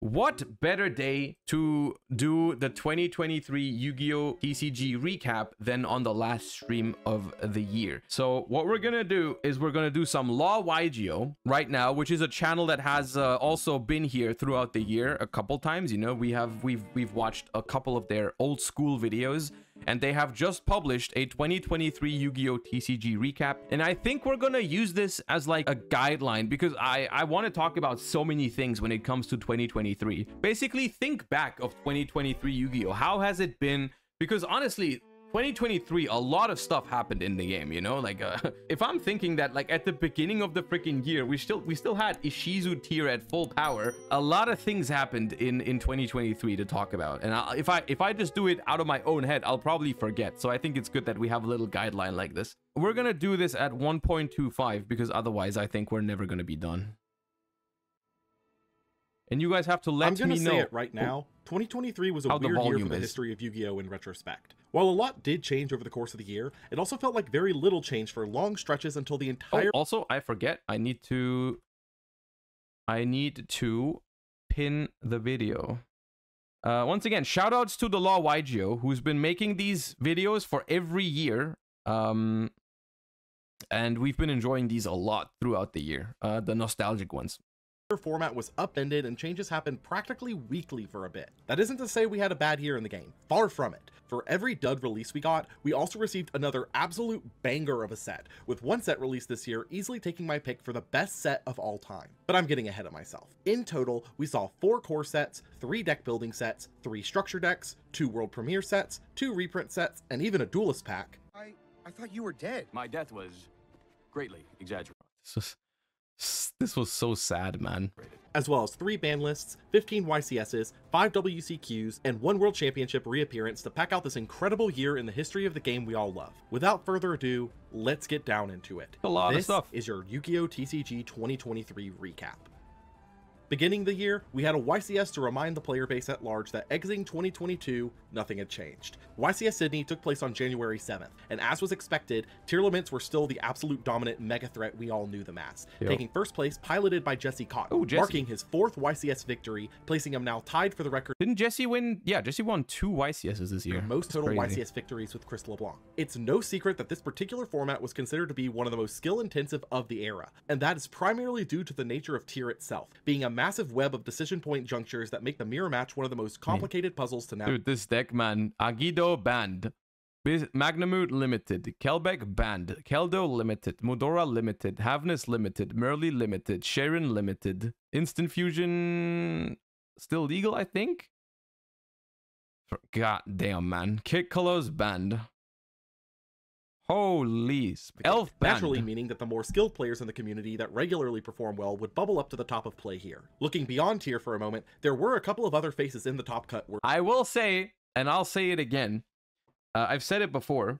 what better day to do the 2023 Yu-Gi-Oh! TCG recap than on the last stream of the year? So what we're gonna do is we're gonna do some Law YGO right now, which is a channel that has uh, also been here throughout the year a couple times. You know, we have we've we've watched a couple of their old school videos and they have just published a 2023 Yu-Gi-Oh! TCG recap. And I think we're gonna use this as like a guideline because I, I want to talk about so many things when it comes to 2023. Basically, think back of 2023 Yu-Gi-Oh! How has it been? Because honestly, 2023 a lot of stuff happened in the game you know? Like uh, if i'm thinking that like at the beginning of the freaking year we still we still had ishizu Tear at full power a lot of things happened in in 2023 to talk about. And I, if i if i just do it out of my own head i'll probably forget. So i think it's good that we have a little guideline like this. We're gonna do this at 1.25 because otherwise i think we're never gonna be done. And you guys have to let I'm gonna me say know. it right now. 2023 was a How the weird year for the is. history of Yu-Gi-Oh! in retrospect. While a lot did change over the course of the year, it also felt like very little change for long stretches until the Oh, entire also, I forget. I need to. I need to pin the video. Uh, once again, shout outs to the Law YGO, who's been making these videos for every year. Um, and we've been enjoying these a lot throughout the year. Uh, the nostalgic ones. Format was upended and changes happened practically weekly for a bit. That isn't to say we had a bad year in the game. Far from it. For every dud release we got, we also received another absolute banger of a set, with one set released this year easily taking my pick for the best set of all time. But I'm getting ahead of myself. In total, we saw four core sets, three deck building sets, three structure decks, two world premiere sets, two reprint sets, and even a duelist pack. I I thought you were dead. My death was greatly exaggerated. This was, so sad, man. as well as three ban lists, 15 YCSs, 5 WCQs, and one World Championship reappearance to pack out this incredible year in the history of the game we all love. Without further ado, let's get down into it. A lot of stuff. is your Yu-Gi-Oh! TCG 2023 recap. Beginning the year, we had a YCS to remind the player base at large that exiting 2022, nothing had changed. YCS Sydney took place on January 7th, and as was expected, Tearlaments were still the absolute dominant mega threat we all knew them as, Yep. taking first place piloted by Jesse Kotton, Oh, Jesse. marking his fourth YCS victory, placing him now tied for the record Didn't Jesse win? Yeah, Jesse won two YCSs this year. most That's total crazy. YCS victories with Chris LeBlanc. It's no secret that this particular format was considered to be one of the most skill intensive of the era, and that is primarily due to the nature of Tear itself, being a massive web of decision point junctures that make the mirror match one of the most complicated puzzles to navigate. Dude, this man. Agido Band, Magnamut limited. Kelbek Band, Keldo limited. Mudora limited. Havnis limited. Merrli limited. Scheiren limited. Instant fusion still legal, I think. God damn, man. Kitkallos banned. Holy sp- elf banned. Naturally, meaning that the more skilled players in the community that regularly perform well would bubble up to the top of play here. Looking beyond Tear for a moment, there were a couple of other faces in the top cut I will say, and I'll say it again. Uh, I've said it before.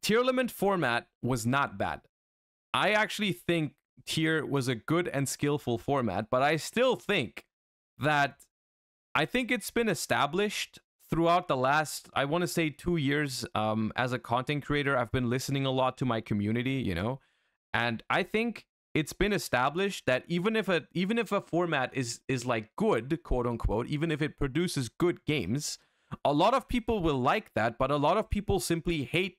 Tearlament format was not bad. I actually think Tear was a good and skillful format, but I still think that I think it's been established throughout the last I want to say 2 years um as a content creator I've been listening a lot to my community, you know. And I think it's been established that even if a even if a format is is like good, quote unquote, even if it produces good games, a lot of people will like that, but a lot of people simply hate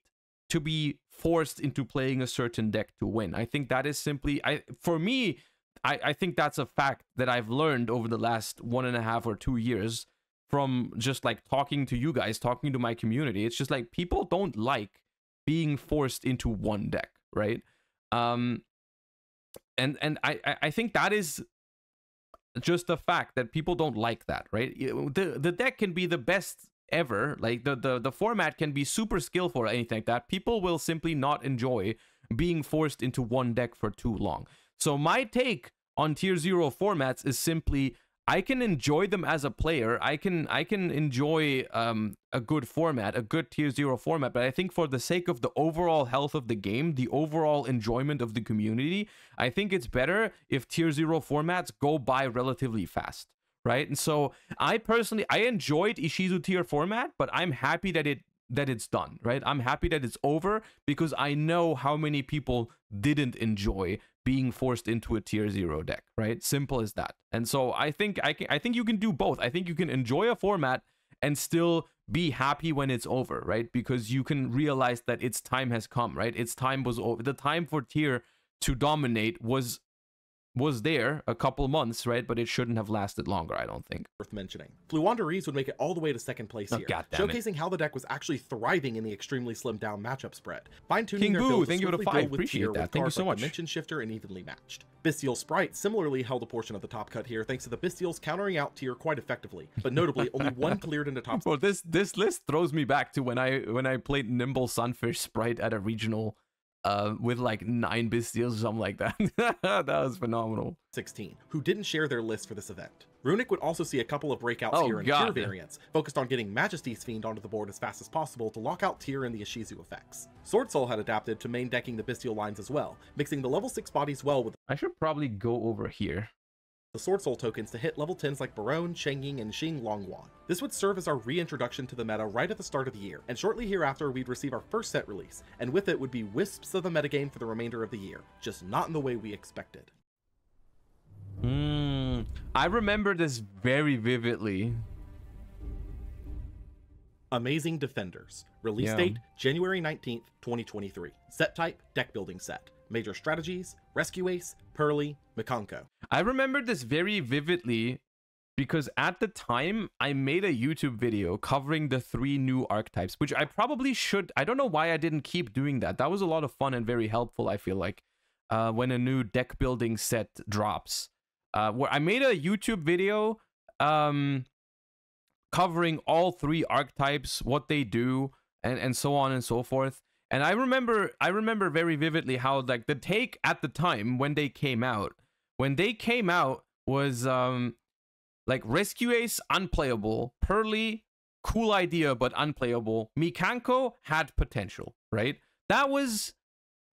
to be forced into playing a certain deck to win. I think that is simply I for me, I, I think that's a fact that I've learned over the last one and a half or two years from just like talking to you guys, talking to my community. It's just like people don't like being forced into one deck, right? Um and and I I- I think that is just the fact that people don't like that, right? The the deck can be the best ever, like the the the format can be super skillful or anything like that. People will simply not enjoy being forced into one deck for too long. So my take on tier 0 formats is simply I can enjoy them as a player. I can I can enjoy um, a good format, a good tier zero format. But I think for the sake of the overall health of the game, the overall enjoyment of the community, I think it's better if tier zero formats go by relatively fast, right? And so I personally I enjoyed Ishizu Tear format, but I'm happy that it that it's done, right? I'm happy that it's over because I know how many people didn't enjoy being forced into a tier 0 deck, right? Simple as that. And so I think I can I think you can do both. I think you can enjoy a format and still be happy when it's over, right? Because you can realize that its time has come, right? Its time was over. The time for Tear to dominate was was there a couple months, right? But it shouldn't have lasted longer, I don't think. Worth mentioning. Floowandereeze would make it all the way to second place Oh, here, showcasing how the deck was actually thriving in the extremely slimmed down matchup spread. Fine tuning King their Boo, thank you for the five. with Appreciate that. Thank you so like much. Dimension Shifter and evenly matched. Bystial Sprite similarly held a portion of the top cut here thanks to the Bystials countering out Tear quite effectively, but notably only one cleared into top Well, this this list throws me back to when I when I played Nimble Sunfish Sprite at a regional uh with like nine Bystials or something like that. that was phenomenal. 16, who didn't share their list for this event. Runic would also see a couple of breakouts Oh, here in God. Tear variants, focused on getting Majesty's Fiend onto the board as fast as possible to lock out Tear and the Ishizu effects. Sword Soul had adapted to main decking the Bystial lines as well, mixing the level 6 bodies well with I should probably go over here. The Sword Soul tokens to hit level 10s like Baronne, Chengying, and Xing Longwan. This would serve as our reintroduction to the meta right at the start of the year, and shortly hereafter we'd receive our first set release, and with it would be wisps of the metagame for the remainder of the year, just not in the way we expected. Hmm. I remember this very vividly. Amazing Defenders. Release Yeah. date January 19th, 2023. Set type Deck Building Set. Major strategies Rescue Ace, Purrely, Mikanko. I remember this very vividly because at the time I made a YouTube video covering the three new archetypes, which I probably should. I don't know why I didn't keep doing that. That was a lot of fun and very helpful, I feel like, uh, when a new deck building set drops. Uh, where I made a YouTube video um, covering all three archetypes, what they do, and, and so on and so forth. And I remember I remember very vividly how like the take at the time when they came out, when they came out was um like Rescue Ace unplayable, Purrely cool idea but unplayable, Mikanko had potential, right? That was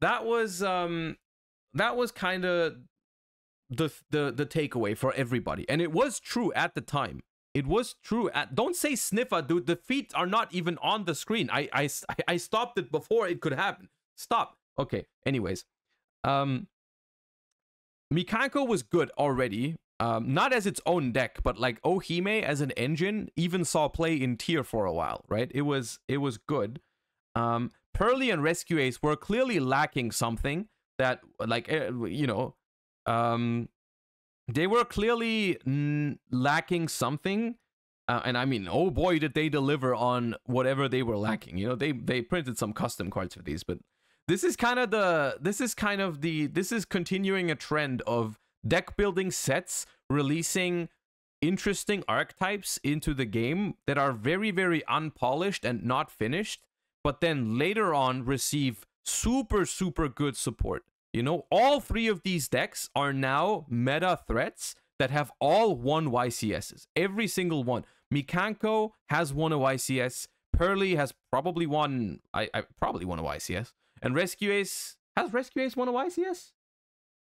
that was um that was kind of the the the takeaway for everybody. And it was true at the time. It was true. Don't say sniffer, dude. The feet are not even on the screen. I, I, I stopped it before it could happen. Stop. Okay. Anyways, um, Mikanko was good already. Um, not as its own deck, but like Ohime as an engine even saw play in Tear for a while, right? It was it was good. Um, Purrely and Rescue Ace were clearly lacking something that, like, uh, you know, um, they were clearly mm, lacking something uh, and i mean oh boy did they deliver on whatever they were lacking. You know they they printed some custom cards for these but this is kind of the this is kind of the this is continuing a trend of deck building sets releasing interesting archetypes into the game that are very very unpolished and not finished but then later on receive super super good support you know, all three of these decks are now meta threats that have all won YCSs. Every single one. Mikanko has won a YCS. Purrely has probably won. I, I probably won a YCS. And Rescue Ace has Rescue Ace won a YCS.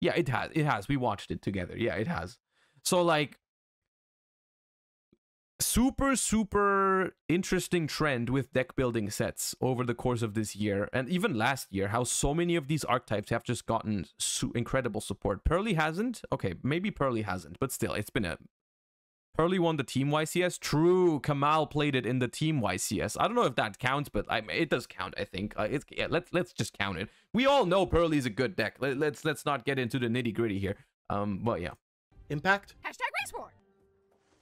Yeah, it has. It has. We watched it together. Yeah, it has. So like, super super interesting trend with deck building sets over the course of this year and even last year how so many of these archetypes have just gotten su- incredible support. Purrely hasn't? Okay maybe Purrely hasn't but still it's been a Purrely won the team ycs true kamal played it in the team ycs i don't know if that counts but I, it does count i think. Uh, it's yeah, let's let's just count it. We all know Purrely's a good deck. Let, let's let's not get into the nitty gritty here. Um but yeah. Impact? Hashtag race war.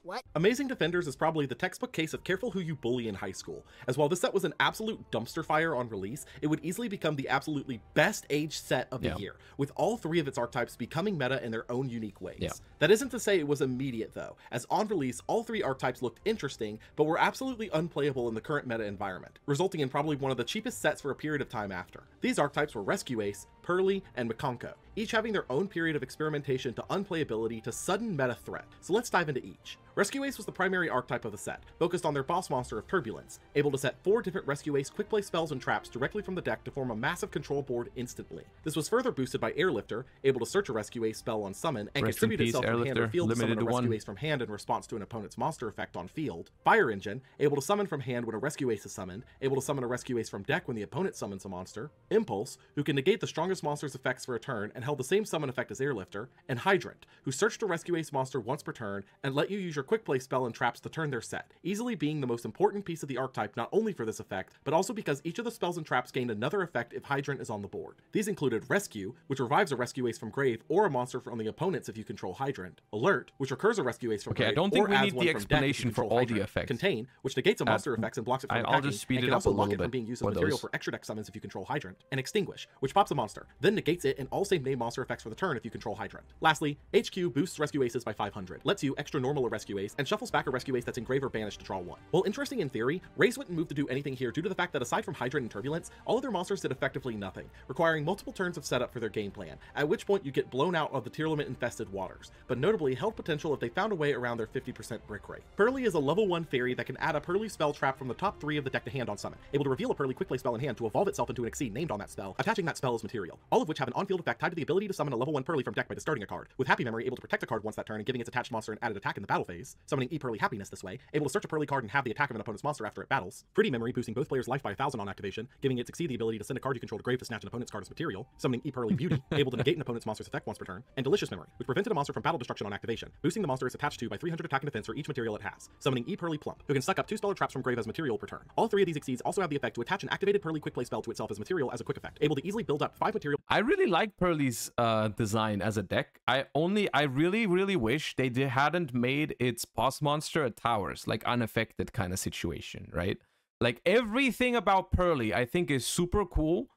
What? Amazing Defenders is probably the textbook case of careful who you bully in high school, as while this set was an absolute dumpster fire on release, it would easily become the absolutely best age set of the year, with all three of its archetypes becoming meta in their own unique ways. Yeah. That isn't to say it was immediate though, as on release, all three archetypes looked interesting, but were absolutely unplayable in the current meta environment, resulting in probably one of the cheapest sets for a period of time after. These archetypes were Rescue Ace, Purrely, and Mikanko, each having their own period of experimentation to unplayability to sudden meta threat. So let's dive into each. Rescue Ace was the primary archetype of the set, focused on their boss monster of Turbulence, able to set four different Rescue Ace quick play spells and traps directly from the deck to form a massive control board instantly. This was further boosted by Airlifter, able to search a Rescue Ace spell on summon and Rest contribute peace, itself from hand or field to summon a Rescue one. Ace from hand in response to an opponent's monster effect on field. Fire Engine, able to summon from hand when a Rescue Ace is summoned, able to summon a Rescue Ace from deck when the opponent summons a monster. Impulse, who can negate the strongest monster's effects for a turn and held the same summon effect as Airlifter. And Hydrant, who searched to Rescue Ace monster once per turn and let you use your quick play spell and traps to turn their set, easily being the most important piece of the archetype not only for this effect, but also because each of the spells and traps gained another effect if Hydrant is on the board. These included Rescue, which revives a Rescue Ace from grave or a monster from the opponents if you control Hydrant. Alert, which recurs a Rescue Ace from Okay, I grave don't think or we need the from deck if you explanation for all the Hydrant. effects. Contain, which negates a Uh, monster effects and blocks it from I- attacking, I'll just speed and it can up also a lock little it from bit being used as material those. for extra deck summons if you control Hydrant. And Extinguish, which pops a monster, then negates it and all same name monster effects for the turn if you control Hydrant. Lastly, HQ boosts Rescue Aces by 500, lets you extra normal a Rescue Ace, and shuffles back a Rescue Ace that's in grave or banished to draw one. While interesting in theory, Raze wouldn't move to do anything here due to the fact that aside from Hydrant and Turbulence, all of their monsters did effectively nothing, requiring multiple turns of setup for their game plan, at which point you get blown out of the Tearlament infested waters, but notably held potential if they found a way around their 50% brick rate. Purrely is a level 1 fairy that can add a Purrely spell trap from the top 3 of the deck to hand on summon, able to reveal a Purrely quick play spell in hand to evolve itself into an Exceed named on that spell, attaching that spell as material, all of which have an on-field effect tied to the ability to summon a level 1 Purrely from deck by discarding a card, with Happy Memory able to protect a card once that turn and giving its attached monster an added attack in the battle phase, summoning E Pearly Happiness this way, able to search a Purrely card and have the attack of an opponent's monster after it battles, Pretty Memory boosting both players' life by 1000 on activation, giving it Exceed the ability to send a card you control to grave to snatch an opponent's card as material, summoning E Pearly Beauty, able to negate an opponent's monster's effect once per turn, and Delicious Memory, which prevented a monster from battle destruction on activation, boosting the monster it's attached to by 300 attack and defense for each material it has, summoning E Pearly Plump, who can suck up two spell or traps from grave as material per turn. All three of these exceeds also have the effect to attach an activated Purrely quick play spell to itself as material as a quick effect, able to easily build up five material I really like Purrely's uh, design as a deck. I only, I really, really wish they hadn't made its boss monster a towers, like unaffected kind of situation, right? Like everything about Purrely, I think is super cool,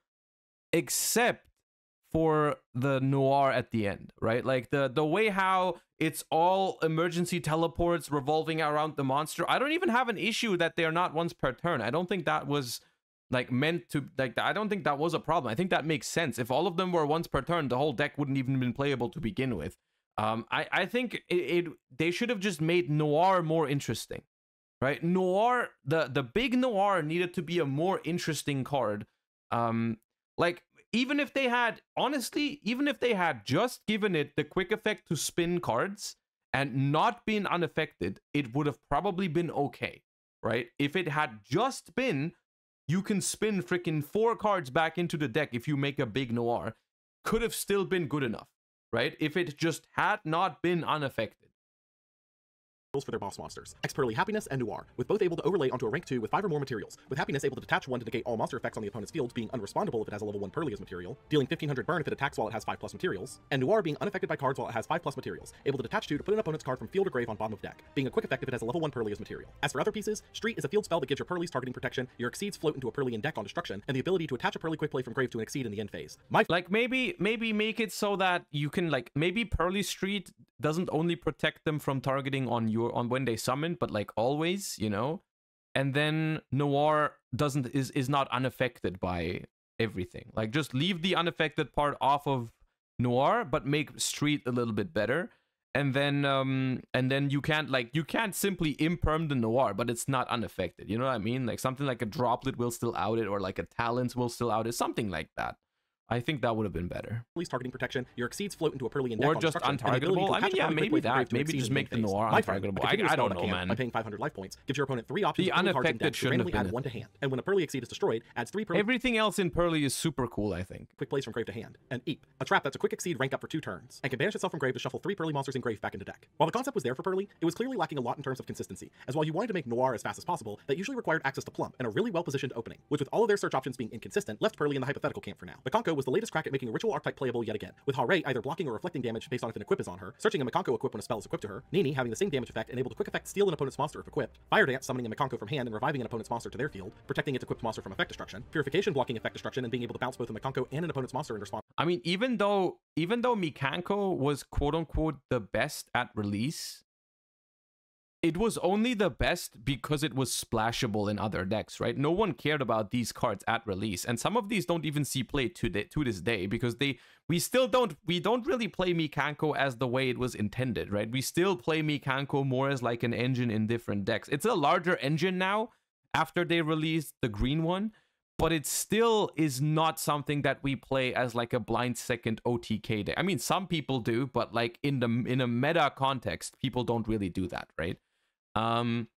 except for the noir at the end, right? Like the the way how it's all emergency teleports revolving around the monster. I don't even have an issue that they are not once per turn. I don't think that was like meant to like I don't think that was a problem. I think that makes sense. If all of them were once per turn, the whole deck wouldn't even been playable to begin with. Um, I I think it, it they should have just made noir more interesting, right? Noir the the big noir needed to be a more interesting card. Um, like even if they had honestly, even if they had just given it the quick effect to spin cards and not been unaffected, it would have probably been okay, right? If it had just been you can spin freaking four cards back into the deck if you make a big noir, could have still been good enough, right? If it just had not been unaffected. For their boss monsters. Expurrely Happiness and Noir, with both able to overlay onto a rank 2 with 5 or more materials, with Happiness able to detach 1 to negate all monster effects on the opponent's field, being unrespondable if it has a level 1 Purrely as material, dealing 1500 burn if it attacks while it has 5 plus materials, and Noir being unaffected by cards while it has 5 plus materials, able to detach 2 to put an opponent's card from field or grave on bottom of deck, being a quick effect if it has a level 1 Purrely as material. As for other pieces, Street is a field spell that gives your Pearlies targeting protection, your Exceeds float into a Purrely in deck on destruction, and the ability to attach a Purrely quick play from grave to an Exceed in the end phase. My Like maybe maybe make it so that you can like maybe Purrely Street doesn't only protect them from targeting on your on when they summon, but like always, you know? And then Noir doesn't is is not unaffected by everything. Like just leave the unaffected part off of Noir, but make Street a little bit better. And then um and then you can't like you can't simply imperm the Noir, but it's not unaffected. You know what I mean? Like something like a droplet will still out it, or like a talent will still out it, something like that. I think that would have been better. At least targeting protection, your Exceeds float into a Purrely in deck Or just the untargetable. I mean, yeah, maybe quick play from that. an Maybe just make the. Noir untargetable. I- I don't know, man. By paying 500 life points, gives your opponent 3 options The to put cards in unaffected have randomly add 1 to hand. And when a Purrely Exceed is destroyed, adds 3 Purrely Everything else in Purrely is super cool, I think. quick plays from grave to hand, and Eep, a trap that's a quick exceed rank up for two turns, and can banish itself from grave to shuffle three Purrely monsters in grave back into deck. While the concept was there for Purrely, it was clearly lacking a lot in terms of consistency, as while you wanted to make Noir as fast as possible, that usually required access to Plump and a really well-positioned opening, which with all of their search options being inconsistent, left Purrely in the hypothetical camp for now. Was the latest crack at making a ritual archetype playable yet again, with Hare either blocking or reflecting damage based on if an equip is on her, searching a Mikanko equip when a spell is equipped to her, Nini having the same damage effect and able to quick effect steal an opponent's monster if equipped, Fire Dance summoning a Mikanko from hand and reviving an opponent's monster to their field, protecting its equipped monster from effect destruction, Purification blocking effect destruction and being able to bounce both a Mikanko and an opponent's monster in response. I mean, even though even though Mikanko was quote unquote the best at release, it was only the best because it was splashable in other decks, right? No one cared about these cards at release, and some of these don't even see play to the, to this day because they we still don't we don't really play Mikanko as the way it was intended, right? We still play Mikanko more as like an engine in different decks. It's a larger engine now after they released the green one, but it still is not something that we play as like a blind second OTK deck. I mean, some people do, but like in the in a meta context, people don't really do that, right? Um,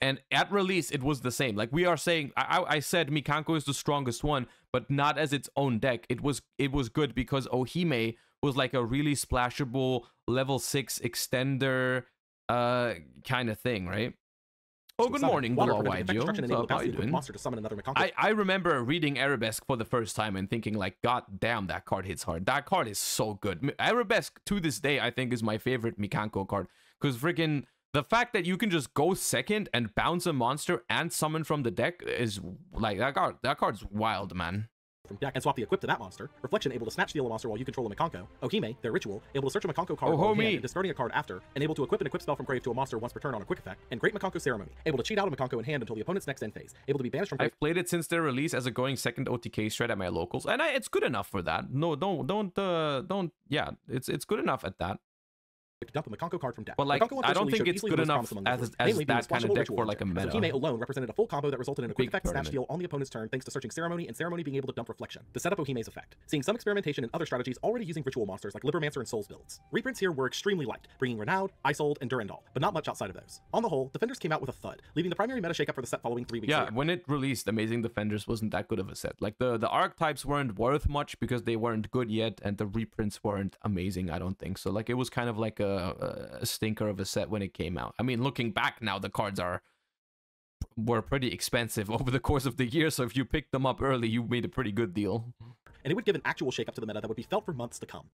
and at release, it was the same. Like we are saying, I, I said Mikanko is the strongest one, but not as its own deck. It was it was good because Ohime was like a really splashable level six extender, uh, kind of thing, right? Oh, good morning, Water Willow prevents Waiju. destruction, What's enable up? the How you capacity of a doing? monster to summon another I, I remember reading Arabesque for the first time and thinking like, God damn, that card hits hard. That card is so good. Arabesque to this day, I think, is my favorite Mikanko card because freaking the fact that you can just go second and bounce a monster and summon from the deck is like that card. That card's wild, man. from deck and swap the equip to that monster. Reflection able to snatch steal a monster while you control a Mikanko. Ohime, their ritual, able to search a Mikanko card Oh, while hand and discarding a card after, and able to equip an equip spell from grave to a monster once per turn on a quick effect. And Great Mikanko Ceremony, able to cheat out a Mikanko in hand until the opponent's next end phase. Able to be banished from I've played it since their release as a going second OTK strat at my locals, and I, it's good enough for that. No, don't, don't, uh, don't. Yeah, it's it's good enough at that. To dump a Mikanko card from deck. But, like, I don't think it's good enough the as- group, as that kind of deck for, like, a meta. Ohime alone represented a full combo that resulted in a quick Big effect snatch steal on the opponent's turn thanks to searching Ceremony and Ceremony being able to dump Reflection to set up Ohime's effect. Seeing some experimentation in other strategies already using ritual monsters like Libromancer and Souls builds. Reprints here were extremely light, bringing Renowned, Isolde, and Durandal, but not much outside of those. On the whole, Defenders came out with a thud, leaving the primary meta shakeup for the set following three weeks Yeah, later. when it released, Amazing Defenders wasn't that good of a set. Like the the archetypes weren't worth much because they weren't good yet, and the reprints weren't amazing. I don't think so. Like it was kind of like a, a stinker of a set when it came out. I mean, looking back now, the cards are were pretty expensive over the course of the year. So if you picked them up early, you made a pretty good deal. and it would give an actual shakeup to the meta that would be felt for months to come.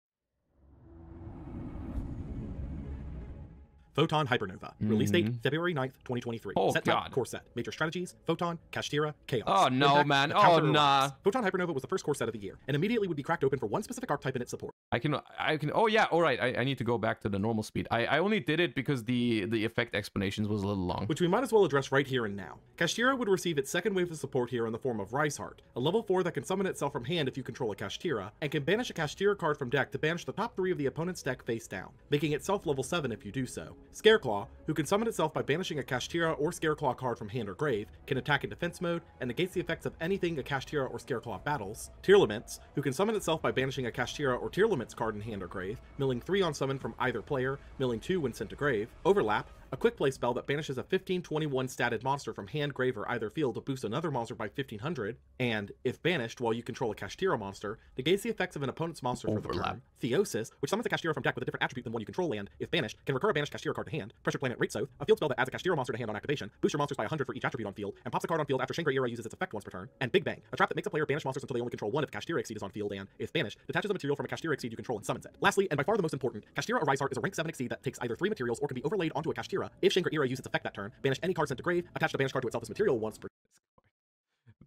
Photon Hypernova. Release date Mhm. February 9th, 2023. Oh, Set type, God. core set. Major strategies Photon, Kashtira, Chaos. Oh, no, Impact, man. Oh, nah. Photon Hypernova was the first core set of the year, and immediately would be cracked open for one specific archetype in its support. I can I can. Oh yeah, all right. I, I need to go back to the normal speed. I, I only did it because the the effect explanations was a little long. which we might as well address right here and now. Kashtira would receive its second wave of support here in the form of Riseheart, a level 4 that can summon itself from hand if you control a Kashtira, and can banish a Kashtira card from deck to banish the top 3 of the opponent's deck face down, making itself level 7 if you do so. Scareclaw, who can summon itself by banishing a Kashtira or Scareclaw card from hand or grave, can attack in defense mode, and negates the effects of anything a Kashtira or Scareclaw battles. Tearlaments, who can summon itself by banishing a Kashtira or Tearlaments card in hand or grave, milling 3 on summon from either player, milling 2 when sent to grave. Overlap, a quick play spell that banishes a 1521 statted monster from hand, grave, or either field to boost another monster by 1500, and, if banished while you control a Kashtira monster, negates the effects of an opponent's monster for the turn. Theosis, which summons a Kashtira from deck with a different attribute than one you control and, if banished, can recur a banished Kashtira card to hand. Pressure Planet Wraitsoth, a field spell that adds a Kashtira monster to hand on activation, boosts your monsters by 100 for each attribute on field, and pops a card on field after Shangri-Ira uses its effect once per turn. And Big Bang, a trap that makes a player banish monsters until they only control one if Kashtira Exceed is on field and, if banished, detaches a material from a Kashtira Exceed you control and summons it. Lastly, and by far the most important, Kashtira Arise-Heart is a rank 7 Exceed that takes either three materials or can be overlaid onto a Kashtira. If Shangri-Ira uses its effect that turn, banish any card sent to grave, attach the banished card to itself as material once per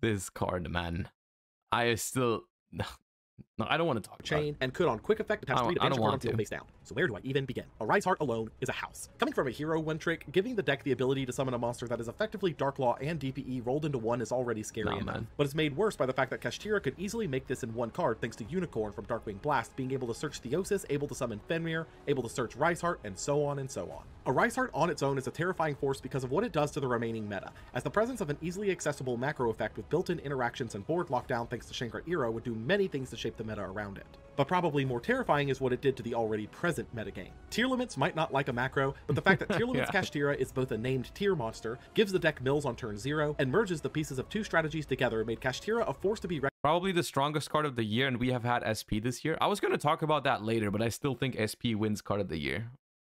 This card, man. I still no, I don't want to talk about it. chain and could on quick effect attach three to I banish don't card on want field to. face down. So where do I even begin? Arise-Heart alone is a house. Coming from a hero one trick, giving the deck the ability to summon a monster that is effectively Dark Law and DPE rolled into one is already scary Nah, enough. man. But it's made worse by the fact that Kashtira could easily make this in one card thanks to Unicorn from Darkwing Blast being able to search Theosis, able to summon Fenrir, able to search Rise Heart, and so on and so on. Arise-Heart on its own is a terrifying force because of what it does to the remaining meta, as the presence of an easily accessible macro effect with built-in interactions and board lockdown thanks to Shangri-Ira would do many things to shape the meta around it. But probably more terrifying is what it did to the already present metagame. Tearlaments might not like a macro, but the fact that Tier limits Yeah. Kashtira is both a named Tear monster, gives the deck mills on turn 0, and merges the pieces of two strategies together made Kashtira a force to be reckoned Probably the strongest card of the year, and we have had SP this year. I was gonna talk about that later, but I still think SP wins card of the year.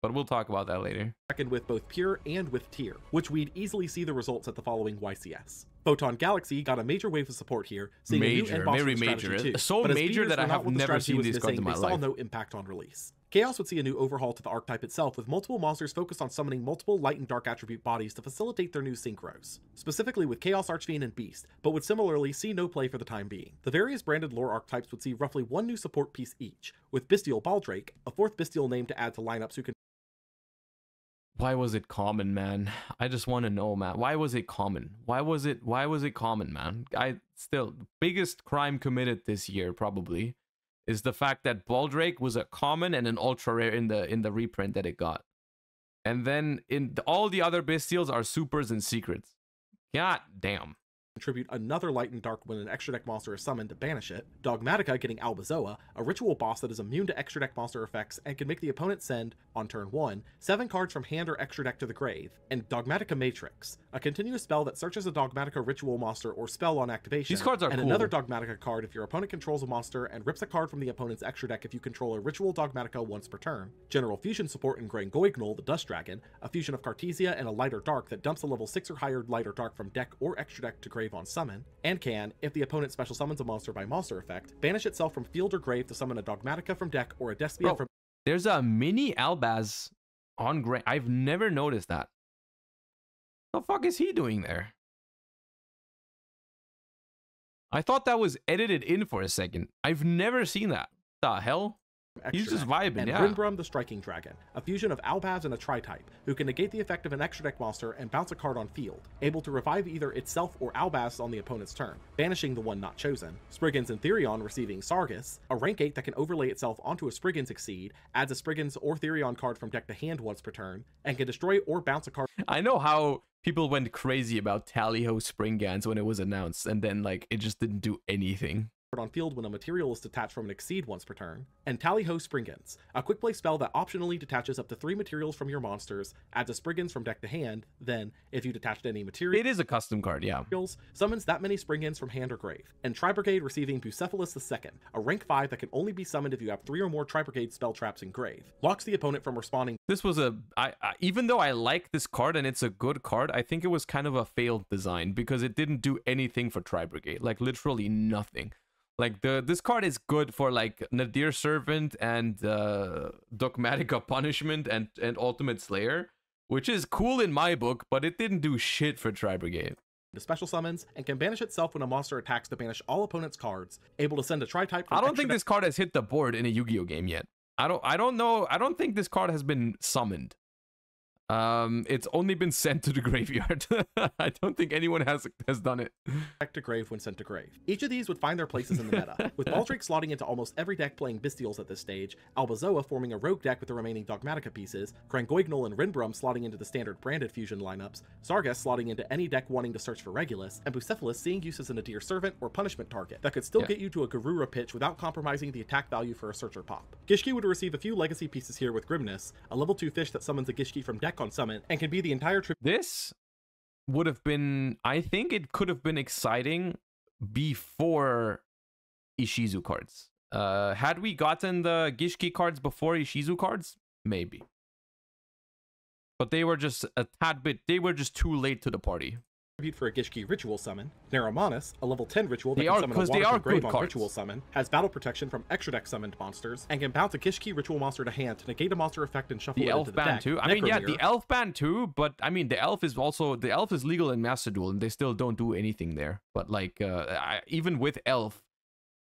But we'll talk about that later. reckoned with both pure and with Tear, which we'd easily see the results at the following YCS. Photon Galaxy got a major wave of support here, seeing a Major, new end boss very major. too. So but major that I have never seen these cards in missing, my they saw life. no impact on release. Chaos would see a new overhaul to the archetype itself, with multiple monsters focused on summoning multiple light and dark attribute bodies to facilitate their new synchros, specifically with Chaos Archfiend and Beast, but would similarly see no play for the time being. The various branded lore archetypes would see roughly one new support piece each, with Bystial Baldrake, a fourth Bystial name to add to lineups who can why was it common, man? I just want to know, man. Why was it common? Why was it why was it common, man? I still biggest crime committed this year probably is the fact that Baldrake was a common and an ultra rare in the in the reprint that it got. And then in the, all the other Bystials are supers and secrets. God damn. Contribute another light and dark when an extra deck monster is summoned to banish it, Dogmatika getting Albazoa, a ritual boss that is immune to extra deck monster effects and can make the opponent send, on turn 1, 7 cards from hand or extra deck to the grave, and Dogmatika Matrix, a continuous spell that searches a Dogmatika ritual monster or spell on activation, These cards are and cool. another Dogmatika card if your opponent controls a monster and rips a card from the opponent's extra deck if you control a ritual Dogmatika once per turn, General Fusion support in Granguignol, the Dust Dragon, a fusion of Cartesia and a lighter dark that dumps a level 6 or higher lighter dark from deck or extra deck to grave on summon, and can, if the opponent special summons a monster by monster effect, banish itself from field or grave to summon a Dogmatika from deck or a Despia Bro, from There's a mini Albaz on Grant. I've never noticed that. The fuck is he doing there? I thought that was edited in for a second. I've never seen that. The hell? Extra He's just vibing, and yeah. Rindbrumm the Striking Dragon, a fusion of Albaz and a Tri-type, who can negate the effect of an extra deck monster and bounce a card on field, able to revive either itself or Albaz on the opponent's turn, banishing the one not chosen. Spriggans and Therion receiving Sargas, a rank 8 that can overlay itself onto a Spriggans Exceed, adds a Spriggans or Therion card from deck to hand once per turn, and can destroy or bounce a card I know how people went crazy about Tally-Ho Spriggans when it was announced, and then like it just didn't do anything. On field when a material is detached from an exceed once per turn, and Tally Ho Spriggans, a quick play spell that optionally detaches up to three materials from your monsters, adds a Spriggans from deck to hand, then, if you detached any material, It is a custom card, yeah. summons that many Spriggans from hand or grave, and Tri Brigade receiving Bucephalus II, a rank 5 that can only be summoned if you have 3 or more Tri Brigade spell traps in grave, locks the opponent from responding This was a I, I even though I like this card and it's a good card, I think it was kind of a failed design because it didn't do anything for Tri Brigade, like literally nothing. Like the this card is good for like Nadir Servant and uh Dogmatika Punishment and and Ultimate Slayer, which is cool in my book, but it didn't do shit for Tri Brigade. to special summons, and can banish itself when a monster attacks to banish all opponent's cards, able to send a Tri-type I don't think this card has hit the board in a Yu-Gi-Oh game yet. I don't I don't know. I don't think this card has been summoned. Um it's only been sent to the graveyard. I don't think anyone has has done it. deck to grave when sent to grave. Each of these would find their places in the meta, with Baldrake slotting into almost every deck playing Bystials at this stage, Albazoa forming a rogue deck with the remaining Dogmatika pieces, Granguignol and Rindbrumm slotting into the standard branded fusion lineups, Sargas slotting into any deck wanting to search for Regulus, and Bucephalus seeing use as an Nadir Servant or punishment target that could still Yeah. get you to a Garura pitch without compromising the attack value for a Searcher pop. Gishki would receive a few legacy pieces here with Grimness, a level 2 fish that summons a Gishki from deck on summon, and can be the entire trip. This would have been I think it could have been exciting before Ishizu cards. Uh had we gotten the Gishki cards before Ishizu cards? Maybe. But they were just a tad bit they were just too late to the party. For a Gishki ritual summon. Neromanus, a level 10 ritual that They can are- summon a water are from grave on ritual summon, has battle protection from extra deck summoned monsters, and can bounce a Gishki ritual monster to hand to negate a monster effect and shuffle The it elf into the ban deck. too. I mean, yeah, the elf ban too. But I mean, the elf is also the elf is legal in Master Duel, and they still don't do anything there. But like, uh, I, even with elf,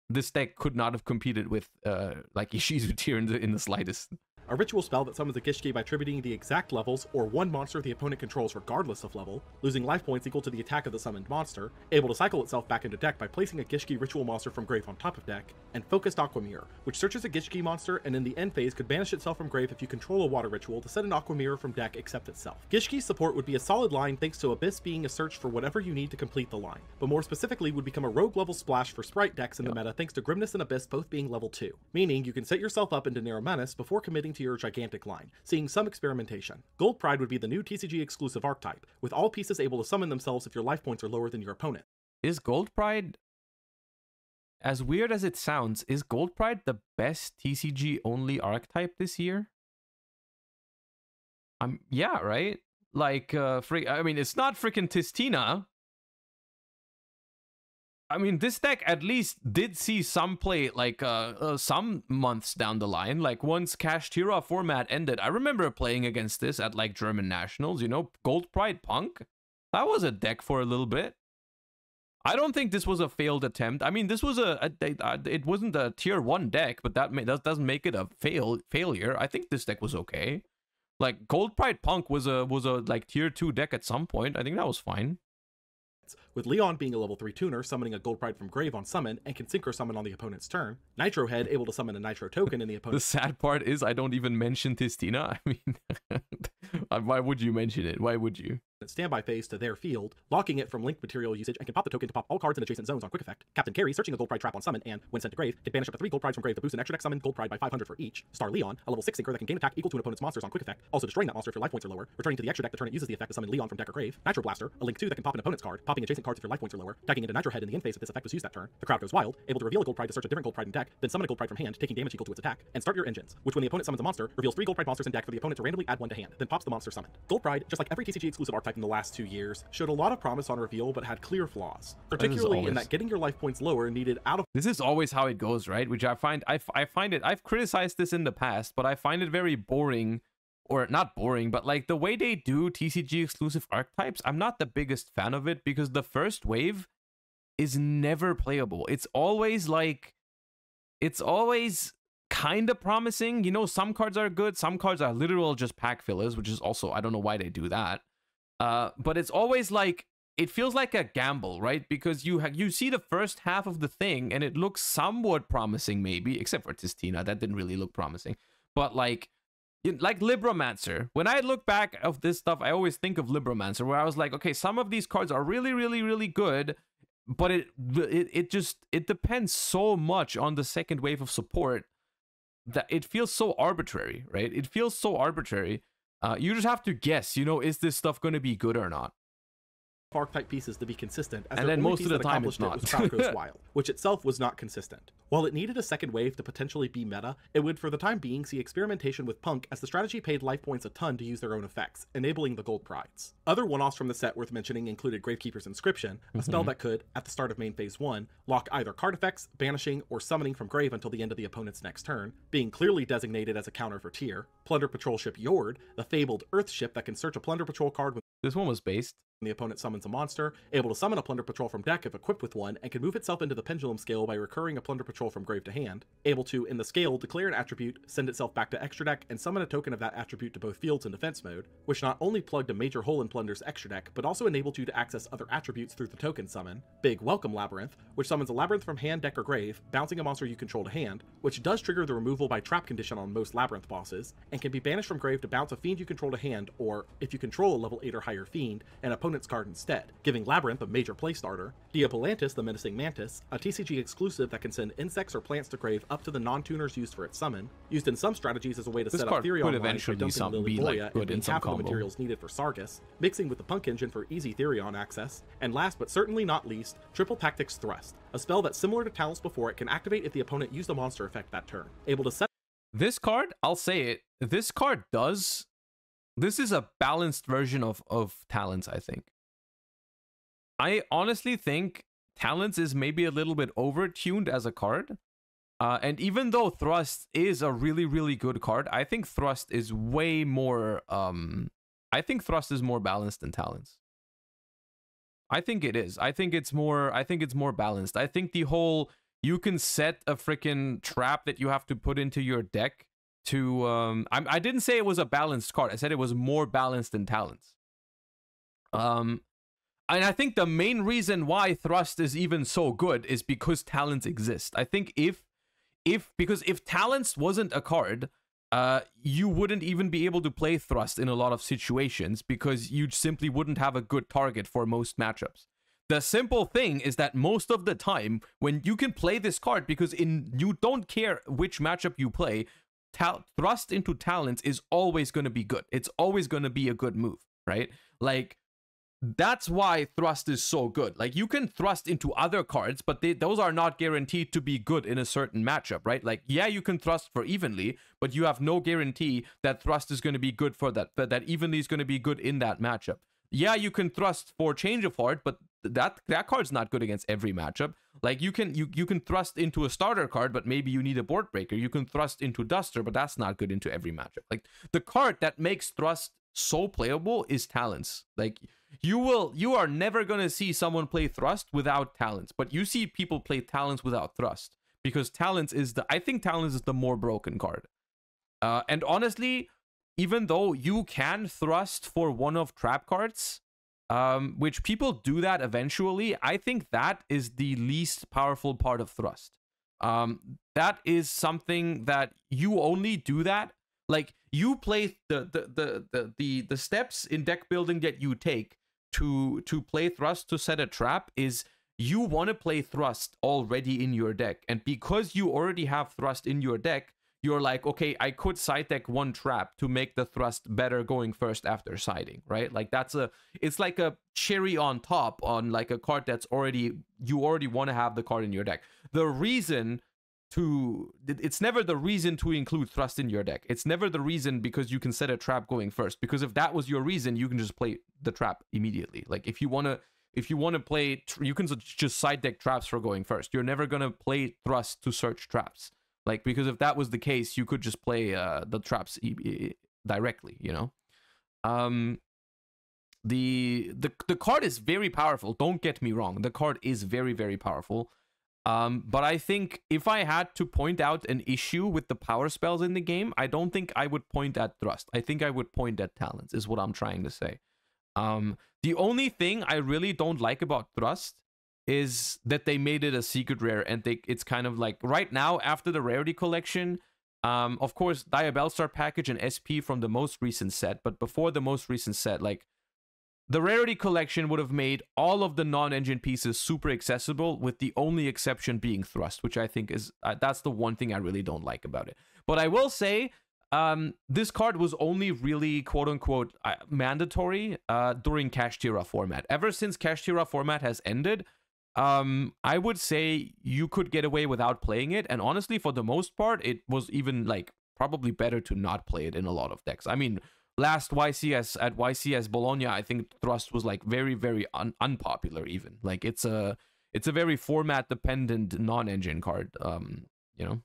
this deck could not have competed with uh like Ishizu Tear in the in the slightest. A ritual spell that summons a Gishki by tributing the exact levels or one monster the opponent controls regardless of level, losing life points equal to the attack of the summoned monster, able to cycle itself back into deck by placing a Gishki ritual monster from grave on top of deck, and Focused Aquamirror, which searches a Gishki monster and in the end phase could banish itself from grave if you control a water ritual to set an Aquamirror from deck except itself. Gishki's support would be a solid line thanks to Abyss being a search for whatever you need to complete the line, but more specifically would become a rogue level splash for sprite decks in the meta thanks to Grimness and Abyss both being level 2, meaning you can set yourself up into Neromanus before committing your gigantic line, seeing some experimentation. Gold Pride would be the new TCG exclusive archetype, with all pieces able to summon themselves if your life points are lower than your opponent. Is Gold Pride, as weird as it sounds, is Gold Pride the best TCG only archetype this year? Um, yeah, right. Like, uh, free. I mean, it's not freaking Tistina. I mean, this deck at least did see some play, like uh, uh some months down the line. Like once Kashtira format ended, I remember playing against this at like German nationals. You know, Gold Pride Punk. That was a deck for a little bit. I don't think this was a failed attempt. I mean, this was a, a, a- it wasn't a tier one deck, but that, ma- that doesn't make it a fail failure. I think this deck was okay. Like Gold Pride Punk was a was a like tier two deck at some point. I think that was fine. With Leon being a level 3 tuner, summoning a Gold Pride from Grave on summon, and can synchro summon on the opponent's turn. Nitro Head able to summon a Nitro token in the The sad part is I don't even mention Tistina. I mean, why would you mention it? Why would you? Standby phase to their field, locking it from linked material usage, and can pop the token to pop all cards in adjacent zones on quick effect. Captain Carry, searching a Gold Pride trap on summon, and, when sent to grave, can banish up to 3 Gold Prides from grave to boost an extra deck summon Gold Pride by 500 for each. Star Leon, a level 6 synchro that can gain attack equal to an opponent's monsters on quick effect, also destroying that monster if your life points are lower, returning to the extra deck the turn it uses the effect to summon Leon from deck or grave. Nitro Blaster, a link 2 that can pop an opponent's card, popping adjacent cards if your life points are lower, tagging into Nitro Head in the end phase if this effect was used that turn. The crowd goes wild, able to reveal a Gold Pride to search a different Gold Pride in deck, then summon a Gold Pride from hand, taking damage equal to its attack, and start your engines, which when the opponent summons a monster, reveals 3 Gold Pride monsters in deck for the opponent to randomly add one to hand, then pops the monster summoned. Gold Pride, just like every TCG exclusive in the last two years, showed a lot of promise on reveal but had clear flaws, particularly in that getting your life points lower needed out of This is always how it goes, right? Which I find I, I find it I've criticized this in the past, but I find it very boring or not boring, but like the way they do TCG exclusive archetypes, I'm not the biggest fan of it because the first wave is never playable. It's always like it's always kind of promising. You know, some cards are good, some cards are literal just pack fillers, which is also I don't know why they do that. Uh, but it's always like it feels like a gamble, right? Because you ha- you see the first half of the thing and it looks somewhat promising, maybe, except for Tistina, that didn't really look promising. But like, like Libromancer. When I look back of this stuff, I always think of Libromancer, where I was like, okay, some of these cards are really, really, really good, but it it it just it depends so much on the second wave of support that it feels so arbitrary, right? It feels so arbitrary. Uh, you just have to guess, you know, is this stuff going to be good or not? Archetype pieces to be consistent, as And then most of the time it's accomplished it not. was Wild, which itself was not consistent. While it needed a second wave to potentially be meta, it would for the time being see experimentation with Punk as the strategy paid life points a ton to use their own effects, enabling the gold prides. Other one-offs from the set worth mentioning included Gravekeeper's Inscription, a spell Mm-hmm. that could, at the start of main phase 1, lock either card effects, banishing, or summoning from grave until the end of the opponent's next turn, being clearly designated as a counter for Tear. Plunder Patrol Ship Yord, the fabled Earth ship that can search a Plunder Patrol card when This one was based. The opponent summons a monster, able to summon a Plunder Patrol from deck if equipped with one, and can move itself into the Pendulum Scale by recurring a Plunder Patrol from grave to hand. Able to, in the scale, declare an attribute, send itself back to extra deck, and summon a token of that attribute to both fields and defense mode, which not only plugged a major hole in Plunder's extra deck, but also enabled you to access other attributes through the token summon. Big Welcome Labyrinth, which summons a Labyrinth from hand, deck, or grave, bouncing a monster you control to hand, which does trigger the removal by trap condition on most Labyrinth bosses, and can be banished from grave to bounce a fiend you control to hand, or, if you control a level 8 or higher fiend, an opponent's card instead, giving Labyrinth a major play starter, Diabolantis, the Menacing Mantis, a TCG exclusive that can send insects or plants to grave up to the non-tuners used for its summon, used in some strategies as a way to This set up Theory could lines by eventually dumping some- Lily be, like, good and in being half of the combo. materials needed for Sargas, mixing with the Punk Engine for easy Therion access, and last but certainly not least, Triple Tactics Thrust, a spell that similar to Talents before it can activate if the opponent used a monster effect that turn, able to set This card, I'll say it. This card does. This is a balanced version of of talents. I think. I honestly think talents is maybe a little bit over tuned as a card. Uh, and even though thrust is a really really good card, I think thrust is way more. Um, I think thrust is more balanced than talents. I think it is. I think it's more. I think it's more balanced. I think the whole you can set a freaking trap that you have to put into your deck to. Um, I, I didn't say it was a balanced card. I said it was more balanced than talents. Um, and I think the main reason why thrust is even so good is because talents exist. I think if if because if talents wasn't a card uh you wouldn't even be able to play thrust in a lot of situations because you simply wouldn't have a good target for most matchups the simple thing is that most of the time when you can play this card because in you don't care which matchup you play tal- thrust into talents is always going to be good it's always going to be a good move right like that's why thrust is so good. Like you can thrust into other cards, but they, those are not guaranteed to be good in a certain matchup, right? Like yeah, you can thrust for evenly, but you have no guarantee that thrust is going to be good for that. That, that evenly is going to be good in that matchup. Yeah, you can thrust for change of heart, but that that card's not good against every matchup. Like you can you you can thrust into a starter card, but maybe you need a board breaker. You can thrust into Duster, but that's not good into every matchup. Like the card that makes thrust so playable is talents. Like you will you are never to see someone play thrust without talents, but you see people play talents without thrust because talents is the I think talents is the more broken card. Uh, and honestly, even though you can thrust for one of trap cards, um, which people do that eventually, I think that is the least powerful part of thrust. Um, that is something that you only do that. Like you play the the the the the, the steps in deck building that you take to to play thrust to set a trap is you want to play thrust already in your deck and because you already have thrust in your deck you're like okay i could side deck one trap to make the thrust better going first after siding right? Like that's a it's like a cherry on top on like a card that's already you already want to have the card in your deck. The reason to it's never the reason to include thrust in your deck. It's never the reason because you can set a trap going first because if that was your reason you can just play the trap immediately. Like if you want to if you want to play you can just side deck traps for going first. You're never going to play thrust to search traps like because if that was the case you could just play uh, the traps directly you know um the the the card is very powerful don't get me wrong the card is very very powerful um, but I think if I had to point out an issue with the power spells in the game, I don't think I would point at thrust. I think I would point at talents, is what I'm trying to say. Um, the only thing I really don't like about thrust is that they made it a secret rare, and they it's kind of like right now after the rarity collection. Um, of course, Diabellstar package and SP from the most recent set, but before the most recent set, like the Rarity Collection would have made all of the non-engine pieces super accessible, with the only exception being Thrust, which I think is uh, that's the one thing I really don't like about it. But I will say, um, this card was only really quote unquote uh, mandatory uh, during Kashtira format. Ever since Kashtira format has ended, um, I would say you could get away without playing it, and honestly, for the most part, it was even like probably better to not play it in a lot of decks. I mean last YCS at YCS Bologna, I think Thrust was like very very un- unpopular even. Like it's a it's a very format dependent non-engine card. Um, you know.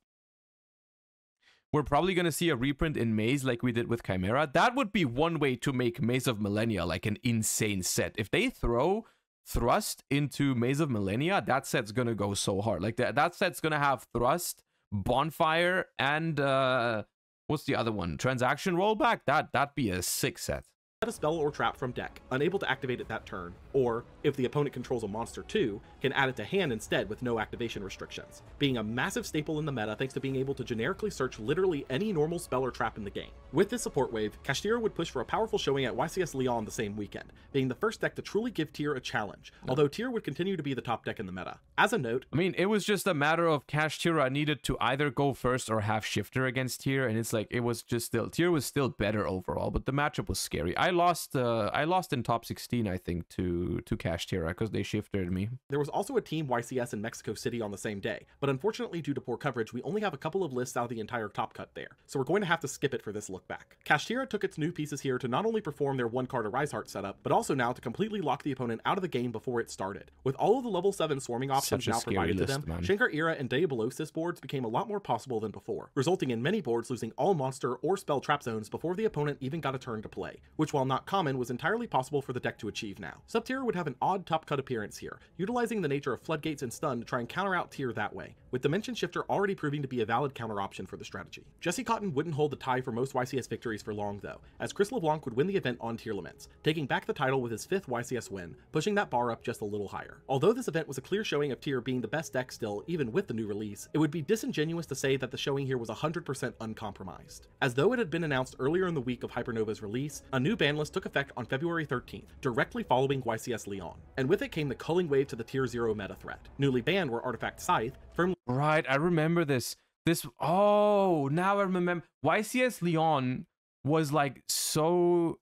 We're probably gonna see a reprint in Maze like we did with Chimera. That would be one way to make Maze of Millennia like an insane set. If they throw Thrust into Maze of Millennia, that set's gonna go so hard. Like that that set's gonna have Thrust, Bonfire, and uh What's the other one? Transaction rollback? That that'd be a sick set a spell or trap from deck, unable to activate it that turn, or, if the opponent controls a monster too, can add it to hand instead with no activation restrictions, being a massive staple in the meta thanks to being able to generically search literally any normal spell or trap in the game. With this support wave, Kashtira would push for a powerful showing at YCS Lyon the same weekend, being the first deck to truly give Tear a challenge, no. although Tear would continue to be the top deck in the meta. As a note, I mean, it was just a matter of Kashtira needed to either go first or have Shifter against Tear, and it's like, it was just still, Tear was still better overall, but the matchup was scary. I lost uh, I lost in top 16 I think to to Kashtira because they shifted me. There was also a team YCS in Mexico City on the same day, but unfortunately due to poor coverage we only have a couple of lists out of the entire top cut there, so we're going to have to skip it for this look back. Cash Kashtira took its new pieces here to not only perform their one card Arise Heart setup, but also now to completely lock the opponent out of the game before it started. With all of the level 7 swarming options now provided list, to them, man. Shangri-Ira and Diabolantis boards became a lot more possible than before, resulting in many boards losing all monster or spell trap zones before the opponent even got a turn to play, which while not common was entirely possible for the deck to achieve now. Subterra would have an odd top cut appearance here, utilizing the nature of floodgates and stun to try and counter out Tear that way, with Dimension Shifter already proving to be a valid counter option for the strategy. Jesse Kotton wouldn't hold the tie for most YCS victories for long though, as Chris LeBlanc would win the event on Tearlaments, taking back the title with his fifth YCS win, pushing that bar up just a little higher. Although this event was a clear showing of Tear being the best deck still, even with the new release, it would be disingenuous to say that the showing here was 100% uncompromised. As though it had been announced earlier in the week of Hypernova's release, a new ban list took effect on February 13th, directly following YCS Lyon, and with it came the culling wave to the tier 0 meta threat. Newly banned were Artifact Scythe, firmly Right, I remember this. This oh, now I remember YCS Lyon was like so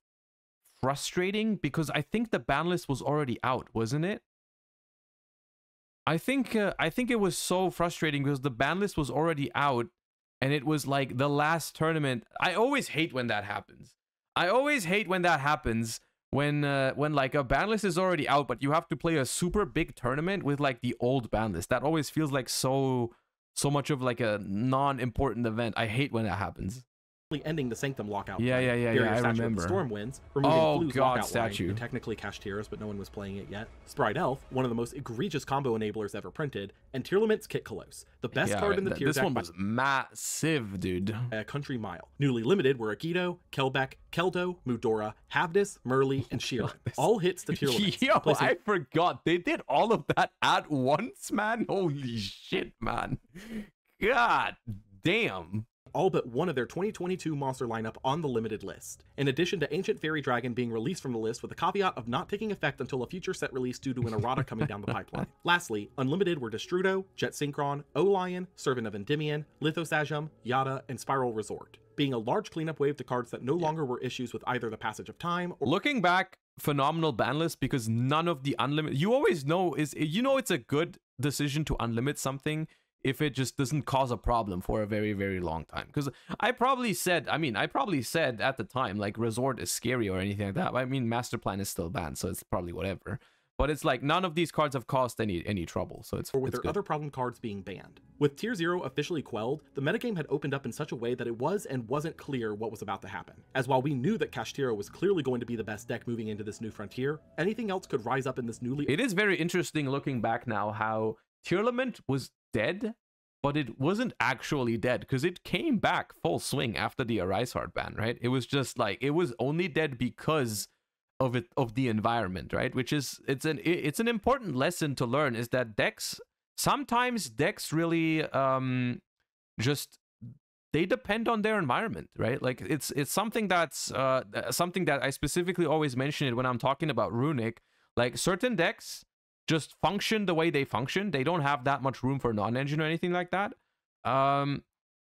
frustrating because I think the ban list was already out, wasn't it? I think uh, I think it was so frustrating because the ban list was already out and it was like the last tournament. I always hate when that happens. I always hate when that happens when uh, when like a ban list is already out, but you have to play a super big tournament with like the old ban list. That always feels like so so much of like a non-important event. I hate when that happens. Ending the Sanctum lockout. Yeah, yeah, yeah, yeah, I Statue of the remember. Storm wins, removing Oh, Flu's God, lockout statue. line, technically Cash but no one was playing it yet. Sprite Elf, one of the most egregious combo enablers ever printed, and Tearlament's Kitkallos, the best Yeah, card in the th- tier this deck one by was massive, dude. a country mile. Newly limited were Agido, Kelbek, Keldo, Mudora, Havnis, Merrli, and Scheiren. All hits to Tearlaments. Yo, placing I forgot they did all of that at once, man. Holy shit, man. God damn. All but one of their 2022 monster lineup on the limited list. In addition to Ancient Fairy Dragon being released from the list with a caveat of not taking effect until a future set release due to an errata coming down the pipeline. Lastly, unlimited were Destrudo, Jet Synchron, O-Lion, Servant of Endymion, Lithosagem, Yada, and Spiral Resort, being a large cleanup wave to cards that no longer were issues with either the passage of time or Looking back, phenomenal ban list because none of the unlimited. You always know is you know it's a good decision to unlimit something if it just doesn't cause a problem for a very very long time. Because I probably said, I mean, I probably said at the time like resort is scary or anything like that. I mean, master plan is still banned, so it's probably whatever. But it's like none of these cards have caused any any trouble, so it's or with it's their good. other problem cards being banned. With Tier 0 officially quelled, the metagame had opened up in such a way that it was and wasn't clear what was about to happen. As while we knew that Kashtira was clearly going to be the best deck moving into this new frontier, anything else could rise up in this newly It is very interesting looking back now how Tearlament was dead, but it wasn't actually dead because it came back full swing after the Arise Heart ban, right? It was just like it was only dead because of it of the environment, right? Which is it's an it's an important lesson to learn is that decks sometimes decks really um just they depend on their environment right like it's it's something that's uh something that i specifically always mention it when i'm talking about Runick like certain decks just function the way they function they don't have that much room for non-engine or anything like that um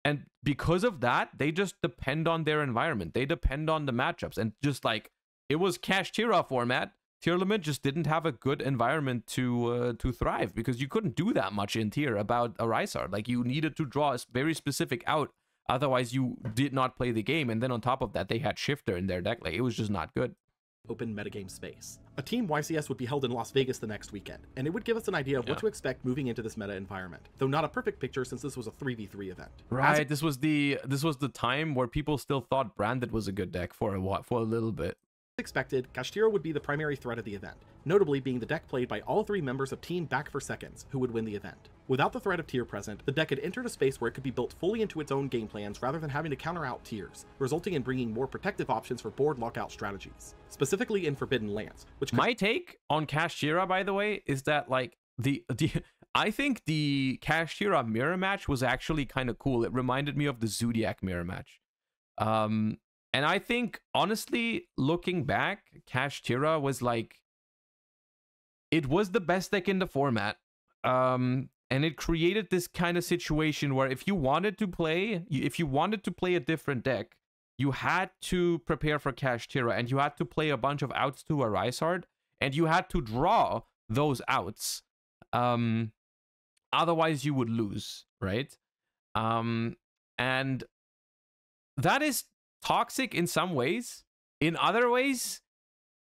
and because of that they just depend on their environment they depend on the matchups and just like it was Kashtira format Tearlament just didn't have a good environment to uh, to thrive because you couldn't do that much in tier about Arise-Heart. Like you needed to draw a very specific out, otherwise you did not play the game. And then on top of that, they had shifter in their deck. Like it was just not good. Open metagame space. A team YCS would be held in Las Vegas the next weekend, and it would give us an idea of what to expect moving into this meta environment, though not a perfect picture since this was a 3v3 event. Right. This was the this was the time where people still thought branded was a good deck for a while, for a little bit. Expected, Kashtira would be the primary threat of the event, notably being the deck played by all three members of Team Back for Seconds, who would win the event. Without the threat of Tear present, the deck had entered a space where it could be built fully into its own game plans rather than having to counter out Tears, resulting in bringing more protective options for board lockout strategies, specifically in Forbidden Lands, which My take on Kashtira, by the way, is that like the the I think the Kashtira mirror match was actually kind of cool. It reminded me of the Zoodiac mirror match. Um and I think honestly, looking back, Kashtira was like it was the best deck in the format. Um and it created this kind of situation where if you wanted to play, if you wanted to play a different deck, you had to prepare for Kashtira and you had to play a bunch of outs to Arise-Heart and you had to draw those outs. Um, otherwise, you would lose, right? Um, and that is toxic in some ways. In other ways,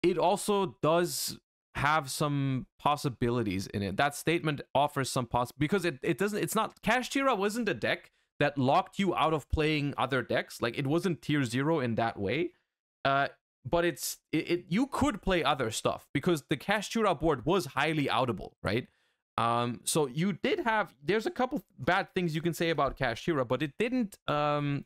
it also does have some possibilities in it. That statement offers some poss because it, it doesn't it's not Kashtira wasn't a deck that locked you out of playing other decks. Like it wasn't tier zero in that way. Uh but it's it, it you could play other stuff because the Kashtira board was highly outable, right? Um so you did have there's a couple bad things you can say about Kashtira, but it didn't um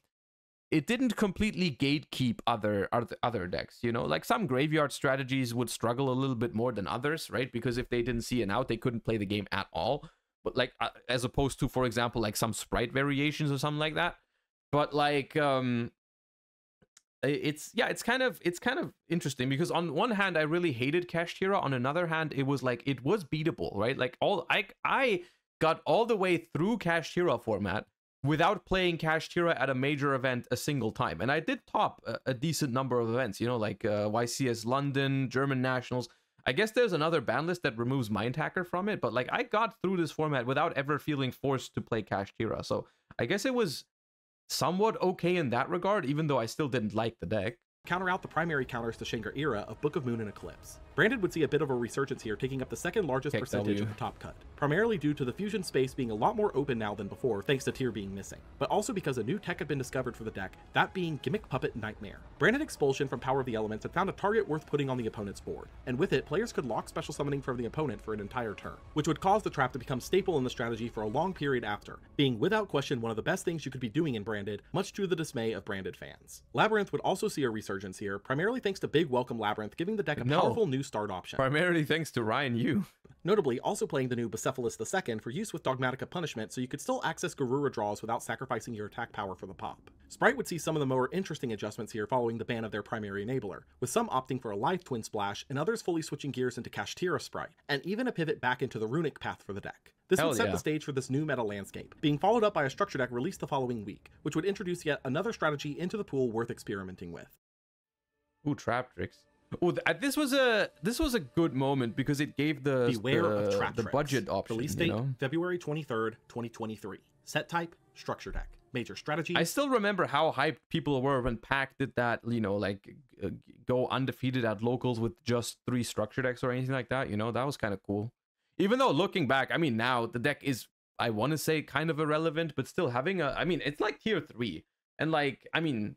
it didn't completely gatekeep other other decks you know? Like some graveyard strategies would struggle a little bit more than others right? Because if they didn't see an out they couldn't play the game at all. But like uh, as opposed to for example like some sprite variations or something like that. But like um it's yeah it's kind of it's kind of interesting because on one hand i really hated Kashtira on another hand it was like it was beatable right? Like all i i got all the way through Kashtira format without playing Kashtira at a major event a single time. And I did top a, a decent number of events, you know, like uh, YCS London, German Nationals. I guess there's another ban list that removes Mind Hacker from it, but like I got through this format without ever feeling forced to play Kashtira. So I guess it was somewhat okay in that regard, even though I still didn't like the deck. counter out the primary counters to Shangri-Ira of Book of Moon and Eclipse. Branded would see a bit of a resurgence here, taking up the second largest Heck, percentage W. of the top cut, primarily due to the fusion space being a lot more open now than before, thanks to tier being missing, but also because a new tech had been discovered for the deck, that being Gimmick Puppet Nightmare. Branded Expulsion from Power of the Elements had found a target worth putting on the opponent's board, and with it, players could lock special summoning from the opponent for an entire turn, which would cause the trap to become staple in the strategy for a long period after, being without question one of the best things you could be doing in Branded, much to the dismay of Branded fans. Labyrinth would also see a resurgence here, primarily thanks to Big Welcome Labyrinth giving the deck a No. powerful new start option. Primarily thanks to Ryan Yu. Notably, also playing the new Bucephalus II for use with Dogmatika Punishment so you could still access Garura draws without sacrificing your attack power for the pop. Sprite would see some of the more interesting adjustments here following the ban of their primary enabler, with some opting for a live Twin Splash and others fully switching gears into Kashtira Sprite, and even a pivot back into the Runick path for the deck. This Hell would set yeah. the stage for this new meta landscape, being followed up by a structure deck released the following week, which would introduce yet another strategy into the pool worth experimenting with. Ooh, Traptrix. Oh, th- this was a this was a good moment because it gave the Beware the, of trap the tricks. budget option. Release you date know? February 23rd, 2023. Set type structure deck. Major strategy. I still remember how hyped people were when Pack did that, you know, like uh, go undefeated at locals with just three structure decks or anything like that. You know, that was kind of cool. Even though looking back, I mean, now the deck is, I want to say, kind of irrelevant, but still having a, I mean, it's like tier three. And like, I mean,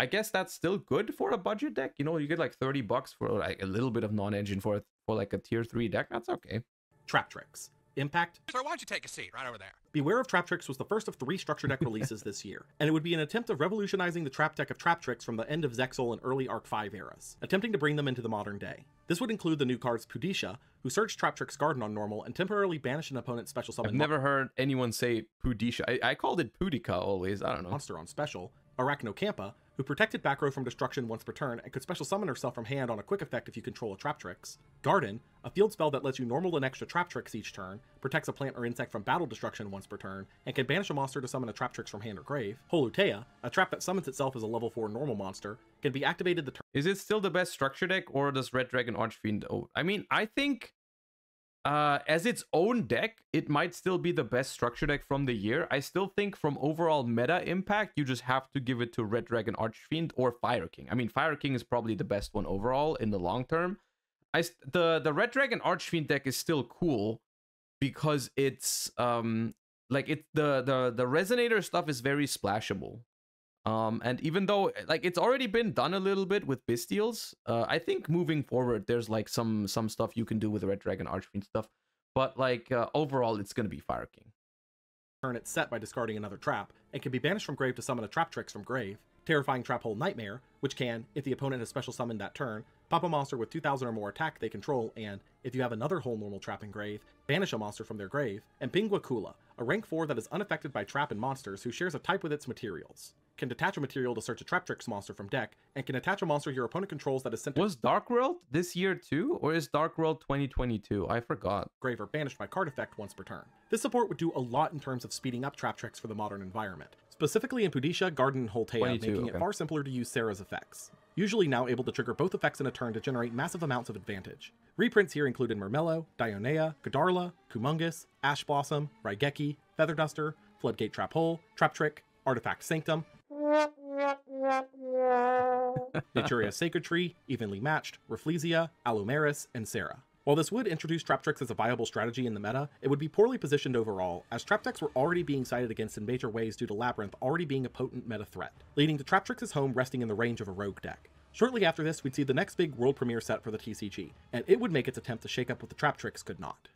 I guess that's still good for a budget deck. You know, you get like 30 bucks for like a little bit of non engine for, for like a tier three deck. That's okay. Traptrix. Impact. Sir, why don't you take a seat right over there? Beware of Traptrix was the first of three structure deck releases this year, and it would be an attempt of revolutionizing the trap deck of Traptrix from the end of Zexal and early Arc 5 eras, attempting to bring them into the modern day. This would include the new cards Pudisha, who search Traptrix Garden on normal and temporarily banish an opponent's special summon I've never heard anyone say Pudisha. I, I called it Pudica always. I don't know. monster on special, Arachnocampa, who protected back row from destruction once per turn and could special summon herself from hand on a quick effect if you control a Traptrix. Garden, a field spell that lets you normal an extra Traptrix each turn, protects a plant or insect from battle destruction once per turn, and can banish a monster to summon a Traptrix from hand or grave. Holutea, a trap that summons itself as a level 4 normal monster, can be activated the turn Is it still the best structure deck, or does Red Dragon Archfiend? Oh, I mean, I think uh, as its own deck, it might still be the best structure deck from the year. I still think from overall meta impact, you just have to give it to Red Dragon Archfiend or Fire King. I mean, Fire King is probably the best one overall in the long term. I the the Red Dragon Archfiend deck is still cool because it's um like it the the the resonator stuff is very splashable. Um, and even though like it's already been done a little bit with Bystials, uh, I think moving forward there's like some some stuff you can do with Red Dragon Archfiend stuff. But like uh, overall, it's gonna be Fire King. turn it's set by discarding another trap, and can be banished from grave to summon a Traptrix from grave. Terrifying Trap Hole Nightmare, which can, if the opponent has special summoned that turn, pop a monster with 2000 or more attack they control, and, if you have another Hole normal trap in grave, banish a monster from their grave. And Pinguicula, a rank 4 that is unaffected by trap and monsters who shares a type with its materials. Can detach a material to search a Traptrix monster from deck, and can attach a monster your opponent controls that is sent to Was Dark World this year too, or is Dark World 2022? I forgot. grave or banished by card effect once per turn. This support would do a lot in terms of speeding up Traptrix for the modern environment, specifically in Pudisha, Garden, and Holtea, 22, making it far simpler to use Sera's effects. Usually now able to trigger both effects in a turn to generate massive amounts of advantage. Reprints here included Myrmeleo, Dionea, Godarla, Kumungus, Ash Blossom, Raigeki, Feather Duster, Floodgate Trap Hole, Trap Trick, Artifact Sanctum, Naturia Sacred Tree, Evenly Matched, Rafflesia, Allomerus, and Sera. While this would introduce Traptrix as a viable strategy in the meta, it would be poorly positioned overall, as Trap decks were already being sided against in major ways due to Labyrinth already being a potent meta threat, leading to Traptrix' home resting in the range of a rogue deck. Shortly after this, we'd see the next big world premiere set for the TCG, and it would make its attempt to shake up what the Traptrix could not.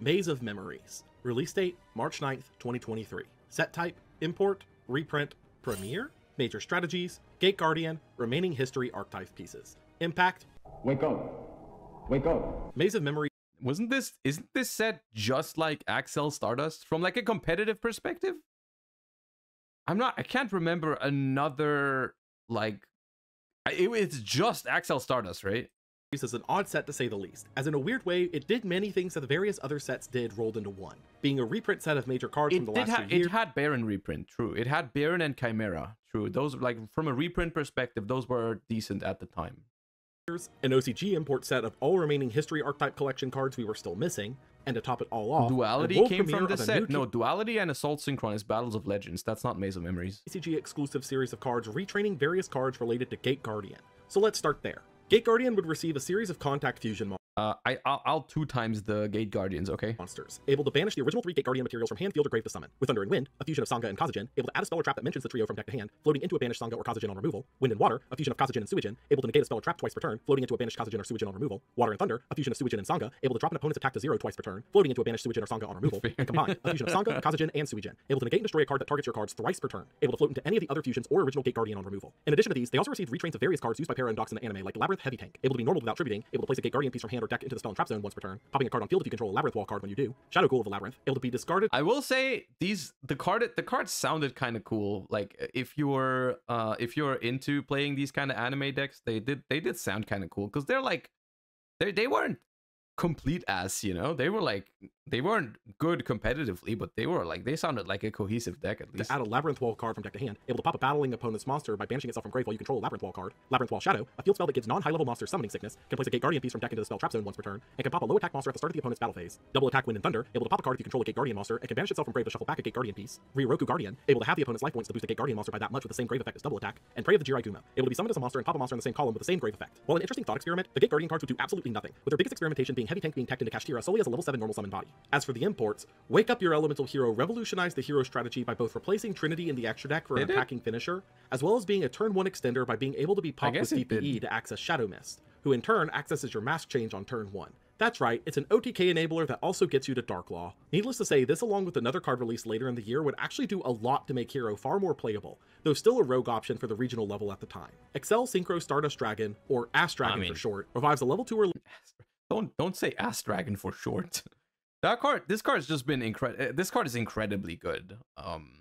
Maze of Memories. Release date March 9th, 2023. Set type Import, Reprint, Premiere, Major Strategies, Gate Guardian, Remaining History archive Pieces. Impact Wake up. Wake up. Maze of Memories Wasn't this isn't this set just like Accel Stardust from like a competitive perspective? I'm not. I can't remember another like. It, it's just Accel Stardust, right? Is an odd set to say the least, as in a weird way, it did many things that the various other sets did rolled into one. Being a reprint set of major cards from the last two years. it had Baronne reprint, true. It had Baronne and Chimera, true. Those like from a reprint perspective, those were decent at the time. an OCG import set of all remaining history archetype collection cards we were still missing, and to top it all off, Duality came from the of a new set. No, Duality and Assault Synchronized Battles of Legends. That's not Maze of Memories. TCG exclusive series of cards retraining various cards related to Gate Guardian. So let's start there. Gate Guardian would receive a series of contact fusion Uh, I I'll, I'll two times the Gate Guardians. Okay. monsters, able to banish the original three Gate Guardian materials from hand, field, or grave to summon. With Thunder and Wind, a fusion of Sanga and Kazejin, able to add a spell or trap that mentions the trio from deck to hand, floating into a banished Sanga or Kazejin on removal. Wind and Water, a fusion of Kazejin and Suijin, able to negate a spell or trap twice per turn, floating into a banished Kazejin or Suijin on removal. Water and Thunder, a fusion of Suijin and Sanga, able to drop an opponent's attack to zero twice per turn, floating into a banished Suijin or Sanga on removal. and combined, a fusion of Sanga, Kazejin, and Suijin, able to negate and destroy a card that targets your cards thrice per turn, able to float into any of the other fusions or original Gate Guardian on removal. In addition to these, they also received retrains of various cards used by Para and Dox in the anime, like Labyrinth Heavy Tank, able to be normal without tributing, able to place a Gate Guardian piece from hand or deck into the spell and trap zone once per turn, popping a card on field if you control a Labyrinth Wall card when you do, Shadow Ghoul of the Labyrinth, able to be discarded I will say these the card the cards sounded kind of cool. Like if you're uh if you're into playing these kind of anime decks, they did they did sound kind of cool because they're like they they weren't complete ass, you know. They were like they weren't good competitively, but they were like they sounded like a cohesive deck at least. to add a Labyrinth Wall card from deck to hand, able to pop a battling opponent's monster by banishing itself from grave while you control a Labyrinth Wall card. Labyrinth Wall Shadow, a field spell that gives non-high level monsters summoning sickness, can place a Gate Guardian piece from deck into the spell trap zone once per turn, and can pop a low attack monster at the start of the opponent's battle phase. Double attack Wind and Thunder, able to pop a card if you control a Gate Guardian monster, and can banish itself from grave to shuffle back a Gate Guardian piece. Ryoroku Guardian, able to have the opponent's life points to boost a Gate Guardian monster by that much with the same grave effect as double attack, and Prey of the Jirai Gumo, able to be summoned as a monster and pop a monster in the same column with the same grave effect. While an interesting thought experiment, the Gate Guardian cards would do absolutely nothing, with their biggest experimentation being Heavy Tank being teched into Kashtira solely as a level 7 normal summon body. As for the imports, Wake Up Your Elemental Hero revolutionized the hero strategy by both replacing Trinity in the extra deck for an did. attacking finisher, as well as being a turn 1 extender by being able to be popped with guess it did. DPE to access Shadow Mist, who in turn accesses your mask change on turn 1. That's right, it's an OTK enabler that also gets you to Dark Law. Needless to say, this along with another card released later in the year would actually do a lot to make Hero far more playable, though still a rogue option for the regional level at the time. Accel Synchro Stardust Dragon, or Ass Dragon mean- for short, revives a level 2 or Don't don't say Ass Dragon for short. That card, this card's just been incredible. This card is incredibly good. Um,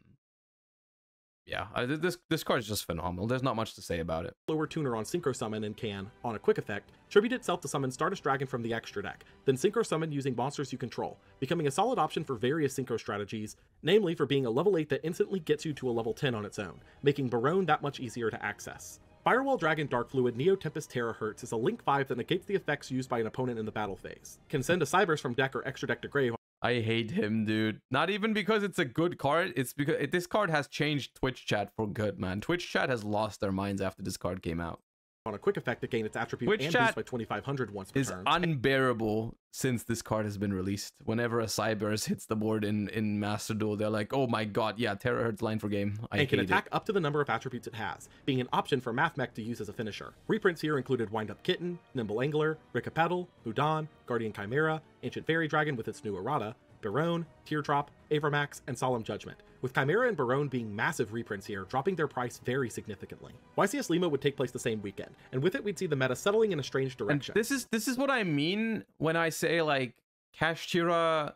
yeah, I, this this card is just phenomenal. There's not much to say about it. lower tuner on Synchro Summon and can, on a quick effect, tribute itself to summon Stardust Dragon from the extra deck, then Synchro Summon using monsters you control, becoming a solid option for various Synchro strategies, namely for being a level 8 that instantly gets you to a level 10 on its own, making Baronne that much easier to access. Firewall Dragon Dark Fluid Neo Tempest Terahertz is a Link 5 that negates the effects used by an opponent in the battle phase. Can send a Cyberse from deck or extra deck to grave I hate him, dude. Not even because it's a good card. It's because this card has changed Twitch chat for good, man. Twitch chat has lost their minds after this card came out. On a quick effect to gain its attribute Twitch and chat boost by 2500 once per Is turn. unbearable since this card has been released. Whenever a Cyberse hits the board in in Master Duel, they're like, "Oh my god, yeah, Terahertz line for game." I and can attack it. up to the number of attributes it has, being an option for Mathmech to use as a finisher. Reprints here included Wind Up Kitten, Nimble Angler, Rickapeddle, Budan, Guardian Chimera, Ancient Fairy Dragon with its new errata, Baronne, Teardrop, Avermax, and Solemn Judgment, with Chimera and Baronne being massive reprints here, dropping their price very significantly. YCS Lima would take place the same weekend, and with it we'd see the meta settling in a strange And direction. this is this is what I mean when I say like Kashtira.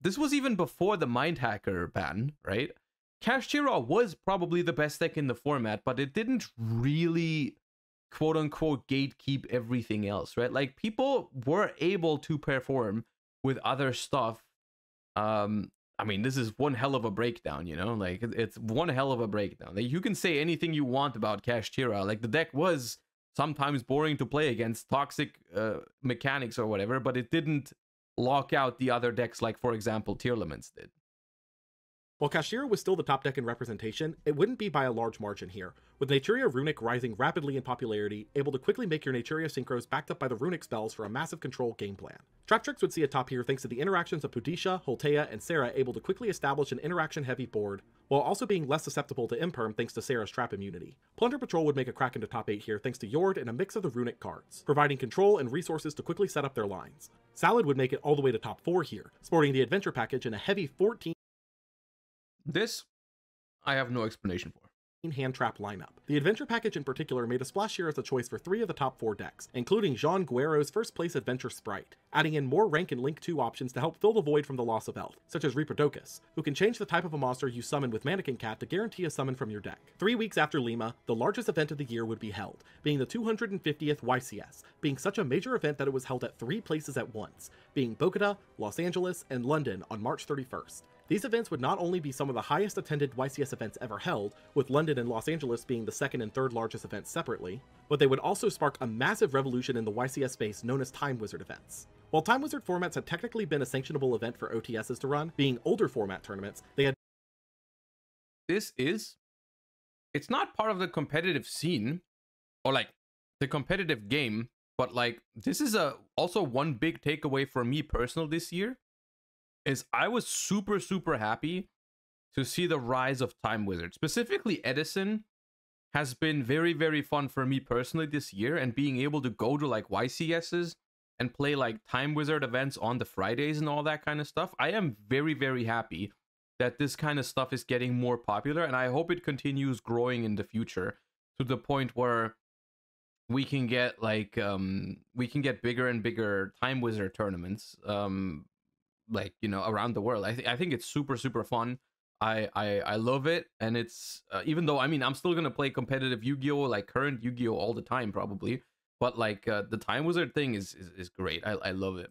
This was even before the Mind Hacker ban, right? Kashtira was probably the best deck in the format, but it didn't really quote unquote gatekeep everything else, right? Like people were able to perform with other stuff. Um, I mean, this is one hell of a breakdown, you know? Like it's one hell of a breakdown. Like you can say anything you want about Kashtira Like the deck was sometimes boring to play against toxic uh, mechanics or whatever, but it didn't lock out the other decks like for example Tearlaments did. While Kashtira was still the top deck in representation, it wouldn't be by a large margin here, with Naturia Runick rising rapidly in popularity, able to quickly make your Naturia synchros backed up by the Runick spells for a massive control game plan. Traptrix would see a top here thanks to the interactions of Pudisha, Holtea, and Sera able to quickly establish an interaction-heavy board, while also being less susceptible to Imperm thanks to Sera's trap immunity. Plunder Patrol would make a crack into top 8 here thanks to Yord and a mix of the Runick cards, providing control and resources to quickly set up their lines. Salad would make it all the way to top 4 here, sporting the adventure package and a heavy 14 This I have no explanation for. hand trap lineup. The adventure package in particular made a splash here as a choice for three of the top four decks, including Jean Guerrero's first place adventure sprite, adding in more rank and link 2 options to help fill the void from the loss of Elf, such as Reprodocus, who can change the type of a monster you summon with Mannequin Cat to guarantee a summon from your deck. Three weeks after Lima, the largest event of the year would be held, being the 250th YCS, being such a major event that it was held at three places at once, being Bogota, Los Angeles, and London on March 31st. These events would not only be some of the highest attended YCS events ever held, with London and Los Angeles being the second and third largest events separately, but they would also spark a massive revolution in the YCS space known as Time Wizard events. While Time Wizard formats had technically been a sanctionable event for OTSs to run, being older format tournaments, they had this is it's not part of the competitive scene or like the competitive game but like this is a also one big takeaway for me personal this year is i was super super happy to see the rise of time wizard. Specifically edison has been very very fun for me personally this year and being able to go to like ycs's and play like time wizard events on the fridays and all that kind of stuff i am very very happy that this kind of stuff is getting more popular and i hope it continues growing in the future to the point where we can get like um we can get bigger and bigger time wizard tournaments um like you know around the world. I, th- I think it's super super fun. I, I I love it, and it's uh, even though I mean I'm still gonna play competitive Yu-Gi-Oh like current Yu-Gi-Oh all the time probably, but like uh, the Time Wizard thing is is, is great. I, I love it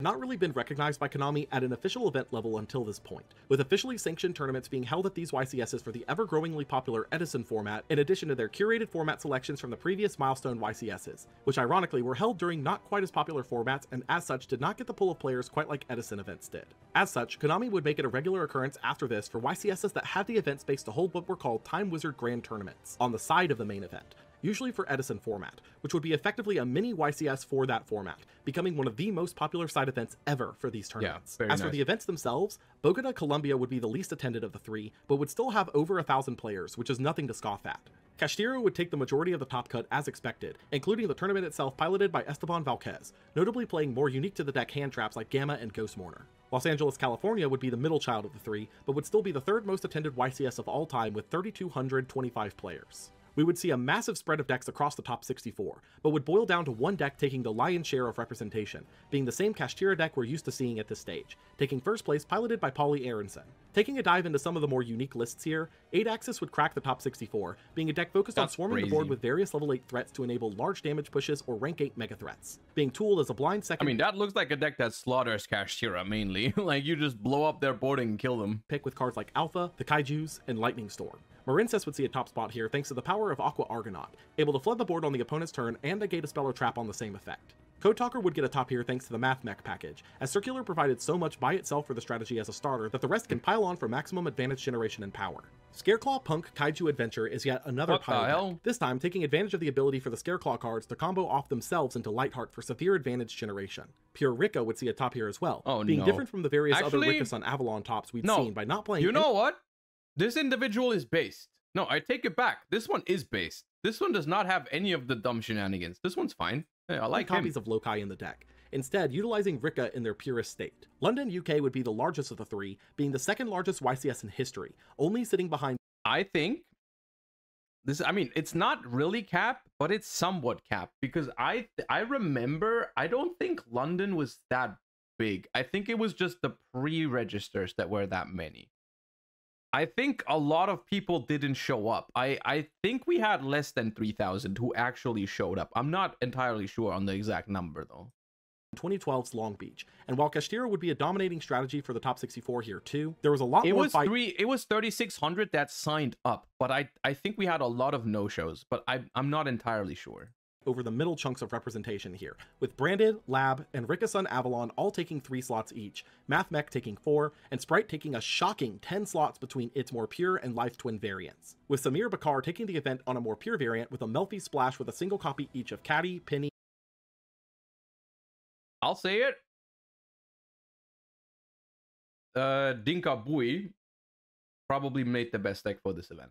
not really been recognized by Konami at an official event level until this point, with officially sanctioned tournaments being held at these YCSs for the ever-growingly popular Edison format, in addition to their curated format selections from the previous Milestone YCSs, which ironically were held during not quite as popular formats and as such did not get the pull of players quite like Edison events did. As such, Konami would make it a regular occurrence after this for YCSs that had the event space to hold what were called Time Wizard Grand Tournaments, on the side of the main event, usually for Edison format, which would be effectively a mini YCS for that format, becoming one of the most popular side events ever for these tournaments. Yeah, As nice. for the events themselves, Bogota Colombia would be the least attended of the three, but would still have over a thousand players, which is nothing to scoff at. Kashtira would take the majority of the top cut as expected, including the tournament itself piloted by Esteban Valquez, notably playing more unique to the deck hand traps like Gamma and Ghost Mourner. Los Angeles, California would be the middle child of the three, but would still be the third most attended YCS of all time with 3,225 players we would see a massive spread of decks across the top 64, but would boil down to one deck taking the lion's share of representation, being the same Kashtira deck we're used to seeing at this stage, taking first place piloted by Polly Aronson. Taking a dive into some of the more unique lists here, 8 Axis would crack the top 64, being a deck focused on swarming crazy. the board with various level 8 threats to enable large damage pushes or rank 8 mega threats, being tooled as a blind second... I mean, that looks like a deck that slaughters Kashtira mainly. like you just blow up their board and kill them. pick with cards like Alpha, the Kaijus, and Lightning Storm. Marincess would see a top spot here thanks to the power of Aqua Argonaut, able to flood the board on the opponent's turn and negate a spell or trap on the same effect. Code Talker would get a top here thanks to the Math Mech package, as Circular provided so much by itself for the strategy as a starter that the rest can pile on for maximum advantage generation and power. Scareclaw Punk Kaiju Adventure is yet another What pile this time taking advantage of the ability for the Scareclaw cards to combo off themselves into Lightheart for severe advantage generation. Pure Rikka would see a top here as well, Oh, being no. different from the various other Rikka Sunavalon tops we'd No. seen by not playing You know what? This individual is based. No, I take it back. This one is based. This one does not have any of the dumb shenanigans. This one's fine. Yeah, I like copies him. of Lokai in the deck, instead utilizing Rikka in their purest state. London, UK would be the largest of the three, being the second largest YCS in history, only sitting behind I think this. I mean, it's not really cap, but it's somewhat cap because I I remember. I don't think London was that big. I think it was just the pre-registers that were that many. I think a lot of people didn't show up. I I think we had less than 3000 who actually showed up. I'm not entirely sure on the exact number though. 2012's Long Beach. And while Kashtira would be a dominating strategy for the top 64 here too, there was a lot It more was fight 3 it was 3600 that signed up, but I I think we had a lot of no-shows, but I I'm not entirely sure. Over the middle chunks of representation here, with Branded, Lab, and Rikka Sunavalon all taking three slots each, MathMech taking four, and Sprite taking a shocking 10 slots between its more pure and Live Twin variants. With Samir Bakar taking the event on a more pure variant with a Melfi splash with a single copy each of Caddy, Penny, I'll say it. Uh, Dinka Bui probably made the best deck for this event.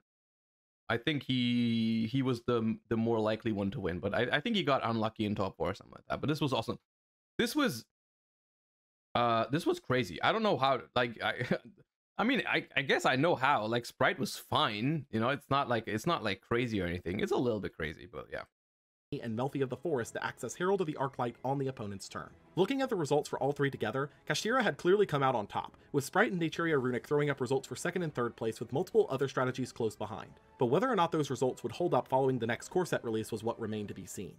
I think he he was the the more likely one to win, but I, I think he got unlucky in top four or something like that. But this was awesome. This was uh this was crazy. I don't know how like I I mean I, I guess I know how. Like Sprite was fine. You know, it's not like it's not like crazy or anything. It's a little bit crazy, but yeah. And Melfi of the Forest to access Herald of the Arclight on the opponent's turn. Looking at the results for all three together, Kashtira had clearly come out on top, with Sprite and Naturia Runick throwing up results for second and third place with multiple other strategies close behind. But whether or not those results would hold up following the next core set release was what remained to be seen.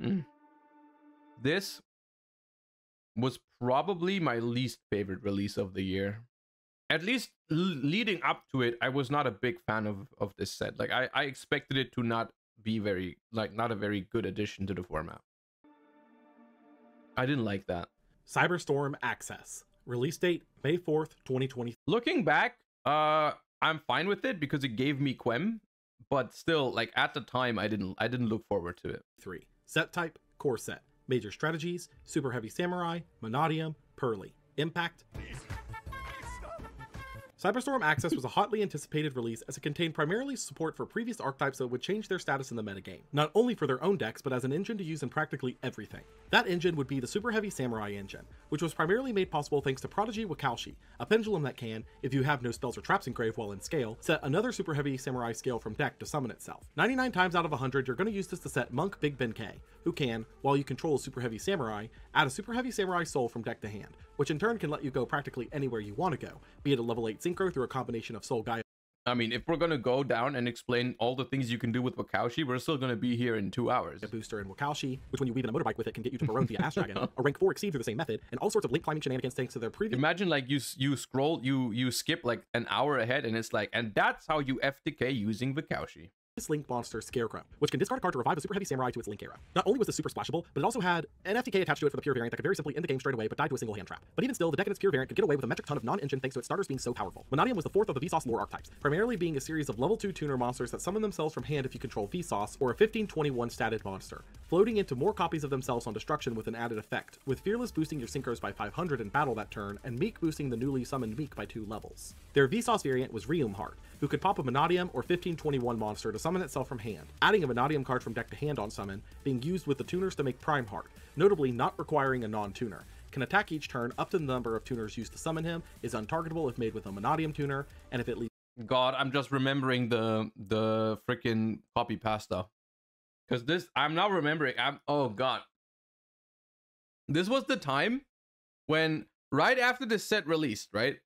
Mm. This was probably my least favorite release of the year. At least leading up to it, I was not a big fan of of this set. Like I, I expected it to not be very like not a very good addition to the format. I didn't like that. Cyberstorm Access. Release date May 4th, 2020. Looking back, uh I'm fine with it because it gave me Quem, but still like at the time I didn't I didn't look forward to it. 3. Set type Core Set. Major strategies Super Heavy Samurai, Mannadium, Purrely. Impact Cyberstorm Access was a hotly anticipated release as it contained primarily support for previous archetypes that would change their status in the metagame, not only for their own decks, but as an engine to use in practically everything. That engine would be the Super Heavy Samurai engine, which was primarily made possible thanks to Prodigy Wakaushi, a pendulum that can, if you have no spells or traps in grave while in scale, set another Super Heavy Samurai scale from deck to summon itself. 99 times out of 100, you're going to use this to set Monk Big Benkei, who can, while you control a Super Heavy Samurai, add a Super Heavy Samurai Soul from deck to hand, which in turn can let you go practically anywhere you want to go, be it a level 8 Synchro through a combination of Soul Gaia I mean, if we're gonna go down and explain all the things you can do with Wakaushi, we're still gonna be here in two hours. A booster and Wakaushi, which when you weave in a motorbike with it can get you to Baronne via Ash Dragon, a rank 4 exceed through the same method, and all sorts of link climbing shenanigans thanks to their previous Imagine like you you scroll, you you skip like an hour ahead, and it's like, and that's how you FTK using Wakaushi. Link monster Scarecrow, which can discard a card to revive a Super Heavy Samurai to its Link era. Not only was this super splashable, but it also had an FTK attached to it for the pure variant that could very simply end the game straight away but die to a single hand trap. But even still, the deck in its pure variant could get away with a metric ton of non-engine thanks to its starters being so powerful. Mannadium was the fourth of the Visas lore archetypes, primarily being a series of level 2 tuner monsters that summon themselves from hand if you control Visas, or a 1521 statted monster, floating into more copies of themselves on destruction with an added effect, with Fearless boosting your synchros by 500 in battle that turn, and Meek boosting the newly summoned Meek by 2 levels. Their Visas variant was Riumheart, who could pop a Mannadium or 1521 monster to summon itself from hand, adding a Mannadium card from deck to hand on summon, being used with the tuners to make Prime Heart, notably not requiring a non-tuner. Can attack each turn up to the number of tuners used to summon him, is untargetable if made with a Mannadium tuner, and if it leaves God, I'm just remembering the the freaking copy pasta. Cause this, I'm now remembering. I'm oh God. This was the time when right after the set released, right?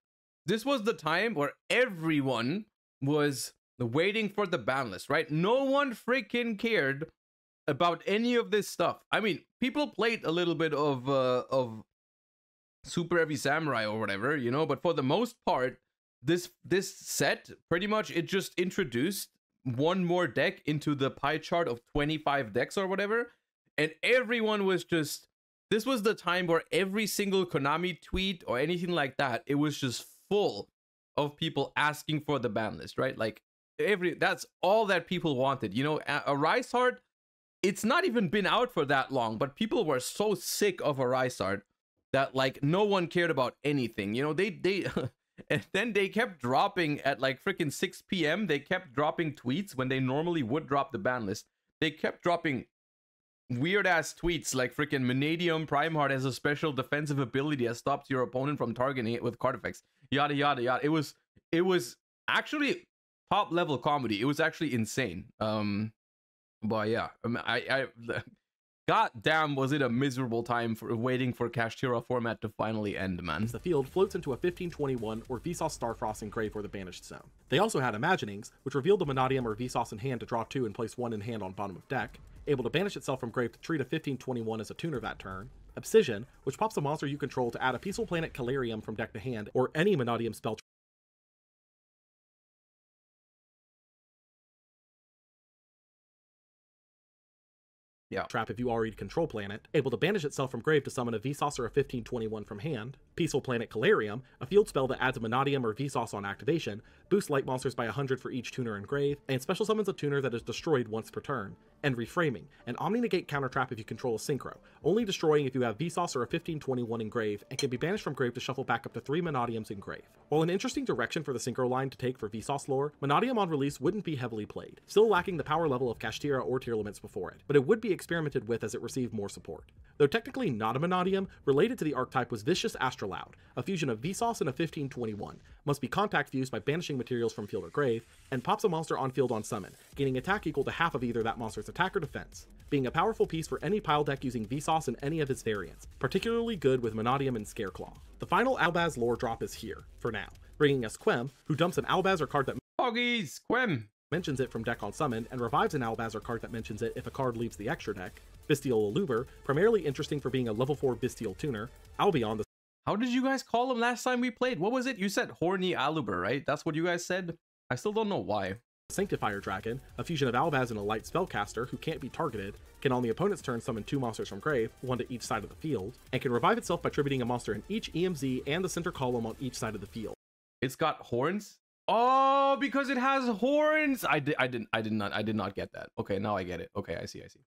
This was the time where everyone was waiting for the ban list, right? No one freaking cared about any of this stuff. I mean, people played a little bit of uh, of Super Heavy Samurai or whatever, you know, but for the most part, this this set pretty much it just introduced one more deck into the pie chart of 25 decks or whatever, and everyone was just this was the time where every single Konami tweet or anything like that, it was just full of people asking for the ban list, right? Like every that's all that people wanted. You know, a, Arise-Heart, it's not even been out for that long, but people were so sick of Arise-Heart that like no one cared about anything. You know, they they and then they kept dropping at like freaking 6 p.m. They kept dropping tweets when they normally would drop the ban list. They kept dropping weird ass tweets like freaking Mannadium Prime Heart has a special defensive ability that stops your opponent from targeting it with card effects. Yada yada yada. It was it was actually top level comedy. It was actually insane. Um, but yeah, I I. God damn, was it a miserable time for waiting for Kashtira format to finally end, man. the field floats into a 1521 or Visas Starfrost Engrave or the Banished Zone. They also had Imaginings, which revealed the Mannadium or Visas in hand to draw 2 and place 1 in hand on bottom of deck, able to banish itself from grave to treat a 1521 as a tuner that turn, Obsidian, which pops a monster you control to add a Peaceful Planet Calarium from deck to hand, or any Mannadium spell Yeah. trap if you already control planet, able to banish itself from grave to summon a Visas or a 1521 from hand, Peaceful Planet Calarium, a field spell that adds a Mannadium or Visas on activation, boosts light monsters by 100 for each tuner in grave, and special summons a tuner that is destroyed once per turn, and Reframing, an Omni Negate counter trap if you control a Synchro, only destroying if you have Visas or a 1521 in grave, and can be banished from grave to shuffle back up to 3 Mannadiums in grave. While an interesting direction for the Synchro line to take for Visas lore, Mannadium on release wouldn't be heavily played, still lacking the power level of Kashtira or Tearlaments before it, but it would be experimented with as it received more support. Though technically not a Mannadium, related to the archetype was Vicious Astraloud, a fusion of Visas and a 1521, must be contact fused by banishing materials from field or grave, and pops a monster on field on summon, gaining attack equal to half of either that monster's attack or defense, being a powerful piece for any pile deck using Visas in any of its variants, particularly good with Mannadium and Scareclaw. The final Albaz lore drop is here, for now, bringing us Quem, who dumps an Albaz or card that Poggies, Quem. mentions it from deck on summon, and revives an Albazar card that mentions it if a card leaves the extra deck. Bystial Aluber, primarily interesting for being a level 4 Bystial tuner. Albion, the How did you guys call him last time we played? What was it? You said horny Aluber, right? That's what you guys said? I still don't know why. Sanctifier Dragon, a fusion of Albaz and a light spellcaster who can't be targeted, can on the opponent's turn summon two monsters from grave, one to each side of the field, and can revive itself by tributing a monster in each EMZ and the center column on each side of the field. It's got horns. Oh, because it has horns. I did. I didn't. I did not. I did not get that. Okay, now I get it. Okay, I see. I see.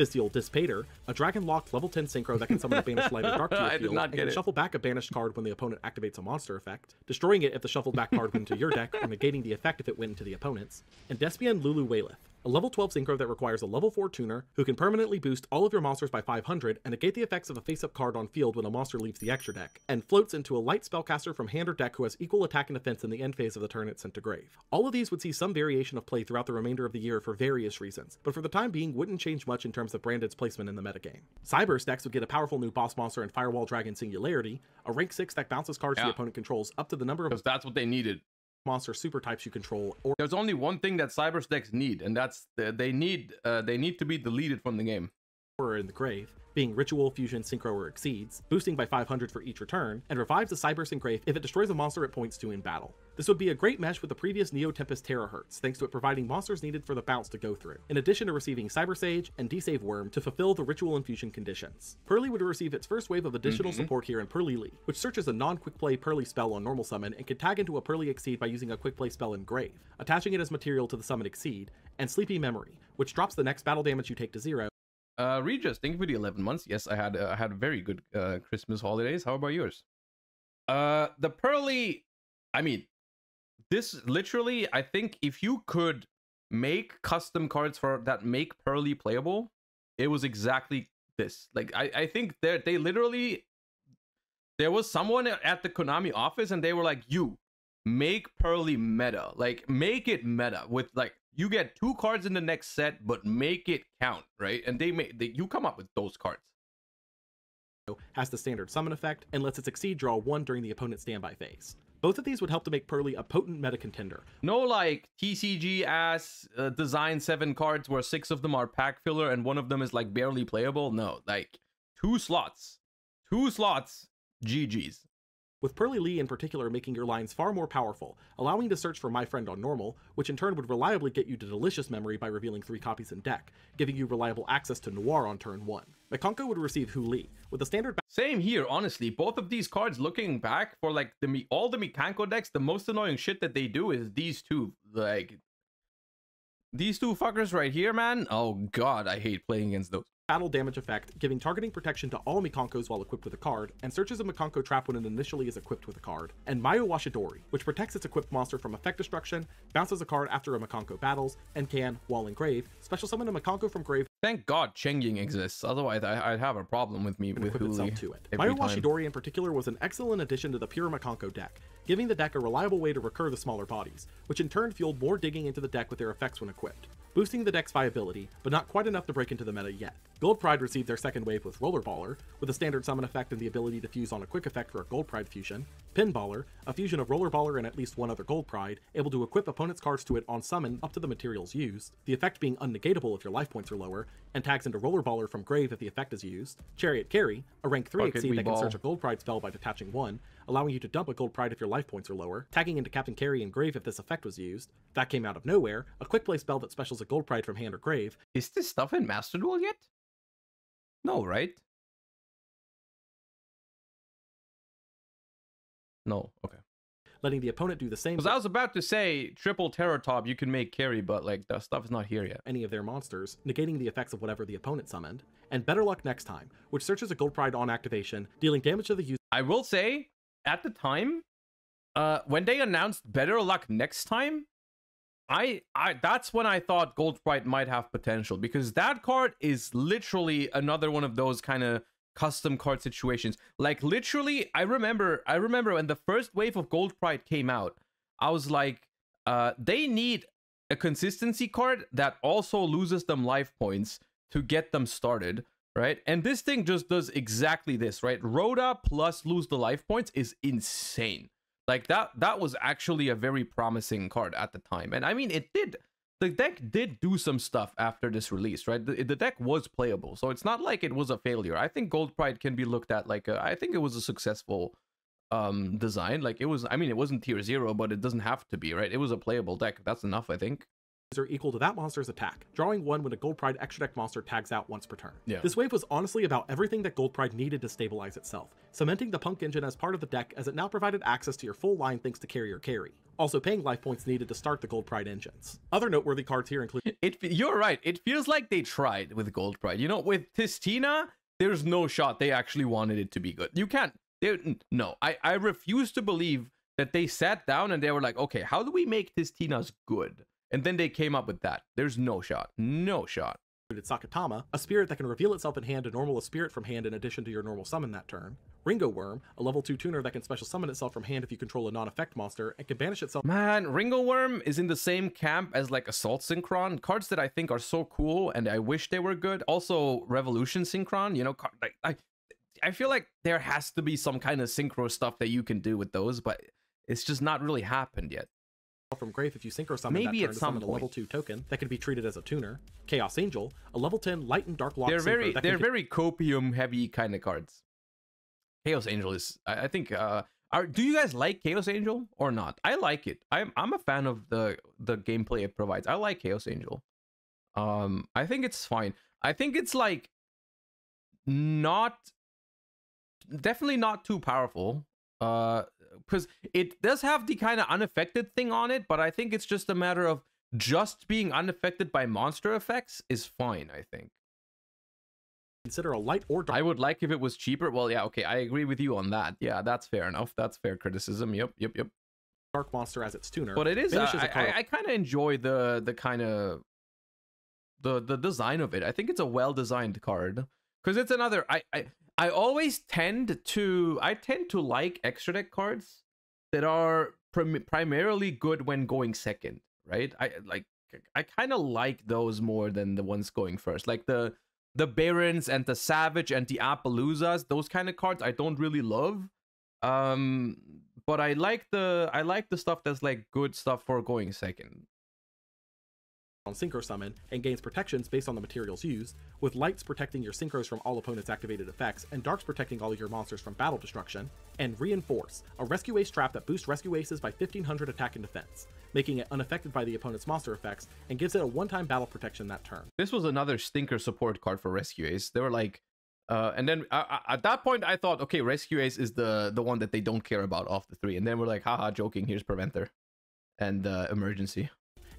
Bystial Dispater, a dragon locked level 10 synchro that can summon a banished light or dark to your field not and can it. shuffle back a banished card when the opponent activates a monster effect, destroying it if the shuffled back card went into your deck or negating the effect if it went into the opponent's, and Despian Luluwalilith, a level 12 synchro that requires a level 4 tuner who can permanently boost all of your monsters by 500 and negate the effects of a face-up card on field when a monster leaves the extra deck, and floats into a light spellcaster from hand or deck who has equal attack and defense in the end phase of the turn it's sent to grave. All of these would see some variation of play throughout the remainder of the year for various reasons, but for the time being wouldn't change much in terms of Branded's placement in the metagame. Cyberse decks would get a powerful new boss monster and Firewall Dragon Singularity, a rank 6 that bounces cards Yeah. the opponent controls up to the number of Because that's what they needed. monster super types you control, or There's only one thing that Cyberse decks need, and that's they need. Uh, they need to be deleted from the game. Horror in the grave, being Ritual, Fusion, Synchro, or Exceeds, boosting by 500 for each return, and revives the Cyberse Grave if it destroys a monster it points to in battle. This would be a great mesh with the previous Neo Tempest Terahertz, thanks to it providing monsters needed for the bounce to go through, in addition to receiving Cyber Sage and D-Save Worm to fulfill the Ritual and Fusion conditions. Purrely would receive its first wave of additional mm-hmm. support here in Purrelyly, which searches a non-quick play Purrely spell on normal summon and can tag into a Purrely Exceed by using a quick play spell in Grave, attaching it as material to the summon Exceed, and Sleepy Memory, which drops the next battle damage you take to zero, Uh, Regis, thank you for the 11 months. Yes, I had uh, I had very good uh, Christmas holidays. How about yours? Uh, the Purrely, I mean, this literally, I think if you could make custom cards for that make Purrely playable, it was exactly this. Like, I I think they they literally there was someone at the Konami office and they were like, "You make Purrely meta, like make it meta with like." You get two cards in the next set, but make it count, right? And they make they, you come up with those cards. has the standard summon effect, and lets it succeed draw one during the opponent's standby phase. Both of these would help to make Purrely a potent meta contender, No like TCG ass uh, design seven cards where six of them are pack filler and one of them is like barely playable. No, like two slots, two slots, GG's. With Purrelyly in particular making your lines far more powerful, allowing you to search for My Friend on normal, which in turn would reliably get you to Delicious Memory by revealing three copies in deck, giving you reliable access to Noir on turn 1. Mikanko would receive Hu Li, with a standard Same here, honestly. Both of these cards, looking back for like the all the Mikanko decks, the most annoying shit that they do is these two. Like these two fuckers right here, man. Oh god, I hate playing against those. Battle damage effect, giving targeting protection to all Mikankos while equipped with a card, and searches a Mikanko trap when it initially is equipped with a card, and Mayo Washidori, which protects its equipped monster from effect destruction, bounces a card after a Mikanko battles, and can, while in grave, special summon a Mikanko from grave Thank God Chengying exists. Otherwise, I, I'd have a problem with me with Huli to it. every Mayo time. Washidori in particular was an excellent addition to the pure Mikanko deck, giving the deck a reliable way to recur the smaller bodies, which in turn fueled more digging into the deck with their effects when equipped, boosting the deck's viability, but not quite enough to break into the meta yet. Gold Pride received their second wave with Rollerballer, with a standard summon effect and the ability to fuse on a quick effect for a Gold Pride fusion, Pinballer, a fusion of Rollerballer and at least one other Gold Pride, able to equip opponent's cards to it on summon up to the materials used, the effect being unnegatable if your life points are lower, and tags into Rollerballer from grave if the effect is used, Chariot Carrie, a rank 3 Fuck it, exceed that can search a Gold Pride spell by detaching one, allowing you to dump a Gold Pride if your life points are lower, tagging into Captain Carrie and grave if this effect was used, that came out of nowhere, a quick play spell that specials a Gold Pride from hand or grave, Is this stuff in Master Duel yet? No, right? No, okay. letting the opponent do the same Because I was about to say triple Terror Top, you can make carry, but like that stuff is not here yet. any of their monsters, negating the effects of whatever the opponent summoned, and Better Luck Next Time, which searches a Gold Pride on activation, dealing damage to the user I will say, at the time, uh, when they announced Better Luck next time, I, I that's when I thought Gold Pride might have potential because that card is literally another one of those kind of custom card situations. Like literally, I remember, I remember when the first wave of Gold Pride came out, I was like, uh, they need a consistency card that also loses them life points to get them started, right? And this thing just does exactly this, right? Rhoda plus lose the life points is insane. Like that that was actually a very promising card at the time. And I mean it did the deck did do some stuff after this release, right? The, the deck was playable. So it's not like it was a failure. I think Gold Pride can be looked at like a, I think it was a successful um design. Like it was I mean it wasn't tier 0, but it doesn't have to be, right? It was a playable deck. That's enough, I think. Are equal to that monster's attack, drawing one when a Gold Pride extra deck monster tags out once per turn. Yeah. This wave was honestly about everything that Gold Pride needed to stabilize itself, cementing the Punk engine as part of the deck as it now provided access to your full line thanks to Carrier Carry, also paying life points needed to start the Gold Pride engines. Other noteworthy cards here include It you're right. It feels like they tried with Gold Pride. You know, with Tistina, there's no shot they actually wanted it to be good. You can't. They, no, I I refuse to believe that they sat down and they were like, okay, how do we make Tistina's good? And then they came up with that. There's no shot. No shot. It's Sakitama, a spirit that can reveal itself in hand to normal a spirit from hand in addition to your normal summon that turn. Ringo Worm, a level 2 tuner that can special summon itself from hand if you control a non-effect monster, and can banish itself Man, Ringo Worm is in the same camp as like Assault Synchron. Cards that I think are so cool and I wish they were good. Also, Revolution Synchron, you know, like, I, I feel like there has to be some kind of synchro stuff that you can do with those, but it's just not really happened yet. From Grave if you synchro summon Maybe that at turn to some summon a level 2 token that can be treated as a tuner. Chaos Angel, a level 10 light and dark lock they're very they're very copium heavy kind of cards. Chaos Angel is I, I think uh are do you guys like Chaos Angel or not? I like it. I'm I'm a fan of the the gameplay it provides. I like Chaos Angel. Um I think it's fine. I think it's like not definitely not too powerful. Uh because it does have the kind of unaffected thing on it, but I think it's just a matter of just being unaffected by monster effects is fine, I think. consider a light or dark I would like if it was cheaper. Well, yeah, okay, I agree with you on that. Yeah, that's fair enough. That's fair criticism. Yep, yep, yep. dark monster as its tuner. But it is. uh, Banishes I, a card I, I kind of enjoy the the kind of the the design of it. I think it's a well designed card because it's another. I I I always tend to I tend to like extra deck cards that are prim- primarily good when going second. Right. I like. I kind of like those more than the ones going first. Like the the Baronnes and the Savage and the Apollousas, those kind of cards I don't really love. Um but I like the I like the stuff that's like good stuff for going second. On synchro summon and gains protections based on the materials used, with lights protecting your synchros from all opponents' activated effects, and darks protecting all of your monsters from battle destruction, and Reinforce, a rescue ace trap that boosts rescue aces by 1500 attack and defense, making it unaffected by the opponent's monster effects, and gives it a one-time battle protection that turn. This was another stinker support card for Rescue Ace. They were like uh, and then uh, uh, at that point, I thought, okay, Rescue Ace is the the one that they don't care about off the three. And then we're like, haha, joking. Here's Preventer and uh, Emergency.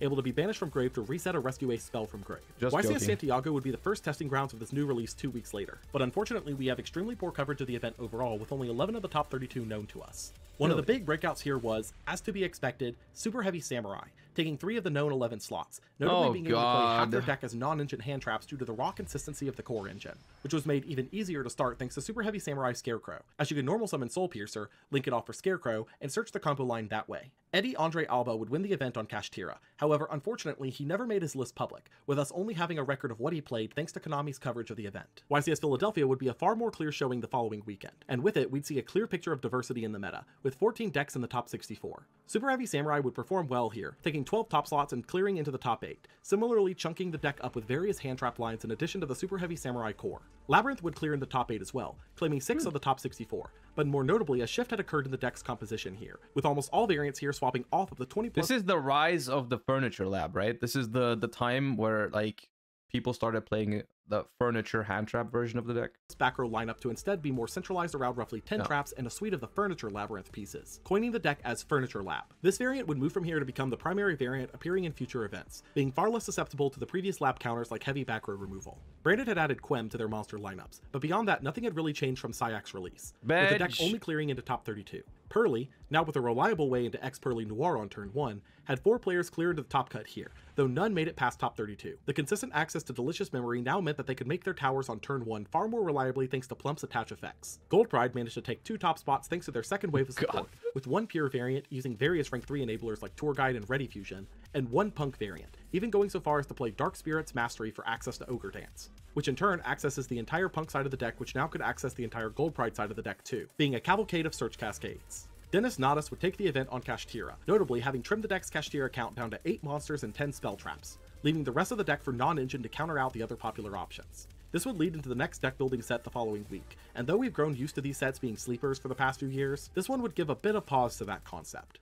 Able to be banished from grave to reset a rescue a spell from grave. Just YCS joking. Santiago would be the first testing grounds of this new release two weeks later, but unfortunately we have extremely poor coverage of the event overall with only 11 of the top 32 known to us. One of the big breakouts here was, as to be expected, Super Heavy Samurai, taking three of the known 11 slots, notably Oh, being able to play half their deck as non-engine hand traps due to the raw consistency of the core engine, which was made even easier to start thanks to Super Heavy Samurai Scarecrow, as you can normal summon Soul Piercer, link it off for Scarecrow, and search the combo line that way. Eddie Andre Alba would win the event on Kashtira. However, unfortunately, he never made his list public, with us only having a record of what he played thanks to Konami's coverage of the event. YCS Philadelphia would be a far more clear showing the following weekend, and with it, we'd see a clear picture of diversity in the meta, with 14 decks in the top 64. Super Heavy Samurai would perform well here, taking 12 top slots and clearing into the top 8, similarly chunking the deck up with various hand trap lines in addition to the Super Heavy Samurai core. Labyrinth would clear in the top 8 as well, claiming 6 of the top 64, but more notably, a shift had occurred in the deck's composition here, with almost all variants here swapping off of the 20 plus This is the rise of the furniture lab, right? This is the the time where like people started playing the furniture hand trap version of the deck. back row lineup to instead be more centralized around roughly 10 No. traps and a suite of the Furniture Labyrinth pieces, coining the deck as Furniture Lab. This variant would move from here to become the primary variant appearing in future events, being far less susceptible to the previous lab counters like heavy back row removal. Branded had added Quem to their monster lineups, but beyond that, nothing had really changed from Syak's release, with the deck only clearing into top 32. Purrely, now with a reliable way into Expurrely Noir on turn 1, had four players clear into the top cut here, though none made it past top 32. The consistent access to Delicious Memory now meant that they could make their towers on turn 1 far more reliably thanks to Plump's attach effects. Gold Pride managed to take two top spots thanks to their second wave of support, with one pure variant using various rank 3 enablers like Tour Guide and Ready Fusion, and one punk variant, even going so far as to play Dark Spirit's Mastery for access to Ogre Dance which in turn accesses the entire punk side of the deck, which now could access the entire gold pride side of the deck too, being a cavalcade of search cascades. Dennis Nadas would take the event on Kashtira, notably having trimmed the deck's Kashtira count down to 8 monsters and 10 spell traps, leaving the rest of the deck for non-engine to counter out the other popular options. This would lead into the next deck building set the following week, and though we've grown used to these sets being sleepers for the past few years, this one would give a bit of pause to that concept.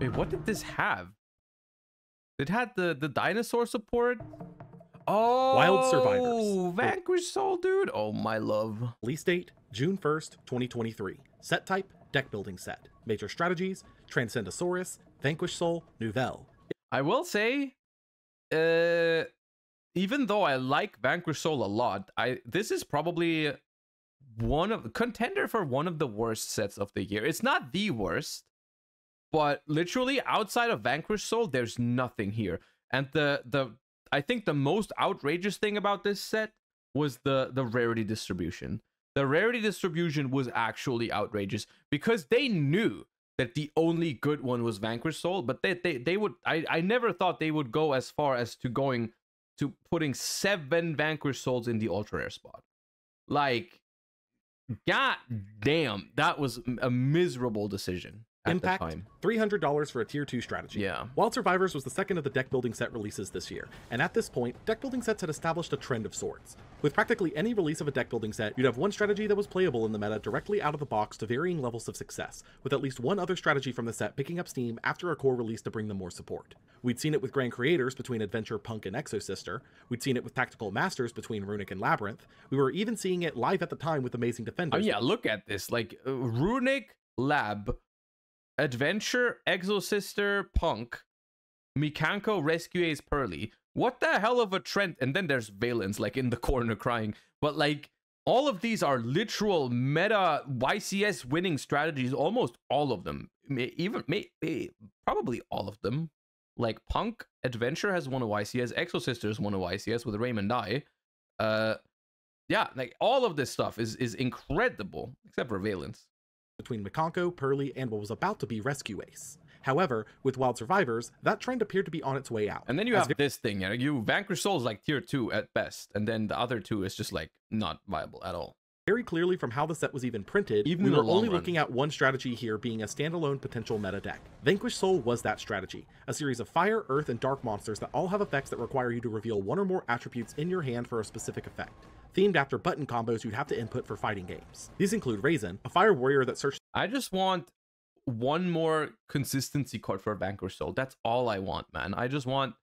Wait, what did this have? It had the the dinosaur support. Oh, Wild Survivors. Oh, Vanquish Soul, dude. Oh my love. Release date June 1st, 2023. Set type deck building set. Major strategies Transcendosaurus, Vanquish Soul, Nouvelle. I will say, uh, even though I like Vanquish Soul a lot, I this is probably one of contender for one of the worst sets of the year. It's not the worst, but literally outside of Vanquish Soul, there's nothing here. And the the I think the most outrageous thing about this set was the the rarity distribution. The rarity distribution was actually outrageous because they knew that the only good one was Vanquish Soul, but they they, they would I, I never thought they would go as far as to going to putting seven Vanquish Souls in the ultra rare spot. Like god damn, that was a miserable decision at Impact the time. $300 for a tier 2 strategy. Yeah. Wild Survivors was the second of the deck building set releases this year, and at this point, deck building sets had established a trend of sorts. With practically any release of a deck building set, you'd have one strategy that was playable in the meta directly out of the box to varying levels of success, with at least one other strategy from the set picking up steam after a core release to bring them more support. We'd seen it with Grand Creators between Adventure, Punk, and Exosister. We'd seen it with Tactical Masters between Runick and Labyrinth. We were even seeing it live at the time with Amazing Defenders. Oh yeah, look at this. Like uh, Runick Lab, Adventure, Exosister, Punk, Mikanko, Rescue Ace, Purrely. What the hell of a trend? And then there's Valence like in the corner crying. But like all of these are literal meta YCS winning strategies. Almost all of them. Even may, probably all of them. Like Punk, Adventure has won a YCS. Exosister has won a YCS with Raymond Die. Uh, yeah, like all of this stuff is is incredible, except for Valence. Between Mikanko, Purrely, and what was about to be Rescue Ace. However, with Wild Survivors, that trend appeared to be on its way out. And then you as have this thing, you know, you Vanquish Soul is like tier two at best, and then the other two is just like not viable at all. very clearly from how the set was even printed, Even we were only run. looking at one strategy here being a standalone potential meta deck. Vanquish Soul was that strategy, a series of fire, earth, and dark monsters that all have effects that require you to reveal one or more attributes in your hand for a specific effect. Themed after button combos you'd have to input for fighting games. These include Razen, a fire warrior that searches I just want one more consistency card for Vanquish Soul. That's all I want, man. I just want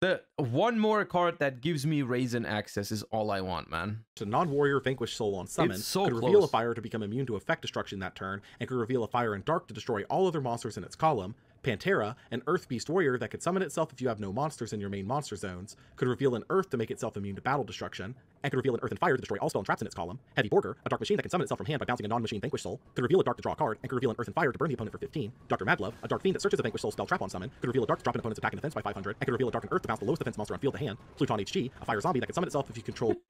the one more card that gives me Razen access is all I want, man. a non-warrior Vanquish Soul on summon, It's so could reveal a fire to become immune to effect destruction that turn, and could reveal a fire and dark to destroy all other monsters in its column. Pantera, an Earth Beast warrior that could summon itself if you have no monsters in your main monster zones, could reveal an Earth to make itself immune to battle destruction, and could reveal an Earth and Fire to destroy all spell and traps in its column. Heavy Borger, a dark machine that can summon itself from hand by bouncing a non-machine Vanquish Soul, could reveal a dark to draw a card, and could reveal an Earth and Fire to burn the opponent for 15. Dr. Madlove, a dark fiend that searches a Vanquish Soul spell trap on summon, could reveal a dark to drop an opponent's attack and defense by 500, and could reveal a dark and Earth to bounce the lowest defense monster on field to hand. Pluton HG, a fire zombie that can summon itself if you control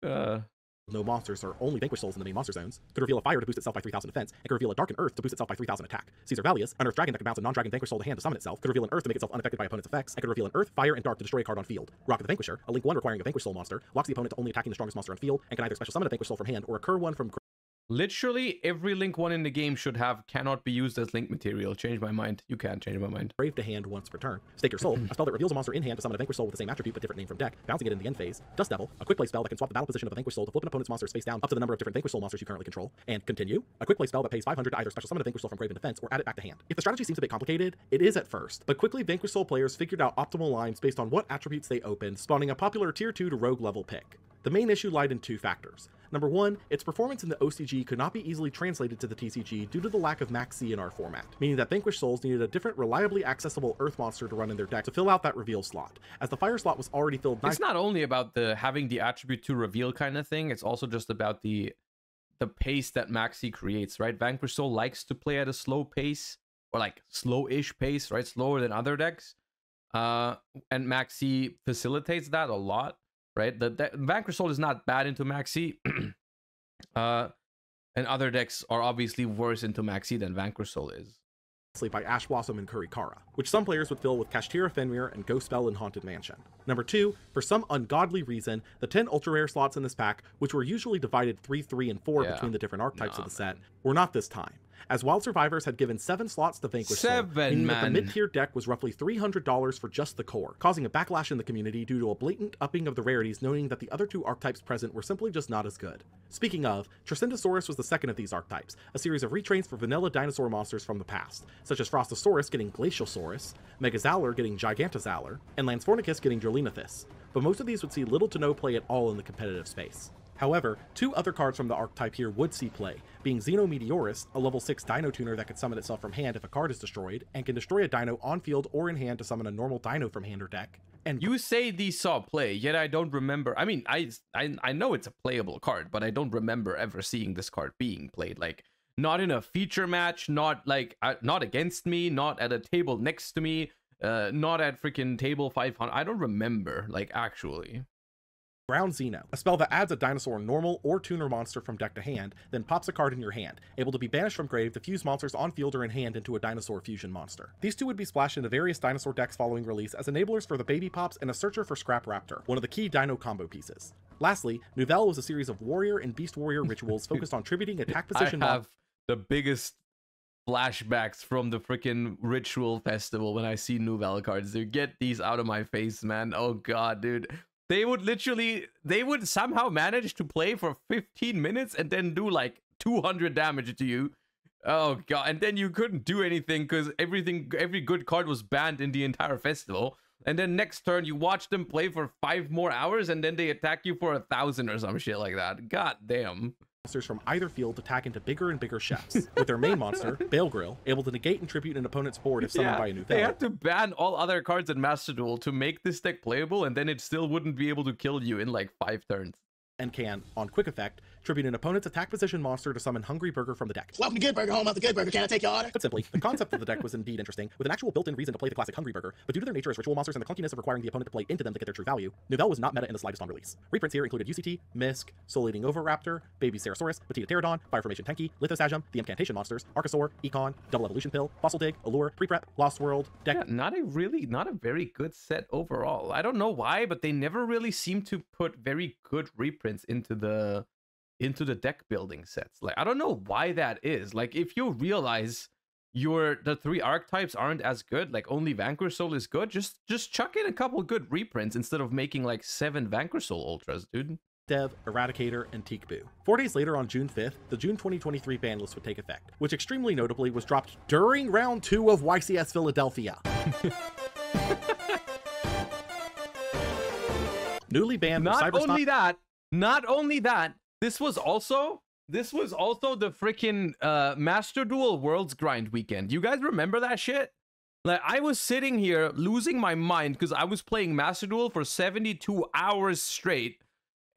Uh, no monsters or only vanquish souls in the main monster zones, could reveal a fire to boost itself by 3000 defense, and could reveal a dark and earth to boost itself by 3000 attack. Caesar Valius, an earth dragon that can bounce a non-dragon vanquish soul to hand to summon itself, could reveal an earth to make itself unaffected by opponent's effects, and could reveal an earth, fire, and dark to destroy a card on field. Rock of the Vanquisher, a link 1 requiring a vanquish soul monster, locks the opponent to only attacking the strongest monster on field, and can either special summon a vanquish soul from hand or occur one from literally every Link one in the game should have cannot be used as Link material. Change my mind. You can't change my mind. Brave to hand once per turn. Stake Your Soul, a spell that reveals a monster in hand to summon a Vanquish Soul with the same attribute but different name from deck, bouncing it in the end phase. Dust Devil, a quick play spell that can swap the battle position of a Vanquish Soul to flip an opponent's monster's face down up to the number of different Vanquish Soul monsters you currently control. And Continue, a quick play spell that pays 500 to either special summon a Vanquish Soul from grave in defense or add it back to hand. If the strategy seems a bit complicated, it is at first, but quickly Vanquish Soul players figured out optimal lines based on what attributes they opened, spawning a popular tier 2 to rogue level pick. The main issue lied in two factors. Number one, its performance in the OCG could not be easily translated to the TCG due to the lack of Max C in our format, meaning that Vanquish Souls needed a different, reliably accessible Earth monster to run in their deck to fill out that reveal slot, as the Fire slot was already filled It's not only about the having the attribute to reveal kind of thing. It's also just about the the pace that Maxi creates, right? Vanquish Soul likes to play at a slow pace or like slow-ish pace, right? Slower than other decks. Uh, and Maxi facilitates that a lot, right? The, the Vanquish Soul is not bad into Maxi. uh, and other decks are obviously worse into Maxi than Vanquish Soul is. by Ash Blossom and Kurikara, which some players would fill with Kashtira Fenrir and Ghost Belle and Haunted Mansion. Number 2, for some ungodly reason, the 10 ultra rare slots in this pack, which were usually divided 3, 3, and 4 Yeah. between the different archetypes Nah, of the set, were not this time. As Wild Survivors had given 7 slots to Vanquish Seven, meaning that the mid-tier deck was roughly $300 for just the core, causing a backlash in the community due to a blatant upping of the rarities, noting that the other two archetypes present were simply just not as good. Speaking of, Transcendosaurus was the second of these archetypes, a series of retrains for vanilla dinosaur monsters from the past, such as Frostosaurus getting Glaciosaurus, Megazowler getting Gigantozowler, and Lansfornicus getting Drolinothus, but most of these would see little to no play at all in the competitive space. However, two other cards from the archetype here would see play, being Xenometeorus, a level 6 dino tuner that can summon itself from hand if a card is destroyed, and can destroy a dino on field or in hand to summon a normal dino from hand or deck, and You say these saw play, yet I don't remember. I mean, I, I I know it's a playable card, but I don't remember ever seeing this card being played. Like, not in a feature match, not like uh, not against me, not at a table next to me, uh, not at freaking table 500. I don't remember, like actually. Ground Xeno, a spell that adds a dinosaur normal or tuner monster from deck to hand, then pops a card in your hand, able to be banished from grave to fuse monsters on field or in hand into a dinosaur fusion monster. These two would be splashed into various dinosaur decks following release as enablers for the baby pops and a searcher for Scrap Raptor, one of the key dino combo pieces. Lastly, Nouvelle was a series of warrior and beast warrior rituals focused on tributing attack position I have the biggest flashbacks from the freaking ritual festival when I see Nouvelle cards. Dude, get these out of my face, man. Oh god, dude. They would literally they would somehow manage to play for 15 minutes and then do like 200 damage to you. Oh god, and then you couldn't do anything because everything every good card was banned in the entire festival. And then next turn you watch them play for five more hours and then they attack you for a thousand or some shit like that. God damn. Monsters from either field attack into bigger and bigger chefs, with their main monster, Bale Grill, able to negate and tribute an opponent's board if summoned by a new they had to ban all other cards in Master Duel to make this deck playable, and then it still wouldn't be able to kill you in like five turns. and can, on quick effect, tribute an opponent's attack position monster to summon Hungry Burger from the deck. Welcome to Good Burger, home of the Good Burger. Can I take your order? Put simply, the concept of the deck was indeed interesting, with an actual built-in reason to play the classic Hungry Burger, but due to their nature as ritual monsters and the clunkiness of requiring the opponent to play into them to get their true value, Nouvelle was not meta in the slightest on release. Reprints here included UCT, Misk, Soul Eating Oviraptor, Baby Ceratosaurus, Petiteranodon, Fire Formation Tenki, Lithosagym, the Incantation Monsters, Archosaur, Econ, Double Evolution Pill, Fossil Dig, Allure, Pre-Prep, Lost World, Deck Yeah, not a really, not a very good set overall. I don't know why, but they never really seem to put very good reprints into the into the deck building sets. Like I don't know why that is. Like if you realize your the three archetypes aren't as good, like only Vanquish Soul is good, just just chuck in a couple good reprints instead of making like seven Vanquish Soul ultras, dude. Dev, Eradicator, and Teekboo. Four days later, on June 5th, the June 2023 ban list would take effect, which extremely notably was dropped during round two of YCS Philadelphia. Newly banned not only that not only that this was also this was also the freaking uh master duel worlds grind weekend. You guys remember that shit? Like i was sitting here losing my mind because i was playing master duel for 72 hours straight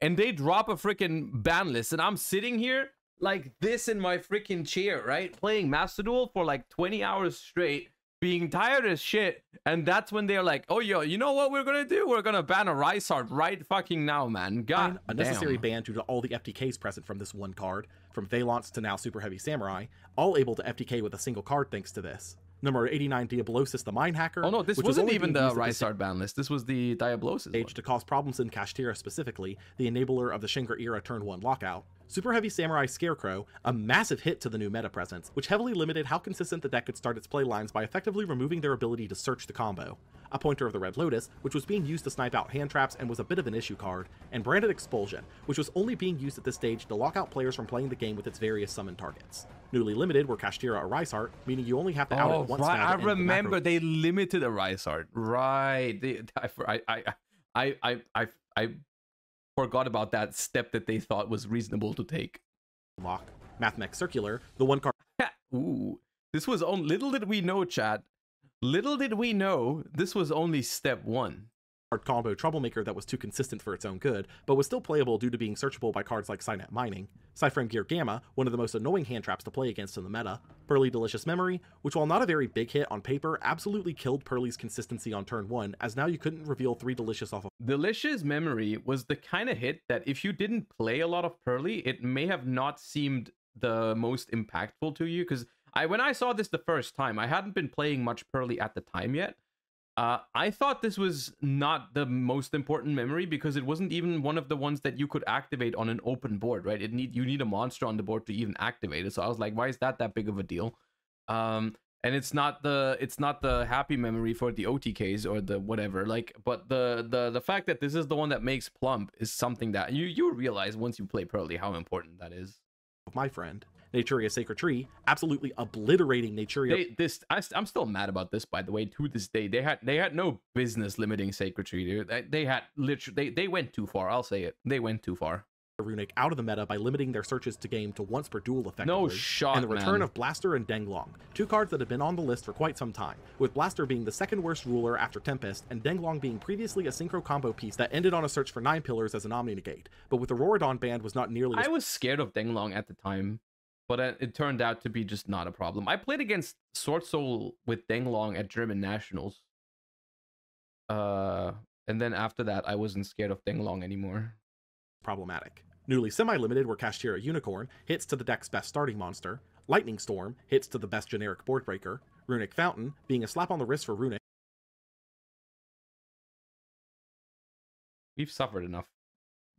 and they drop a freaking ban list and i'm sitting here like this in my freaking chair right? Playing master duel for like 20 hours straight being tired as shit and that's when they're like oh yo you know what we're gonna do we're gonna ban a heart right fucking now man god a necessary ban due to all the FTKs present from this one card, from Valance to now Super Heavy Samurai, all able to FTK with a single card thanks to this. Number 89 Diablosis the Mind Hacker. oh no this was wasn't only even the used at rice heart ban list this was the diablosis Age to cause problems in Kashtira specifically, the enabler of the Shangri-Ira turn 1 lockout. Super Heavy Samurai Scarecrow, a massive hit to the new meta presence, which heavily limited how consistent the deck could start its play lines by effectively removing their ability to search the combo. Appointer of the Red Lotus, which was being used to snipe out hand traps and was a bit of an issue card, and Branded Expulsion, which was only being used at this stage to lock out players from playing the game with its various summon targets. Newly limited were Kashtira or Arise-Heart, meaning you only have to out Oh, it once right. I end the remember they limited a rice art. Right. They, I, I, I, I, I forgot about that step that they thought was reasonable to take. lock. Mathmech Circular, the one card Ooh, this was on. Little did we know, chat. Little did we know this was only step one. Combo troublemaker that was too consistent for its own good, but was still playable due to being searchable by cards like Cynet Mining, PSY-Framegear Gamma, one of the most annoying hand traps to play against in the meta, Purrely Delicious Memory, which while not a very big hit on paper, absolutely killed Purrely's consistency on turn 1, as now you couldn't reveal 3 Delicious off of Delicious Memory was the kind of hit that if you didn't play a lot of Purrely, it may have not seemed the most impactful to you because I when I saw this the first time, I hadn't been playing much Purrely at the time yet. Uh, I thought this was not the most important memory because it wasn't even one of the ones that you could activate on an open board, right? It need you need a monster on the board to even activate it. So I was like, why is that that big of a deal? Um, and it's not the it's not the happy memory for the OTKs or the whatever. Like, but the the the fact that this is the one that makes plump is something that you you realize once you play Purrely how important that is. my friend, Naturia Sacred Tree, absolutely obliterating Naturia. They this I, am still mad about this by the way to this day. They had they had no business limiting Sacred Tree. They, they had literally they they went too far. I'll say it. They went too far. Runick out of the meta by limiting their searches to game to once per duel effectively. No shot, And the return man. of Blaster and Denglong, two cards that have been on the list for quite some time, with Blaster being the second worst ruler after Tempest, and Denglong being previously a synchro combo piece that ended on a search for nine pillars as an Omni Negate, but with the Rorodon band was not nearly as I was scared of Denglong at the time, but it, it turned out to be just not a problem. I played against Sword Soul with Denglong at German Nationals. Uh, and then after that, I wasn't scared of Denglong anymore. problematic. Newly semi-limited were Kashtira Unicorn, hits to the deck's best starting monster, Lightning Storm, hits to the best generic board breaker, Runick Fountain, being a slap on the wrist for Runick, We've suffered enough.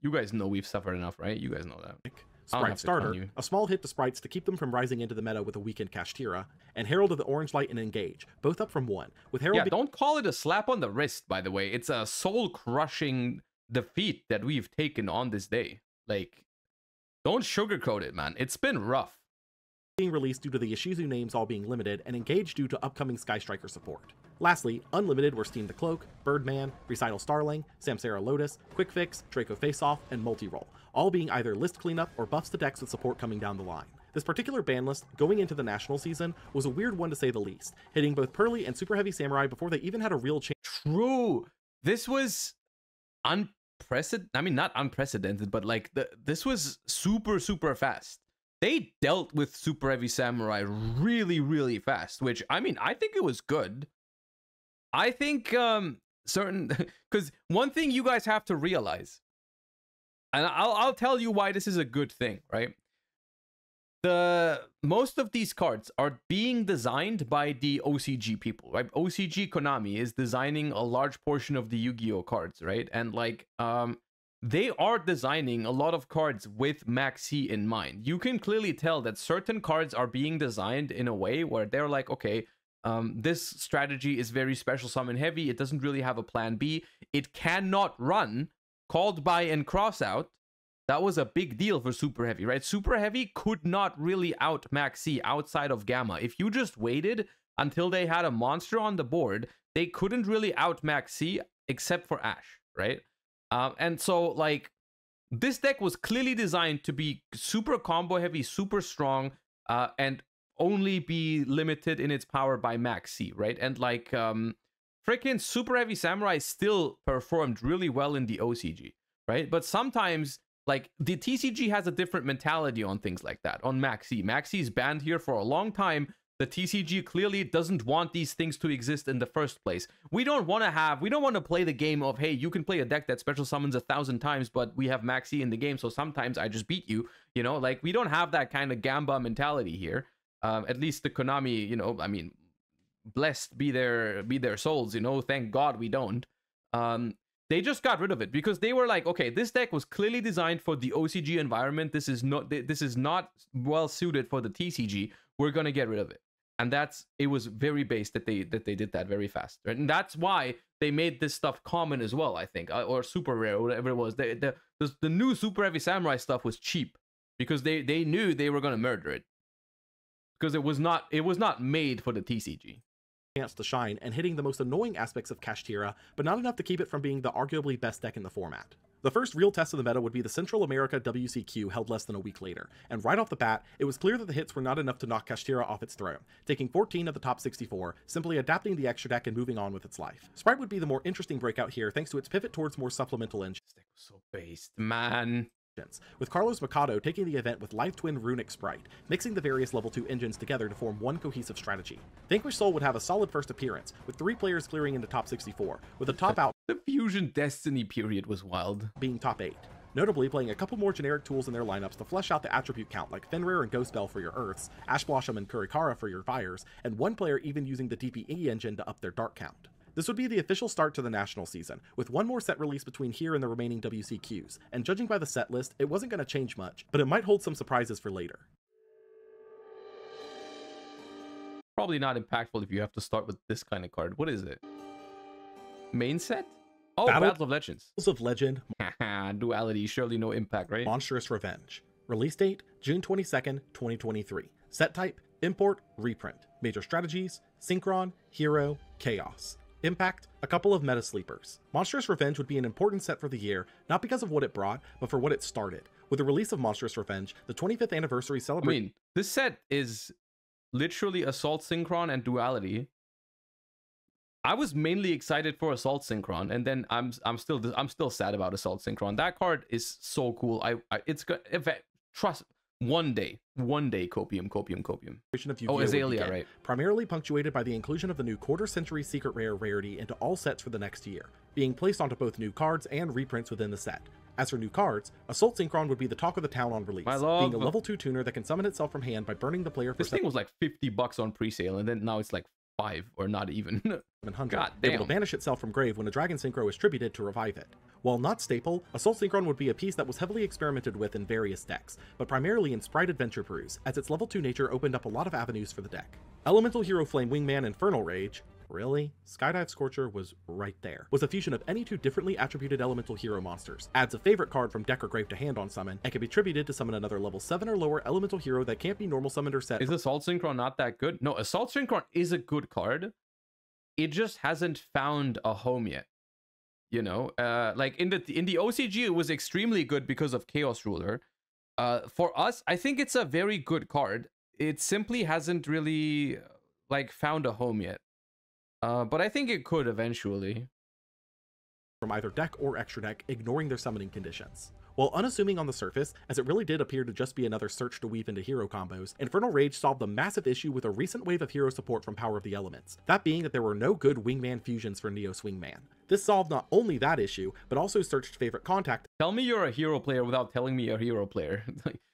You guys know we've suffered enough, right? You guys know that. Sprite have to tell Starter, a small hit to sprites to keep them from rising into the meta with a weakened Kashtira, and Herald of the Orange Light and Engage, both up from one, with Herald Yeah, being don't call it a slap on the wrist, by the way. It's a soul crushing defeat that we've taken on this day. Like, don't sugarcoat it, man. It's been rough. being released due to the Ishizu names all being limited, and Engage due to upcoming Sky Striker support. Lastly, unlimited were Steam the Cloak, Birdman, Recital Starling, Samsara Lotus, Quick Fix, Draco Faceoff, and Multi-Roll, all being either list cleanup or buffs to decks with support coming down the line. This particular ban list, going into the national season, was a weird one to say the least, hitting both Purrely and Super Heavy Samurai before they even had a real chance True. This was unprecedented. I mean, not unprecedented, but like the this was super super fast. They dealt with Super Heavy Samurai really really fast, which I mean, I think it was good. I think um certain because one thing you guys have to realize, and I'll I'll tell you why this is a good thing, right? the most of these cards are being designed by the OCG people, right? OCG Konami is designing a large portion of the Yu-Gi-Oh cards, right? And like um they are designing a lot of cards with Maxi in mind. You can clearly tell that certain cards are being designed in a way where they're like, okay, um, this strategy is very special summon heavy. It doesn't really have a plan B. It cannot run called by and cross out that was a big deal for Super Heavy, right? Super Heavy could not really out Max C outside of Gamma. If you just waited until they had a monster on the board, they couldn't really out Max C except for Ash, right? Um, and so, like, this deck was clearly designed to be super combo heavy, super strong, uh, and only be limited in its power by Max C, right? And like, um, freaking Super Heavy Samurai still performed really well in the OCG, right? But sometimes like the TCG has a different mentality on things like that. On Maxi, Maxi's banned here for a long time. The TCG clearly doesn't want these things to exist in the first place. We don't want to have, we don't want to play the game of, hey, you can play a deck that special summons a thousand times, but we have Maxi in the game, so sometimes I just beat you. You know, like we don't have that kind of Gamba mentality here. Um, at least the Konami, you know, I mean, blessed be their be their souls. You know, thank God we don't. Um, they just got rid of it because they were like, okay, this deck was clearly designed for the OCG environment. This is not this is not well suited for the TCG. We're gonna get rid of it, and that's it was very base that they that they did that very fast, right? and that's why they made this stuff common as well. I think, uh, or super rare, whatever it was. The the the, the new super heavy samurai stuff was cheap because they they knew they were gonna murder it because it was not it was not made for the TCG. Chance to shine and hitting the most annoying aspects of Kashtira, but not enough to keep it from being the arguably best deck in the format. The first real test of the meta would be the Central America WCQ held less than a week later, and right off the bat, it was clear that the hits were not enough to knock Kashtira off its throne, taking 14 of the top 64, simply adapting the extra deck and moving on with its life. Sprite would be the more interesting breakout here thanks to its pivot towards more supplemental engines. This deck was so based, man. With Carlos Mikado taking the event with Live Twin Runick Sprite, mixing the various level 2 engines together to form one cohesive strategy. Vanquish Soul would have a solid first appearance, with three players clearing into top 64, with a top out The Fusion Destiny period was wild. being top 8. notably playing a couple more generic tools in their lineups to flesh out the attribute count like Fenrir and Ghost Belle for your Earths, Ash Blossom and Kurikara for your Fires, and one player even using the DPE engine to up their Dark count. This would be the official start to the national season, with one more set release between here and the remaining WCQs, and judging by the set list, it wasn't going to change much, but it might hold some surprises for later. Probably not impactful if you have to start with this kind of card. What is it? Main set? Oh, Battle- Battle, of Legends. Tales of Legend Duality, surely no impact, right? Monstrous Revenge. Release date June 22nd, 2023. Set type Import, Reprint. Major strategies Synchron, Hero, Chaos. Impact A couple of meta sleepers. Monstrous Revenge would be an important set for the year, not because of what it brought, but for what it started. With the release of Monstrous Revenge, the 25th anniversary I celebration. mean, this set is literally Assault Synchron and Duality. I was mainly excited for Assault Synchron, and then I'm I'm still I'm still sad about Assault Synchron. That card is so cool. I, I it's good. I, trust one day, one day, copium, copium, copium. Oh, Azalea, right. primarily punctuated by the inclusion of the new quarter century secret rare rarity into all sets for the next year, being placed onto both new cards and reprints within the set. As for new cards, Assault Synchron would be the talk of the town on release, being a level 2 tuner that can summon itself from hand by burning the player for This thing was like fifty bucks on pre-sale, and then now it's like five or not even. 700, God able to damn. banish itself from grave when a Dragon Synchro is tributed to revive it. While not staple, Assault Synchron would be a piece that was heavily experimented with in various decks, but primarily in Sprite Adventure Brews, as its level 2 nature opened up a lot of avenues for the deck. Elemental Hero Flame Wingman Infernal Rage, Really? Skydive Scorcher was right there. Was a fusion of any two differently attributed elemental hero monsters. Adds a favorite card from deck or grave to hand on summon, and can be tributed to summon another level 7 or lower elemental hero that can't be normal summoned or set Is Assault Synchron not that good? No, Assault Synchron is a good card. It just hasn't found a home yet. You know, uh, like in the in the OCG, it was extremely good because of Chaos Ruler. Uh, for us, I think it's a very good card. It simply hasn't really like found a home yet. Uh, but I think it could eventually. from either deck or extra deck, ignoring their summoning conditions. While unassuming on the surface, as it really did appear to just be another search to weave into hero combos, Infernal Rage solved the massive issue with a recent wave of hero support from Power of the Elements, that being that there were no good Wingman fusions for Neo Swingman. This solved not only that issue, but also searched favorite contact Tell me you're a hero player without telling me you're a hero player.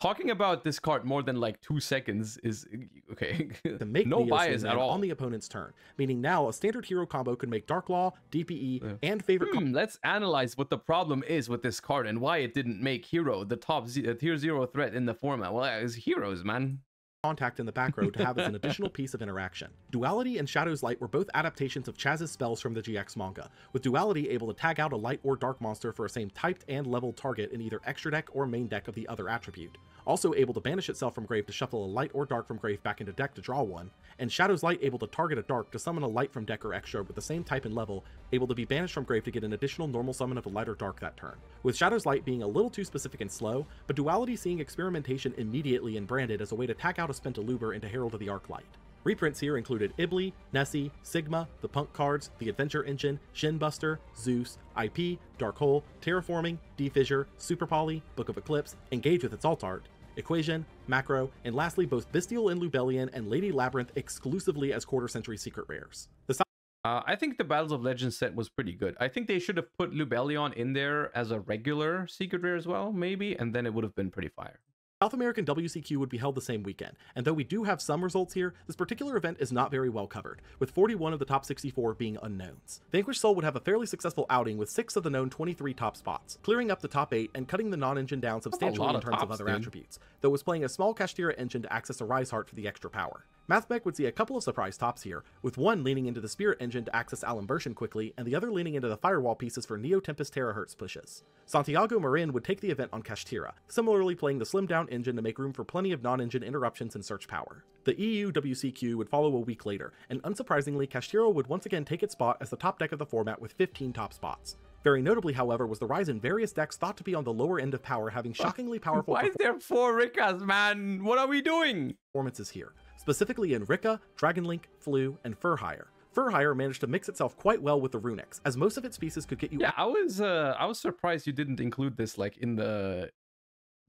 Talking about this card more than like two seconds is okay. to make no bias at all. on the opponent's turn, meaning now a standard hero combo could make Dark Law, DPE, and favorite Hmm, let's analyze what the problem is with this card and why it didn't make hero the top z- uh, tier zero threat in the format. Well, it's heroes, man. Contact in the back row to have as an additional piece of interaction. Duality and Shadow's Light were both adaptations of Chazz's spells from the GX manga, with Duality able to tag out a light or dark monster for a same typed and leveled target in either extra deck or main deck of the other attribute. Also able to banish itself from grave to shuffle a light or dark from grave back into deck to draw one, and Shadow's Light able to target a dark to summon a light from deck or extra with the same type and level, able to be banished from grave to get an additional normal summon of a light or dark that turn. With Shadow's Light being a little too specific and slow, but Duality seeing experimentation immediately and branded as a way to tack out a spent Aluber into Herald of the Arclight. Reprints here included Ibly, Nessie, Sigma, the Punk cards, the Adventure Engine, Shinbuster, Zeus, IP, Dark Hole, Terraforming, D-Fissure, Super Poly, Book of Eclipse, Engage with its alt art, Equation, Macro, and lastly both Bystial and Lubellion and Lady Labyrinth exclusively as quarter century secret rares. The Uh, I think the Battles of Legends set was pretty good. I think they should have put Lubellion in there as a regular secret rare as well, maybe, and then it would have been pretty fire. South American WCQ would be held the same weekend, and though we do have some results here, this particular event is not very well covered, with 41 of the top 64 being unknowns. Vanquish Soul would have a fairly successful outing with 6 of the known 23 top spots, clearing up the top 8 and cutting the non-engine down substantially in terms of tops, other dude. attributes, though was playing a small Kashtira engine to access Arise-Heart for the extra power. Mathmech would see a couple of surprise tops here, with one leaning into the Spirit engine to access Alembertion quickly, and the other leaning into the Firewall pieces for Neo Tempest Terahertz pushes. Santiago Marin would take the event on Kashtira, similarly playing the slimmed down engine to make room for plenty of non engine interruptions and search power. The EU WCQ would follow a week later, and unsurprisingly, Kashtira would once again take its spot as the top deck of the format with 15 top spots. Very notably, however, was the rise in various decks thought to be on the lower end of power having shockingly powerful Why is there four Rikkas, man? What are we doing? performances here, specifically in Rikka, Dragonlink, Flu, and Furhire. Furhire managed to mix itself quite well with the Runicks, as most of its pieces could get you Yeah, I was uh I was surprised you didn't include this like in the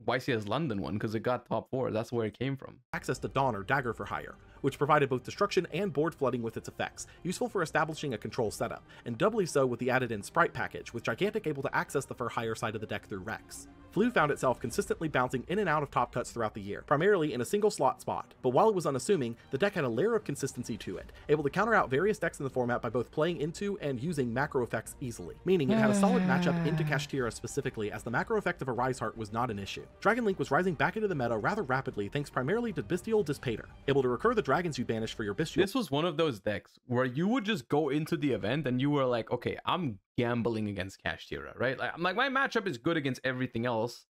YCS London one because it got top four. That's where it came from. access to Dawn or Dagger for hire, which provided both destruction and board flooding with its effects, useful for establishing a control setup, and doubly so with the added in Sprite package, with Gigantic able to access the Fur Hire side of the deck through Rex. Flu found itself consistently bouncing in and out of top cuts throughout the year, primarily in a single slot spot, but while it was unassuming, the deck had a layer of consistency to it, able to counter out various decks in the format by both playing into and using macro effects easily, meaning it had a solid matchup into Kashtira specifically, as the macro effect of Arise-Heart was not an issue. Dragon Link was rising back into the meta rather rapidly thanks primarily to Bystial Dispater, able to recur the dragons you banished for your Bystial This was one of those decks where you would just go into the event and you were like, okay, I'm gambling against Kashtira, right? Like, I'm like, my matchup is good against everything else.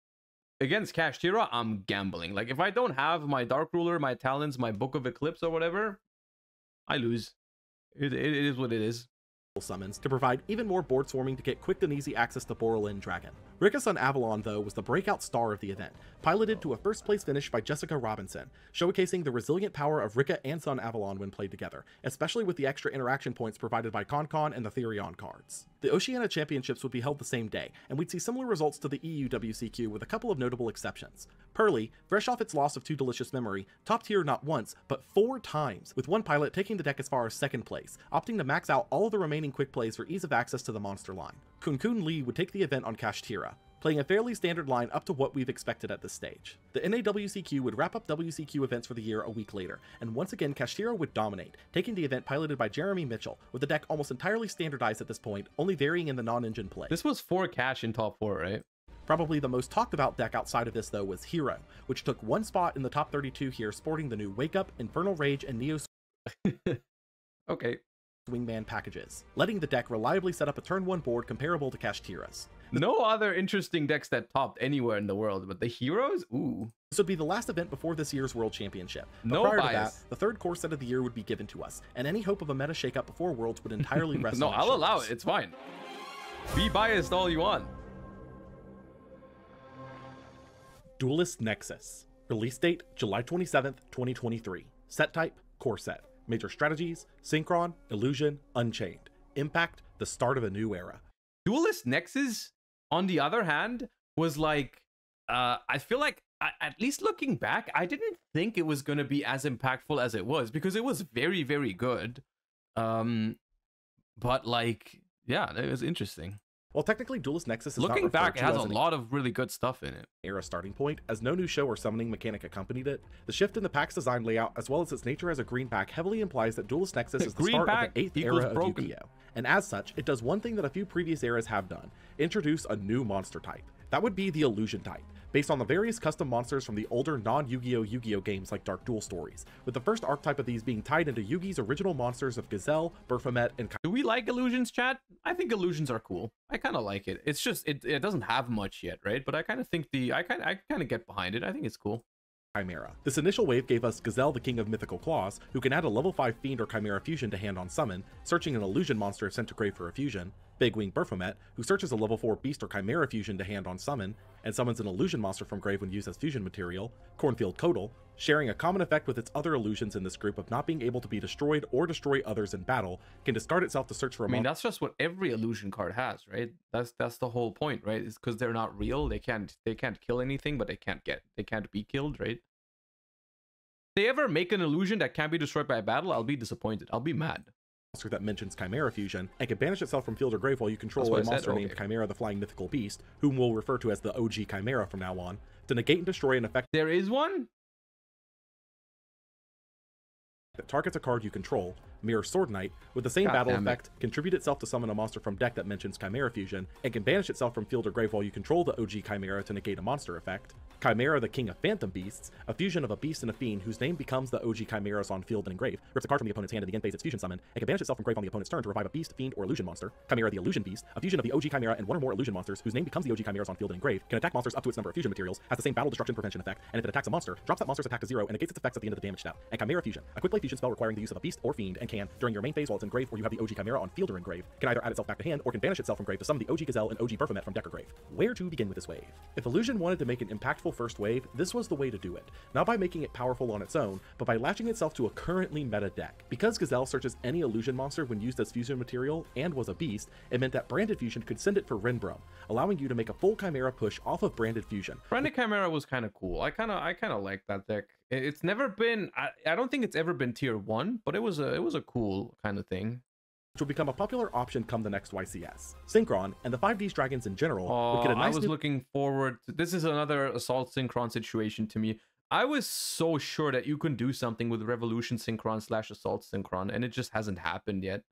Against Kashtira, I'm gambling. Like, if I don't have my Dark Ruler, my Talons, my Book of Eclipse, or whatever, I lose. It, it, it is what it is. Summons to provide even more board swarming to get quick and easy access to Borrelin Dragon. Rikka Sunavalon, though, was the breakout star of the event, piloted to a first place finish by Jessica Robinson, showcasing the resilient power of Rikka and Sunavalon when played together, especially with the extra interaction points provided by ConCon and the Therion cards. The Oceania Championships would be held the same day, and we'd see similar results to the EU WCQ with a couple of notable exceptions. Purrely, fresh off its loss of Two Delicious Memory, topped tier not once, but four times, with one pilot taking the deck as far as second place, opting to max out all the remaining quick plays for ease of access to the monster line. Kun Kun Lee would take the event on Kashtira, playing a fairly standard line up to what we've expected at this stage. The NAWCQ would wrap up WCQ events for the year a week later, and once again Kashtira would dominate, taking the event piloted by Jeremy Mitchell, with the deck almost entirely standardized at this point, only varying in the non-engine play. This was four cash in top four, right? Probably the most talked about deck outside of this though was Hero, which took one spot in the top 32 here sporting the new Wake Up, Infernal Rage, and Neo Okay. Wingman packages, letting the deck reliably set up a turn 1 board comparable to Kashtira's. No other interesting decks that topped anywhere in the world, but the heroes? Ooh. This would be the last event before this year's World Championship. But No prior to bias. that, the third core set of the year would be given to us, and any hope of a meta shakeup before Worlds would entirely rest no, on our I'll allow it. It's fine. Be biased all you want. Duelist Nexus. Release date July 27th, 2023. Set type Core Set. Major strategies Synchron, Illusion, Unchained. Impact the start of a new era. Duelist Nexus, on the other hand, was like, uh, I feel like, at least looking back, I didn't think it was going to be as impactful as it was because it was very, very good. Um, but like, yeah, it was interesting. While technically Duelist Nexus is Looking back, it has a lot of really good stuff in it. era starting point, as no new show or summoning mechanic accompanied it, the shift in the pack's design layout, as well as its nature as a green pack, heavily implies that Duelist Nexus is the Green start of the eighth equals era of broken. Yu-Gi-Oh! And as such, it does one thing that a few previous eras have done, introduce a new monster type. That would be the Illusion type, based on the various custom monsters from the older non-Yu-Gi-Oh! Yu-Gi-Oh! games like Dark Duel Stories, with the first archetype of these being tied into Yugi's original monsters of Gazelle, Berfomet, and Do we like illusions, chat? I think illusions are cool. I kind of like it. It's just it, it doesn't have much yet, right? But I kind of think the I kind I kind of get behind it. I think it's cool. Chimera. This initial wave gave us Gazelle, the King of Mythical Claws, who can add a level 5 Fiend or Chimera fusion to hand on summon, searching an illusion monster if sent to grave for a fusion, Big Wing Berfomet, who searches a level 4 Beast or Chimera fusion to hand on summon, and summons an illusion monster from grave when used as fusion material, Cornfield Coatl, sharing a common effect with its other illusions in this group of not being able to be destroyed or destroy others in battle, can discard itself to search for a I mean, that's just what every illusion card has, right? That's that's the whole point, right? It's because they're not real. They can't they can't kill anything, but they can't get they can't be killed, right? They ever make an illusion that can't be destroyed by a battle, I'll be disappointed. I'll be mad. Monster that mentions Chimera Fusion, and can banish itself from field or grave while you control a a I said, monster named okay. Chimera the Flying Mythical Beast, whom we'll refer to as the OG Chimera from now on, to negate and destroy an effect There is one. that targets a card you control, Mirror Sword Knight, with the same God battle damn it. effect, contribute itself to summon a monster from deck that mentions Chimera Fusion, and can banish itself from field or grave while you control the OG Chimera to negate a monster effect. Chimera, the King of Phantom Beasts, a fusion of a beast and a fiend whose name becomes the OG Chimeras on field and in grave, rips a card from the opponent's hand and the end phase its fusion summon, and can banish itself from grave on the opponent's turn to revive a beast, fiend, or illusion monster. Chimera, the Illusion Beast, a fusion of the OG Chimera and one or more illusion monsters whose name becomes the OG Chimeras on field and in grave, can attack monsters up to its number of fusion materials, has the same battle destruction prevention effect, and if it attacks a monster, drops that monster's attack to zero and negates its effects at the end of the damage step. And Chimera Fusion, a quick play fusion spell requiring the use of a beast or fiend, and can, during your main phase while it's in grave or you have the OG Chimera on field or in grave, can either add itself back to hand or can banish itself from grave to summon the OG Gazelle and OG Berfomet from deck or grave. Where to begin with this wave? If Illusion wanted to make an impactful first wave, this was the way to do it. Not by making it powerful on its own, but by latching itself to a currently meta deck. Because Gazelle searches any illusion monster when used as fusion material and was a beast, it meant that Branded Fusion could send it for Rindbrumm, allowing you to make a full Chimera push off of Branded Fusion. Branded Chimera was kind of cool. I kind of I kind of like that deck. It- It's never been. I, I don't think it's ever been tier one, but it was a it was a cool kind of thing. which will become a popular option come the next YCS. Synchron and the 5D's dragons in general Oh, would get a oh, I nice was new looking forward. To, this is another assault synchron situation to me. I was so sure that you can do something with Revolution Synchron slash Assault Synchron, and it just hasn't happened yet.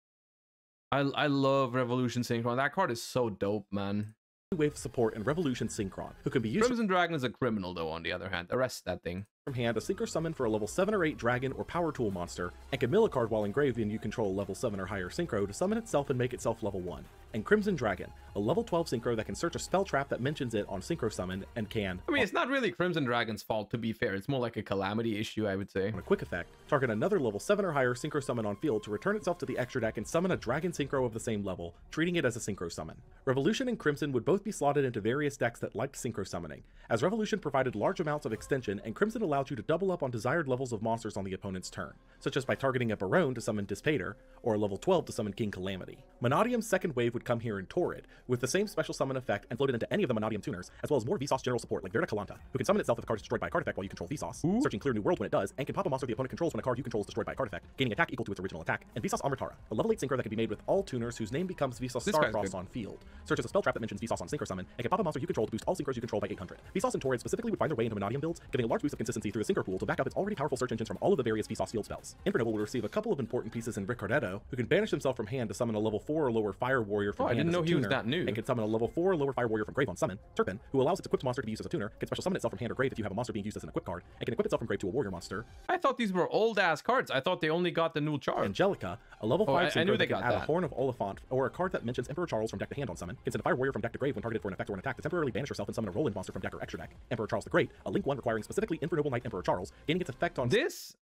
I I love Revolution Synchron. That card is so dope, man. Wave of support in Revolution Synchron, who can be used Crimson Dragon is a criminal, though. On the other hand, arrest that thing. from hand a synchro summon for a level 7 or 8 dragon or power tool monster, and can mill a card while engraved and you control a level 7 or higher synchro to summon itself and make itself level 1. And Crimson Dragon, a level 12 synchro that can search a spell trap that mentions it on synchro summon and can, I mean, it's not really Crimson Dragon's fault, to be fair. It's more like a calamity issue, I would say. on a quick effect, target another level 7 or higher synchro summon on field to return itself to the extra deck and summon a dragon synchro of the same level, treating it as a synchro summon. Revolution and Crimson would both be slotted into various decks that liked synchro summoning, as Revolution provided large amounts of extension and Crimson allowed you to double up on desired levels of monsters on the opponent's turn, such as by targeting a Baronne to summon Dispater, or a level 12 to summon King Calamity. Mannadium's second wave would come here in Torrid, with the same special summon effect and floated into any of the Mannadium tuners, as well as more Visas general support like Verda Calanta, who can summon itself if a card is destroyed by a card effect while you control Visas, searching Clear New World when it does, and can pop a monster the opponent controls when a card you control is destroyed by a card effect, gaining attack equal to its original attack, and Visas Amritara, a level 8 synchro that can be made with all tuners whose name becomes Visas Starfrost on field. Searches a spell trap that mentions Visas on synchro summon, and can pop a monster you control to boost all synchros you control by 800. Visas and Torrid specifically would find their way into Mannadium builds, giving a large boost of consistency through a synchro pool to back up its already powerful search engines from all of the various Vsauce field spells. Infernoble will receive a couple of important pieces in Ricciardetto, who can banish himself from hand to summon a level 4 or lower Fire Warrior from Oh, I didn't know he was that new. and can summon a level 4 lower Fire Warrior from grave on summon. Turpin, who allows its equipped monster to be used as a tuner, can special summon itself from hand or grave if you have a monster being used as an equip card, and can equip itself from grave to a warrior monster. I thought these were old ass cards. I thought they only got the new charge. Angelica, a level Oh, 5 I- I knew that they can got add a. Horn of Oliphant, or a card that mentions Emperor Charles from deck to hand on summon, can send a Fire Warrior from deck to grave when targeted for an effect or an attack to temporarily banish herself and summon a Roland monster from deck or extra deck. Emperor Charles the Great, a link 1 requiring specifically Infernoble Knight Emperor Charles, gaining its effect on this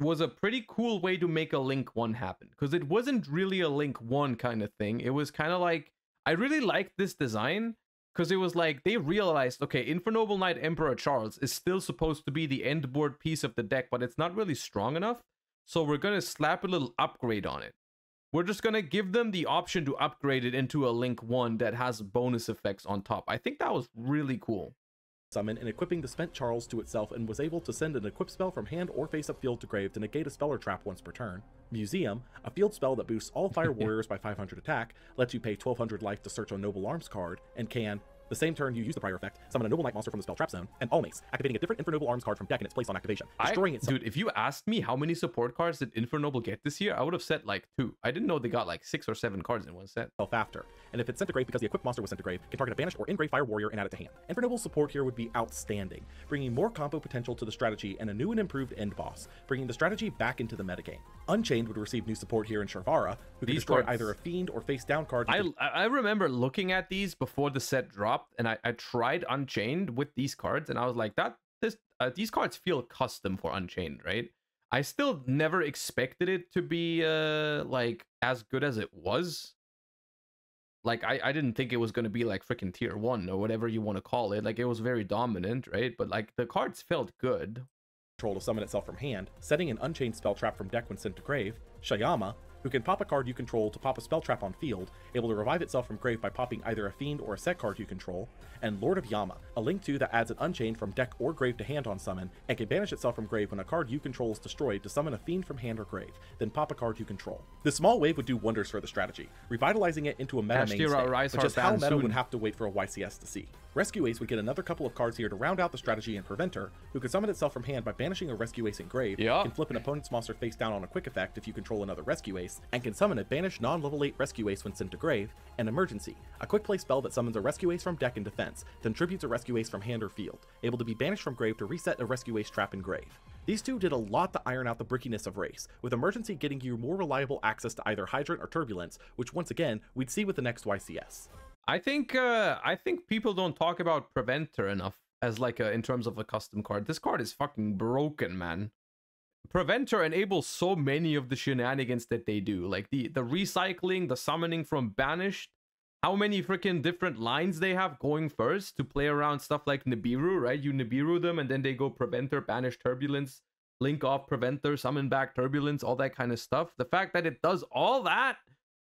was a pretty cool way to make a link one happen because it wasn't really a link one kind of thing. It was kind of like i really liked this design because it was like they realized okay infernoble knight emperor charles is still supposed to be the end board piece of the deck but it's not really strong enough so we're gonna slap a little upgrade on it. We're just gonna give them the option to upgrade it into a link one that has bonus effects on top. I think that was really cool summon and equipping the spent Charles to itself and was able to send an equip spell from hand or face up field to grave to negate a spell or trap once per turn. Museum, a field spell that boosts all fire warriors by 500 attack, lets you pay 1200 life to search a noble arms card, and can, the same turn you use the prior effect, summon a noble knight monster from the spell trap zone, and Almace, activating a different Infernoble arms card from deck in its place on activation, I- destroying itself. dude, if you asked me how many support cards did Infernoble get this year, I would have said like two. I didn't know they got like six or seven cards in one set. itself after, and if it's sent to grave because the equipped monster was sent to grave, can target a banished or engraved fire warrior and add it to hand. Infernoble's support here would be outstanding, bringing more combo potential to the strategy and a new and improved end boss, bringing the strategy back into the metagame. Unchained would receive new support here in Sharvara, who can These destroy cards- either a fiend or face down card. I I I remember looking at these before the set dropped, and I, I tried Unchained with these cards, and I was like, that this uh, these cards feel custom for Unchained, right? I still never expected it to be uh like as good as it was. Like I, I didn't think it was gonna be like freaking tier one or whatever you want to call it. Like it was very dominant, right? But like the cards felt good. control to summon itself from hand, setting an unchained spell trap from deck when sent to grave, Shayama, who can pop a card you control to pop a spell trap on field, able to revive itself from grave by popping either a fiend or a set card you control, and Lord of Yama, a link 2 that adds an unchained from deck or grave to hand on summon, and can banish itself from grave when a card you control is destroyed to summon a fiend from hand or grave, then pop a card you control. This small wave would do wonders for the strategy, revitalizing it into a meta mainstay, which is how meta soon. would have to wait for a YCS to see. Rescue Ace would get another couple of cards here to round out the strategy and Preventer, who can summon itself from hand by banishing a Rescue Ace in grave, Yeah. can flip an opponent's monster face down on a quick effect if you control another Rescue Ace, and can summon a banished non-level 8 Rescue Ace when sent to grave, and Emergency, a quick play spell that summons a Rescue Ace from deck in defense, then tributes a Rescue Ace from hand or field, able to be banished from grave to reset a Rescue Ace trap in grave. These two did a lot to iron out the brickiness of race, with Emergency getting you more reliable access to either Hydrant or Turbulence, which once again, we'd see with the next YCS. I think uh I think people don't talk about Preventer enough as like a, in terms of a custom card. This card is fucking broken, man. Preventer enables so many of the shenanigans that they do, like the the recycling, the summoning from banished. How many freaking different lines they have going first to play around stuff like Nibiru, right? You Nibiru them and then they go Preventer, Banish Turbulence, Link off Preventer, Summon back Turbulence, all that kind of stuff. The fact that it does all that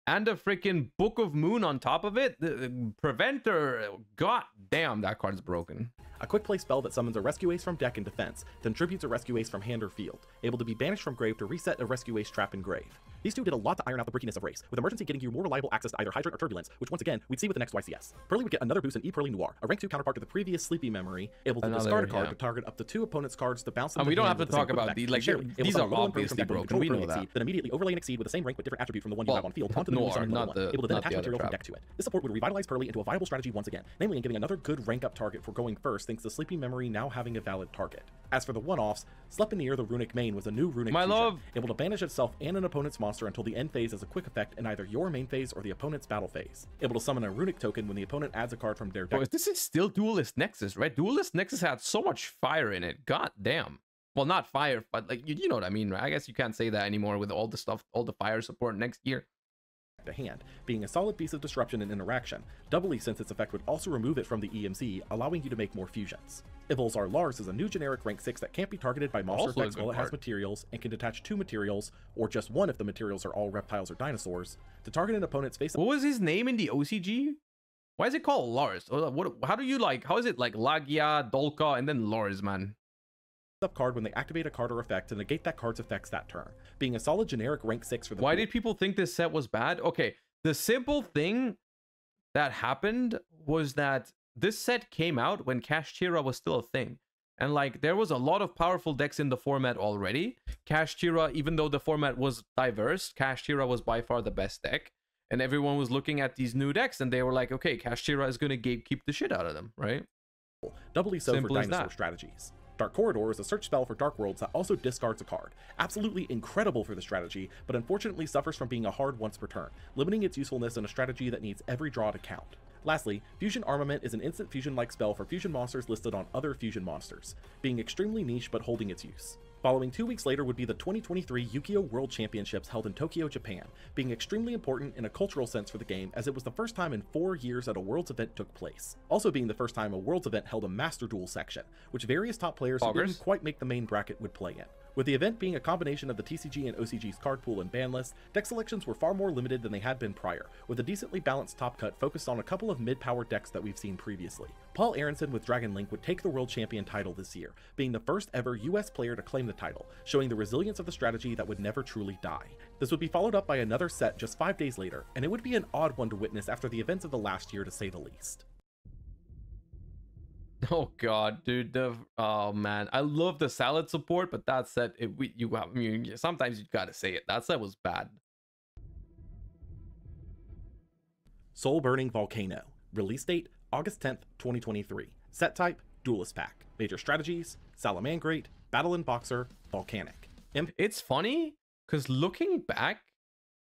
and a freaking Book of Moon on top of it. The, the Preventer, god damn, that card's broken. A quick play spell that summons a rescue ace from deck in defense, then tributes a rescue ace from hand or field, able to be banished from grave to reset a rescue ace trap in grave. These two did a lot to iron out the brickiness of race, with emergency getting you more reliable access to either hydrant or turbulence, which once again we'd see with the next YCS. Purrely would get another boost in E Pearly Noir, a rank 2 counterpart to the previous Sleepy Memory, able to Another, discard a card yeah. to target up to two opponents' cards to bounce them And we don't have to the talk about these, like, these are Little Inferno from obviously broken, we know that. Then immediately overlay an Exceed with the same rank but different attribute from the one you have on field onto the Noir, newly summoned not one, able to then attach material from deck to it. This support would revitalize Purrely into a viable strategy once again, namely in giving another good rank up target for going first thanks to Sleepy Memory now having a valid target. As for the one-offs, Sleipnir the Air the Runick Mane was a new Runick My love. able to banish itself and an opponent's monster until the end phase as a quick effect in either your main phase or the opponent's battle phase. Able to summon a Runick token when the opponent adds a card from their deck Boys, this is still Duelist Nexus, right? Duelist Nexus had so much fire in it. God damn. Well, not fire, but like you, you know what I mean, right? I guess you can't say that anymore with all the stuff, all the fire support next year. the hand, being a solid piece of disruption and interaction, doubly since its effect would also remove it from the EMC, allowing you to make more fusions. Evolzar Lars is a new generic rank 6 that can't be targeted by monster Also effects while it has materials, and can detach two materials, or just one if the materials are all reptiles or dinosaurs, to target an opponent's face What was his name in the OCG? Why is it called Lars? What? How do you like? How is it like Lagia, Dolka, and then Lars, man? up card when they activate a card or effect to negate that card's effects that turn, being a solid generic rank 6 for the Why pool. did people think this set was bad? Okay, the simple thing that happened was that this set came out when Kashtira was still a thing. And like there was a lot of powerful decks in the format already. Kashtira, even though the format was diverse, Kashtira was by far the best deck. And everyone was looking at these new decks and they were like, okay, Kashtira is gonna gatekeep the shit out of them, right? doubly so Simple for dinosaur that. strategies. Dark Corridor is a search spell for Dark Worlds that also discards a card. Absolutely incredible for the strategy, but unfortunately suffers from being a hard once per turn, limiting its usefulness in a strategy that needs every draw to count. Lastly, Fusion Armament is an instant fusion-like spell for fusion monsters listed on other fusion monsters, being extremely niche but holding its use. Following two weeks later would be the 2023 Yu-Gi-Oh! World Championships held in Tokyo, Japan, being extremely important in a cultural sense for the game as it was the first time in four years that a Worlds event took place. Also being the first time a Worlds event held a Master Duel section, which various top players who didn't quite make the main bracket would play in. With the event being a combination of the TCG and OCG's card pool and ban list, deck selections were far more limited than they had been prior, with a decently balanced top cut focused on a couple of mid-power decks that we've seen previously. Paul Aronson with Dragon Link would take the World Champion title this year, being the first ever US player to claim the title, showing the resilience of the strategy that would never truly die. This would be followed up by another set just five days later, and it would be an odd one to witness after the events of the last year to say the least. Oh god, dude. The oh man, I love the salad support, but that said, it, we you I mean, sometimes you gotta say it. That set was bad. Soul Burning Volcano. Release date August 10th, 2023. Set type Duelist Pack. Major strategies Salamangreat, Battle and Boxer, Volcanic. Imp- It's funny because looking back,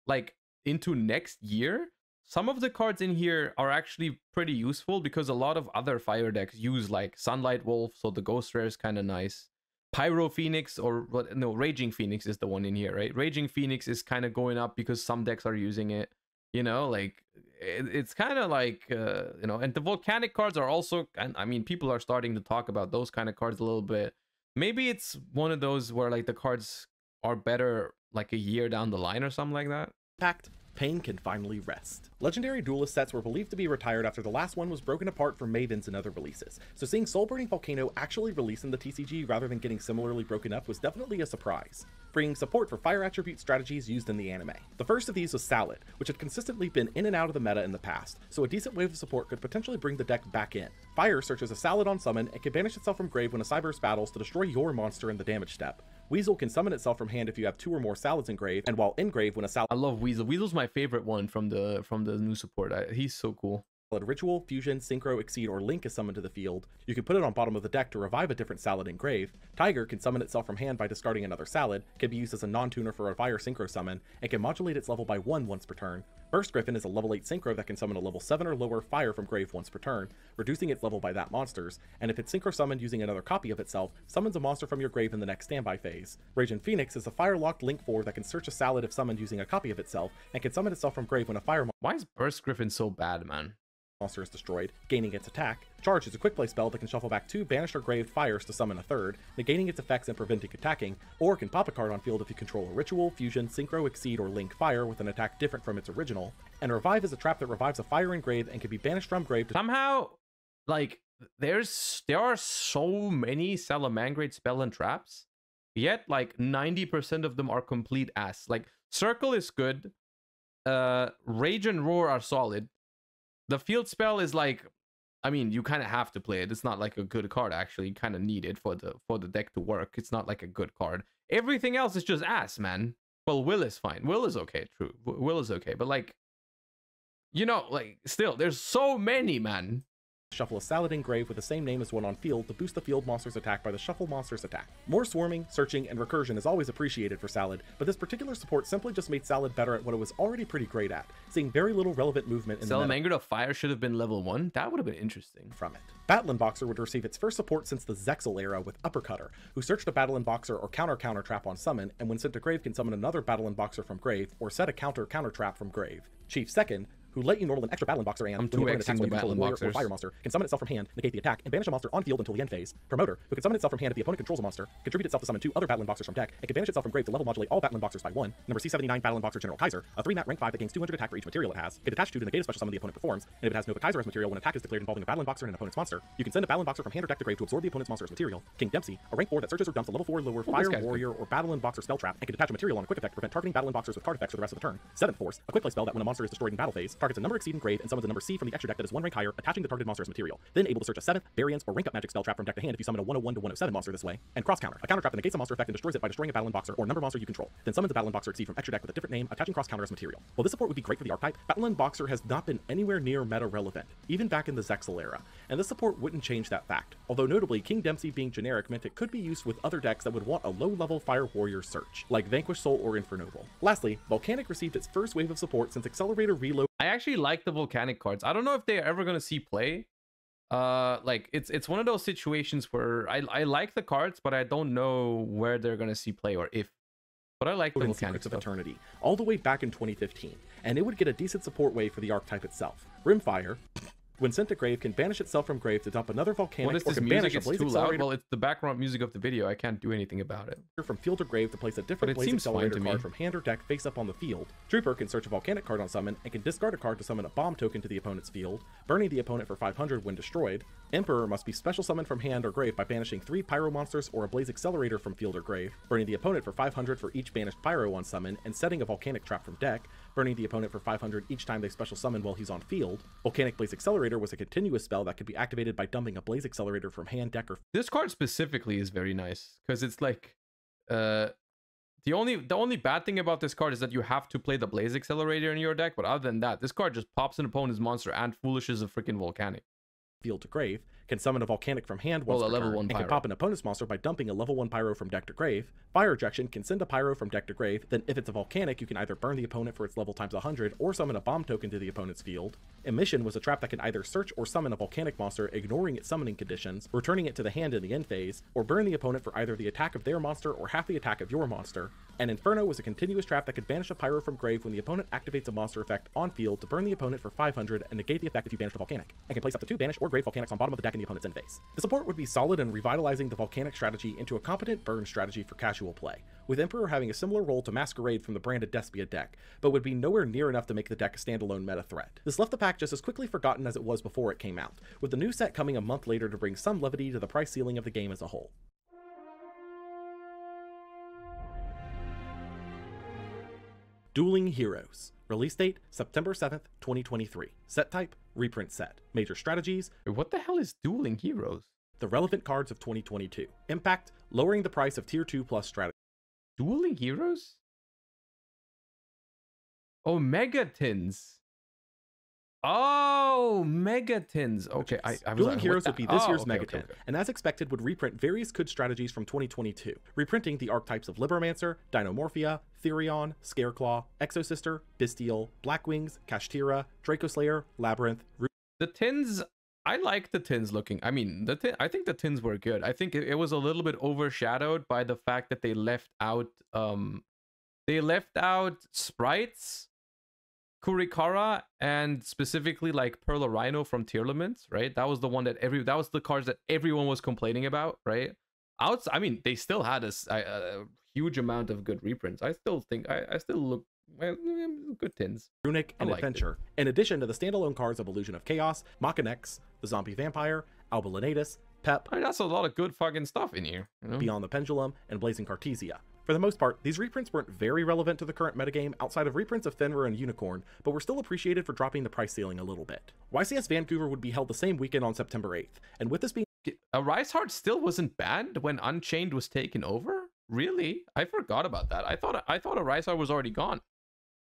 like into next year, some of the cards in here are actually pretty useful because a lot of other fire decks use like Sunlight Wolf, so the Ghost Rare is kind of nice. Pyro Phoenix or what? No, Raging Phoenix is the one in here, right? Raging Phoenix is kind of going up because some decks are using it. You know, like it, it's kind of like uh, you know, and the volcanic cards are also. I mean, people are starting to talk about those kind of cards a little bit. Maybe it's one of those where like the cards are better like a year down the line or something like that. Pact, Pain can finally rest. Legendary Duelist sets were believed to be retired after the last one was broken apart from Mavens and other releases, so seeing Soul Burning Volcano actually released in the TCG rather than getting similarly broken up was definitely a surprise, bringing support for fire attribute strategies used in the anime. The first of these was Salad, which had consistently been in and out of the meta in the past, so a decent wave of support could potentially bring the deck back in. Fire searches a Salad on summon and can banish itself from grave when a Cyberse battles to destroy your monster in the damage step. Weasel can summon itself from hand if you have two or more Salads in grave, and while in grave when a Salad I love Weasel. Weasel's my favorite one from the from the new support. I, he's so cool. Salad Ritual, Fusion, Synchro, Exceed, or Link is summoned to the field. You can put it on bottom of the deck to revive a different Salad in grave. Tiger can summon itself from hand by discarding another Salad, can be used as a non-tuner for a Fire Synchro summon, and can modulate its level by 1 once per turn. Burst Griffin is a level 8 Synchro that can summon a level 7 or lower Fire from grave once per turn, reducing its level by that monster's, and if it's Synchro summoned using another copy of itself, summons a monster from your grave in the next standby phase. Raging Phoenix is a Fire-locked Link 4 that can search a Salad if summoned using a copy of itself, and can summon itself from grave when a Fire Why is Burst Griffin so bad, man? Monster is destroyed, gaining its attack. Charge is a quick play spell that can shuffle back two banished or graved fires to summon a third, negating its effects and preventing attacking, or can pop a card on field if you control a ritual, fusion, synchro, exceed, or link fire with an attack different from its original. And revive is a trap that revives a fire in grave and can be banished from grave to Somehow, like there's there are so many Salamangreat spell and traps, yet like 90% of them are complete ass. Like Circle is good, uh Rage and Roar are solid. The field spell is like I mean, you kind of have to play it. It's not like a good card actually. You kind of need it for the for the deck to work. It's not like a good card. Everything else is just ass, man. Well, Will is fine. Will is okay, true. Will is okay, but like you know, like still there's so many, man. Shuffle a Saladin Grave with the same name as one on field to boost the field monster's attack by the shuffle monster's attack. More swarming, searching, and recursion is always appreciated for Salad, but this particular support simply just made Salad better at what it was already pretty great at, seeing very little relevant movement in Salamander of Fire should have been level one. That would have been interesting. from it. Battlin' Boxer would receive its first support since the Zexal era with Uppercutter, who searched a Battlin' Boxer or counter counter trap on summon, and when sent to grave can summon another Battlin' Boxer from grave, or set a counter counter trap from grave. Chief second, who let you normal an extra Battle Boxer and I'm when 2Xing attacks while you control a Battle warrior or fire monster, can summon itself from hand, negate the attack, and banish a monster on field until the end phase. Promoter, who can summon itself from hand if the opponent controls a monster, contribute itself to summon two other Battle Boxers from deck, and can banish itself from grave to level modulate all Battle Boxers by one. Number C79 Battle Boxer General Kaiser, a 3 mat rank 5 that gains 200 attack for each material it has, can attach to to negate a special summon the opponent performs, and if it has no Kaiser as material when attack is declared involving a Battle Boxer and an opponent's monster, you can send a Battle Boxer from hand or deck to grave to absorb the opponent's monster's material. King Dempsey, a rank 4 that searches or dumps a level 4 lower fire guy's good. warrior or Battle Boxer spell trap, and can detach a material on a quick effect to prevent targeting Battle Boxers with card effects for the rest of the turn. Seventh Force, a quick play spell that when a monster is destroyed in battle phase, targets a number exceeding grave and summons a number C from the extra deck that is one rank higher, attaching the targeted monster as material. Then able to search a 7th, variance, or rank up magic spell trap from deck to hand if you summon a 101 to 107 monster this way. And Cross Counter, a counter trap that negates a monster effect and destroys it by destroying a Battle Boxer or number monster you control. Then summons a Battle Boxer exceed from extra deck with a different name, attaching Cross Counter as material. While this support would be great for the archetype, Battle Boxer has not been anywhere near meta relevant, even back in the Zexal era, and this support wouldn't change that fact. Although notably, King Dempsey being generic meant it could be used with other decks that would want a low-level Fire Warrior search, like Vanquish Soul or Infernoble. Lastly, Volcanic received its first wave of support since Accelerator Reload actually like the volcanic cards. I don't know if they're ever gonna see play. Uh, like it's it's one of those situations where I I like the cards, but I don't know where they're gonna see play or if. But I like the Secrets of stuff. Eternity, all the way back in 2015, and it would get a decent support wave for the archetype itself. Rimfire, when sent to grave, can banish itself from grave to dump another volcanic What is or can music? banish a Blaze too loud. Accelerator Well, it's the background music of the video. I can't do anything about it. from field or grave to place a different it Blaze Accelerator to card from hand or deck face up on the field. Trooper can search a volcanic card on summon and can discard a card to summon a bomb token to the opponent's field, burning the opponent for 500 when destroyed. Emperor must be special summoned from hand or grave by banishing three Pyro monsters or a Blaze Accelerator from field or grave, burning the opponent for 500 for each banished Pyro on summon, and setting a volcanic trap from deck, burning the opponent for 500 each time they special summon while he's on field. Volcanic Blaze Accelerator was a continuous spell that could be activated by dumping a Blaze Accelerator from hand, deck, or This card specifically is very nice because it's like, uh, the only the only bad thing about this card is that you have to play the Blaze Accelerator in your deck. But other than that, this card just pops an opponent's monster and foolishes a freaking volcanic. field to grave, can summon a volcanic from hand Well, once a per level turn, one and can pop an opponent's monster by dumping a level 1 pyro from deck to grave. Fire ejection can send a pyro from deck to grave, then if it's a volcanic, you can either burn the opponent for its level times 100 or summon a bomb token to the opponent's field. Emission was a trap that can either search or summon a volcanic monster, ignoring its summoning conditions, returning it to the hand in the end phase, or burn the opponent for either the attack of their monster or half the attack of your monster. And Inferno was a continuous trap that could banish a pyro from grave when the opponent activates a monster effect on field to burn the opponent for 500 and negate the effect if you banish a volcanic, and can place up to two banish or grave volcanics on bottom of the deck in the opponent's end phase. The support would be solid in revitalizing the volcanic strategy into a competent burn strategy for casual play, with Emperor having a similar role to Masquerade from the branded Despia deck, but would be nowhere near enough to make the deck a standalone meta threat. This left the pack just as quickly forgotten as it was before it came out, with the new set coming a month later to bring some levity to the price ceiling of the game as a whole. Dueling Heroes. Release date September 7th, 2023. Set type reprint set. Major strategies what the hell is dueling heroes? the relevant cards of 2022. Impact lowering the price of tier 2 plus strategy. Dueling heroes? Oh, megatins. Oh, megatins. Okay, I, I was Dueling like, Heroes would be this oh, year's okay, Megaton, okay, okay. and as expected would reprint various good strategies from 2022, reprinting the archetypes of Libromancer, Dinomorphia, Therion, Scareclaw, Exosister, Bystial, Blackwings, Kashtira, Dracoslayer, Labyrinth, The tins, I like the tins looking. I mean, the tin, I think the tins were good. I think it, it was a little bit overshadowed by the fact that they left out um they left out sprites Kurikara and specifically like Perla Rhino from Tearlaments, right? That was the one that every that was the cards that everyone was complaining about, right? Outs, I mean, they still had a huge amount of good reprints. I still think I, I still look well, mm, good tins. Runic, and liked it. Adventure, in addition to the standalone cards of Illusion of Chaos, Machinex, the Zombie Vampire, Alba Lenatus, Pep, I mean, that's a lot of good fucking stuff in here. You know? Beyond the Pendulum, and Blazing Cartesia. For the most part, these reprints weren't very relevant to the current metagame outside of reprints of Fenrir and Unicorn, but were still appreciated for dropping the price ceiling a little bit. YCS Vancouver would be held the same weekend on September 8th, and with this being A uh, Rise Heart still wasn't banned when Unchained was taken over. Really? I forgot about that. I thought I thought Arise-Heart was already gone.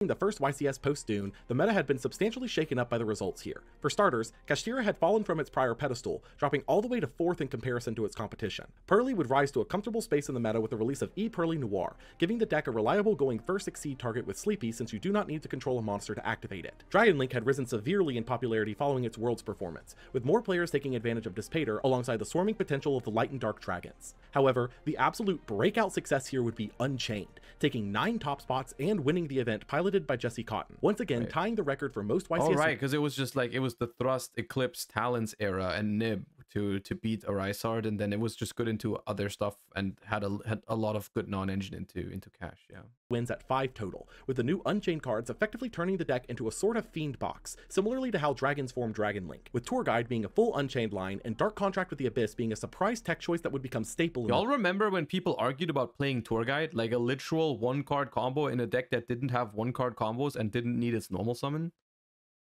The first YCS post Dune, the meta had been substantially shaken up by the results here. For starters, Kashtira had fallen from its prior pedestal, dropping all the way to fourth in comparison to its competition. Purrely would rise to a comfortable space in the meta with the release of E Pearly Noir, giving the deck a reliable going first exceed target with Sleepy since you do not need to control a monster to activate it. Dragon Link had risen severely in popularity following its Worlds performance, with more players taking advantage of Dispater alongside the swarming potential of the Light and Dark Dragons. However, the absolute breakout success here would be Unchained, taking 9 top spots and winning the event piloted by Jesse Kotton, once again Right. tying the record for most YCS Oh right, because it was just like it was the Thrust, Eclipse, Talons era, and Nib to to beat Arise-Heart, and then it was just good into other stuff and had a had a lot of good non-engine into into cash. Yeah. wins at 5 total, with the new Unchained cards effectively turning the deck into a sort of fiend box, similarly to how Dragons form Dragon Link, with Tour Guide being a full Unchained line and Dark Contract with the Abyss being a surprise tech choice that would become staple Y'all remember when people argued about playing Tour Guide, like a literal one card combo in a deck that didn't have one card combos and didn't need its normal summon?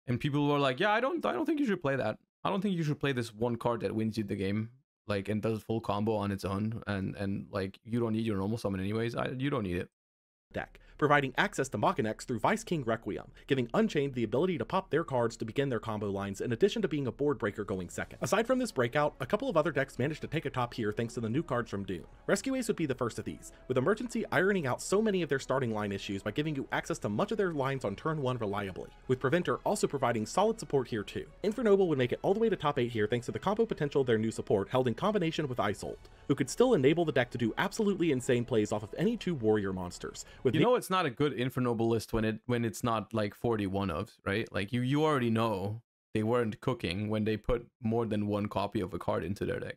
And people were like, "Yeah, I don't, I don't think you should play that. I don't think you should play this one card that wins you the game, like and does full combo on its own, and and like you don't need your normal summon anyways. I, you don't need it." deck, providing access to Machinex through Vice King Requiem, giving Unchained the ability to pop their cards to begin their combo lines in addition to being a board breaker going second. Aside from this breakout, a couple of other decks managed to take a top here thanks to the new cards from Dune. Rescue Ace would be the first of these, with Emergency ironing out so many of their starting line issues by giving you access to much of their lines on turn 1 reliably, with Preventer also providing solid support here too. Infernoble would make it all the way to top 8 here thanks to the combo potential of their new support held in combination with Isolde, who could still enable the deck to do absolutely insane plays off of any two warrior monsters, with You know, it's not a good Infernoble list when it when it's not like 41 of right. Like you you already know they weren't cooking when they put more than one copy of a card into their deck.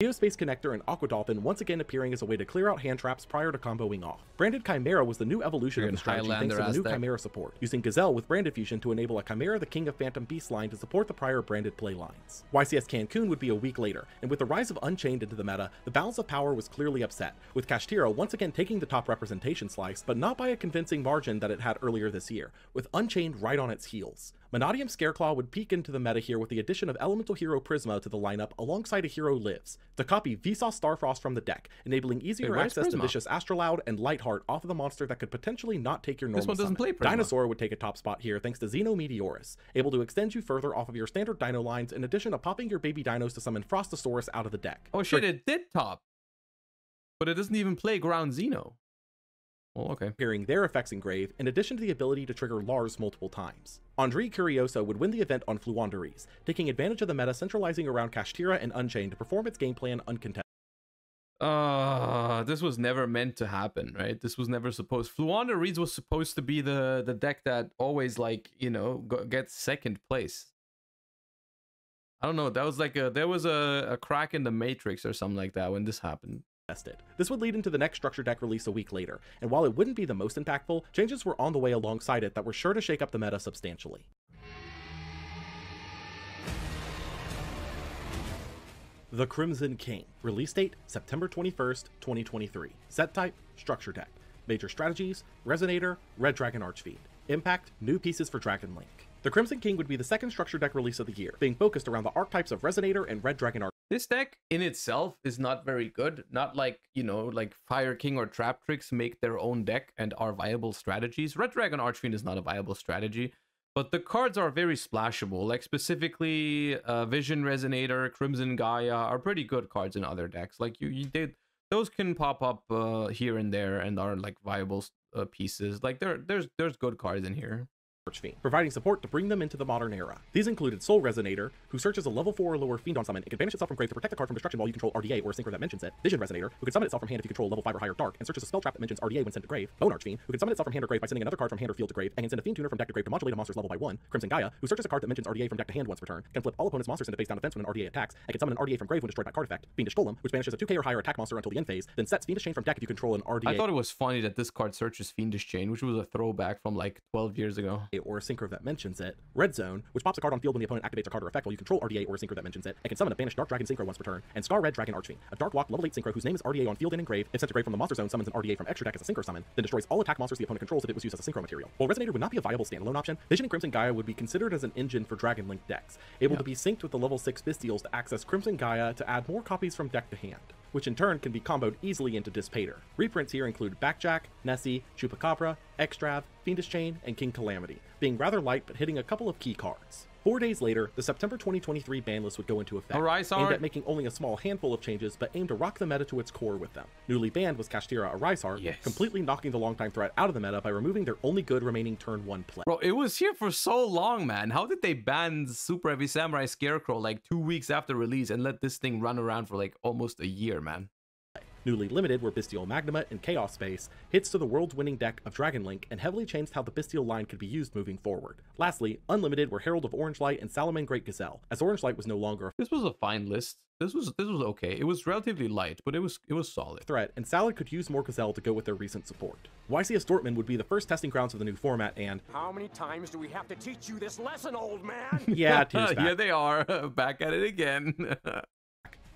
Neo Space Connector and Aqua Dolphin once again appearing as a way to clear out hand traps prior to comboing off. Branded Chimera was the new evolution of the strategy thanks to the new. Chimera support, using Gazelle with Branded Fusion to enable a Chimera the King of Phantom Beast line to support the prior branded play lines. YCS Cancun would be a week later, and with the rise of Unchained into the meta, the balance of power was clearly upset, with Kashtira once again taking the top representation slice, but not by a convincing margin that it had earlier this year, with Unchained right on its heels. Mannadium Scareclaw would peek into the meta here with the addition of Elemental Hero Prisma to the lineup alongside a Hero Lives, to copy Visas Starfrost from the deck, enabling easier access to? Vicious Astraloud and Lightheart off of the monster that could potentially not take your normal This one doesn't summon. play Prisma. Dinosaur would take a top spot here thanks to Xeno Meteorus, able to extend you further off of your standard dino lines in addition to popping your baby dinos to summon Frostosaurus out of the deck. Oh shit, it did top, but it doesn't even play Ground Xeno. Well, okay. appearing their effects engrave, in addition to the ability to trigger Lars multiple times. Andre Curioso would win the event on Floowandereeze, taking advantage of the meta centralizing around Kashtira and Unchained to perform its game plan uncontested. Uh, this was never meant to happen, right? This was never supposed. Floowandereeze was supposed to be the the deck that always like you know gets second place. I don't know. That was like a there was a, a crack in the matrix or something like that when this happened. This would lead into the next structure deck release a week later, and while it wouldn't be the most impactful, changes were on the way alongside it that were sure to shake up the meta substantially. The Crimson King. Release date September 21st, 2023. Set type Structure Deck. Major strategies Resonator, Red Dragon Archfiend. Impact New pieces for Dragon Link. The Crimson King would be the second structure deck release of the year, being focused around the archetypes of Resonator and Red Dragon Arch. This deck in itself is not very good. Not like, you know, like Fire King or Traptrix make their own deck and are viable strategies. Red Dragon Archfiend is not a viable strategy, but the cards are very splashable. Like specifically, uh, Vision Resonator, Crimson Gaia are pretty good cards in other decks. Like you, you did those can pop up uh, here and there and are like viable uh, pieces. Like there, there's there's good cards in here. Archfiend, providing support to bring them into the modern era. These included Soul Resonator, who searches a level 4 or lower Fiend on summon and can banish itself from grave to protect the card from destruction while you control RDA or a synchro that mentions it. Vision Resonator, who can summon itself from hand if you control level 5 or higher Dark and searches a spell trap that mentions RDA when sent to grave. Bone Archfiend, who can summon itself from hand or grave by sending another card from hand or field to grave and can send a Fiend Tuner from deck to grave to modulate a monster's level by 1. Crimson Gaia, who searches a card that mentions RDA from deck to hand once per turn, can flip all opponent's monsters into face down defense when an RDA attacks, and can summon an RDA from grave when destroyed by card effect. Fiendish Golem, which banishes a 2k or higher attack monster until the end phase, then sets Fiendish Chain from deck if you control an RDA I thought it was funny that this card searches Fiendish Chain, which was a throwback from like 12 years ago. Or a synchro that mentions it. Red Zone, which pops a card on field when the opponent activates a card or effect while you control RDA or a synchro that mentions it, and can summon a banished Dark Dragon synchro once per turn. And Scar Red Dragon Archfiend, a Dark Walk level 8 synchro whose name is RDA on field and engraved. If sent to grave from the monster zone, summons an RDA from extra deck as a synchro summon, then destroys all attack monsters the opponent controls if it was used as a synchro material. While Resonator would not be a viable standalone option, Vision and Crimson Gaia would be considered as an engine for Dragon Link decks, able to be synced with the level 6 Bystials to access Crimson Gaia to add more copies from deck to hand which in turn can be comboed easily into Dispater. Reprints here include Backjack, Nessie, Chupacabra, Extrav, Fiendish Chain, and King Calamity, being rather light but hitting a couple of key cards. Four days later, the September 2023 ban list would go into effect, Arise-Heart- aimed at making only a small handful of changes, but aimed to rock the meta to its core with them. Newly banned was Kashtira Arise-Heart, Yes. completely knocking the longtime threat out of the meta by removing their only good remaining turn 1 play. Bro, it was here for so long, man. How did they ban Super Heavy Samurai Scarecrow like two weeks after release and let this thing run around for like almost a year, man? Newly limited were Bystial Magnema and Chaos Space, hits to the world's winning deck of Dragon Link, and heavily changed how the Bystial line could be used moving forward. Lastly, unlimited were Herald of Orange Light and Salamangreat Gazelle, as Orange Light was no longer a This was a fine list. This was this was okay. It was relatively light, but it was it was solid. threat, and Salad could use more Gazelle to go with their recent support. YCS Dortmund would be the first testing grounds of the new format, and How many times do we have to teach you this lesson, old man? yeah, tears back. yeah, they are back at it again.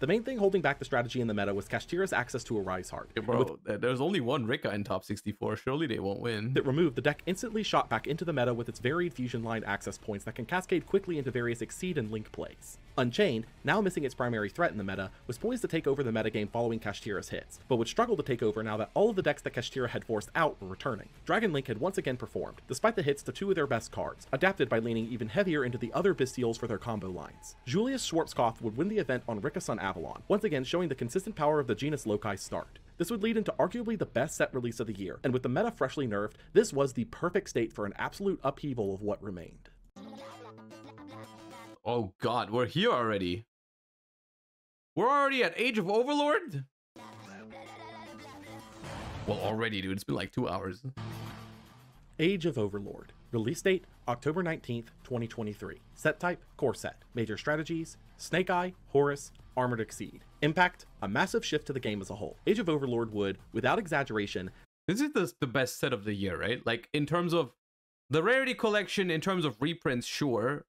The main thing holding back the strategy in the meta was Kashtira's access to Arise-Heart, with Bro, th- there's only one Rikka in top 64. Surely they won't win. that removed, the deck instantly shot back into the meta with its varied fusion line access points that can cascade quickly into various Exceed and Link plays. Unchained, now missing its primary threat in the meta, was poised to take over the metagame following Kashtira's hits, but would struggle to take over now that all of the decks that Kashtira had forced out were returning. Dragon Link had once again performed, despite the hits to two of their best cards, adapted by leaning even heavier into the other Bystials for their combo lines. Julius Schwarzkopf would win the event on Rikka Sunavalon, once again showing the consistent power of the genus Loci start. This would lead into arguably the best set release of the year, and with the meta freshly nerfed, this was the perfect state for an absolute upheaval of what remained. Oh god, we're here already. We're already at Age of Overlord? Well, already, dude. It's been like two hours. Age of Overlord. Release date October 19th, 2023. Set type Core Set. Major strategies Snake Eye, Horus, Armored Exceed. Impact A massive shift to the game as a whole. Age of Overlord would, without exaggeration, This is the, the best set of the year, right? Like, in terms of the rarity collection, in terms of reprints, sure.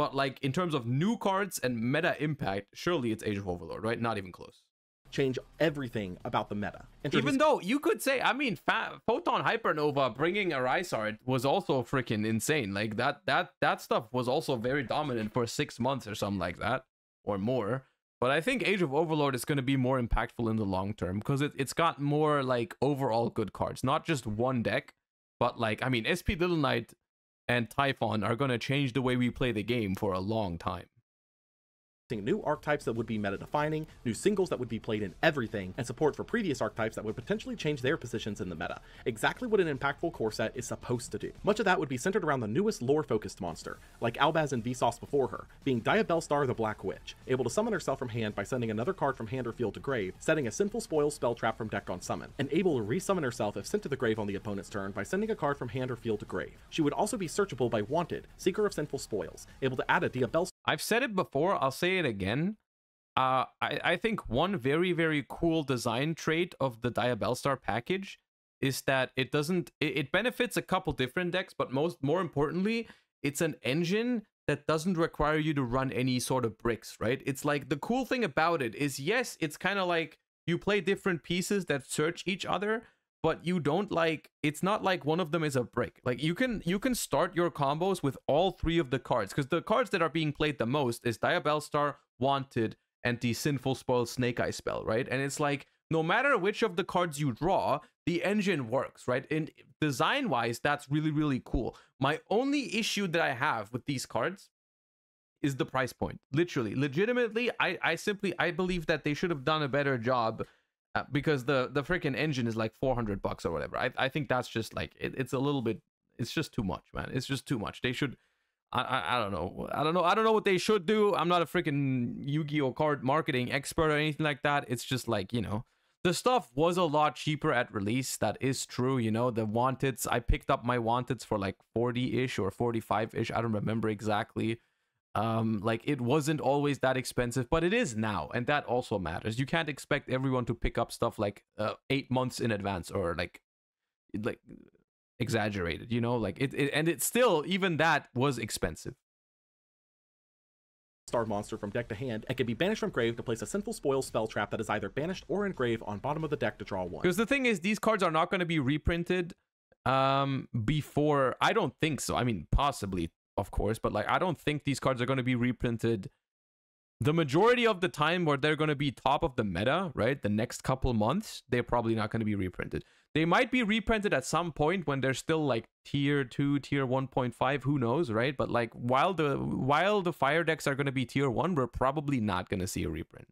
But, like, in terms of new cards and meta impact, surely it's Age of Overlord, right? Not even close. change everything about the meta. Even though you could say, I mean, Fa- Photon Hypernova bringing Arise-Heart was also freaking insane. Like that, that, that stuff was also very dominant for six months or something like that, or more. But I think Age of Overlord is going to be more impactful in the long term because it, it's got more like overall good cards, not just one deck, but like I mean, SP Little Knight and Typhon are going to change the way we play the game for a long time. New archetypes that would be meta defining, new singles that would be played in everything, and support for previous archetypes that would potentially change their positions in the meta. Exactly what an impactful core set is supposed to do. Much of that would be centered around the newest lore focused monster, like Albaz and Visas before her, being Diabellstar the Black Witch, able to summon herself from hand by sending another card from hand or field to grave, setting a sinful spoil spell trap from deck on summon, and able to resummon herself if sent to the grave on the opponent's turn by sending a card from hand or field to grave. She would also be searchable by Wanted, Seeker of Sinful Spoils, able to add a Diabellstar I've said it before, I'll say it again. Uh, I, I think one very, very cool design trait of the Diabellstar package is that it doesn't it, it benefits a couple different decks, but most more importantly, it's an engine that doesn't require you to run any sort of bricks, right? It's like the cool thing about it is yes, it's kind of like you play different pieces that search each other, but you don't like it's not like one of them is a brick. Like you can you can start your combos with all three of the cards because the cards that are being played the most is diabellstar wanted and the sinful spoil snake eye spell right? And it's like no matter which of the cards you draw the engine works right? And design wise that's really really cool. My only issue that i have with these cards is the price point. Literally legitimately i i simply i believe that they should have done a better job uh, because the the freaking engine is like 400 bucks or whatever i, I think that's just like it, it's a little bit It's just too much, man. It's just too much. They should. I, I, I don't know. I don't know. I don't know what they should do. I'm not a freaking Yu-Gi-Oh card marketing expert or anything like that. It's just like you know, the stuff was a lot cheaper at release. That is true. You know, the wanteds. I picked up my wanteds for like 40-ish or 45-ish. I don't remember exactly. Um, like it wasn't always that expensive, but it is now, and that also matters. You can't expect everyone to pick up stuff like uh, eight months in advance or like, like exaggerated. You know, like it, it and it still even that was expensive. star monster from deck to hand and can be banished from grave to place a sinful spoil spell trap that is either banished or engrave on bottom of the deck to draw one. Because the thing is, these cards are not going to be reprinted um before i don't think so i mean possibly of course but like i don't think these cards are going to be reprinted. The majority of the time where they're going to be top of the meta right the next couple months they're probably not going to be reprinted. They might be reprinted at some point when they're still like tier 2 tier 1.5 who knows right? But like while the while the fire decks are going to be tier 1 we're probably not going to see a reprint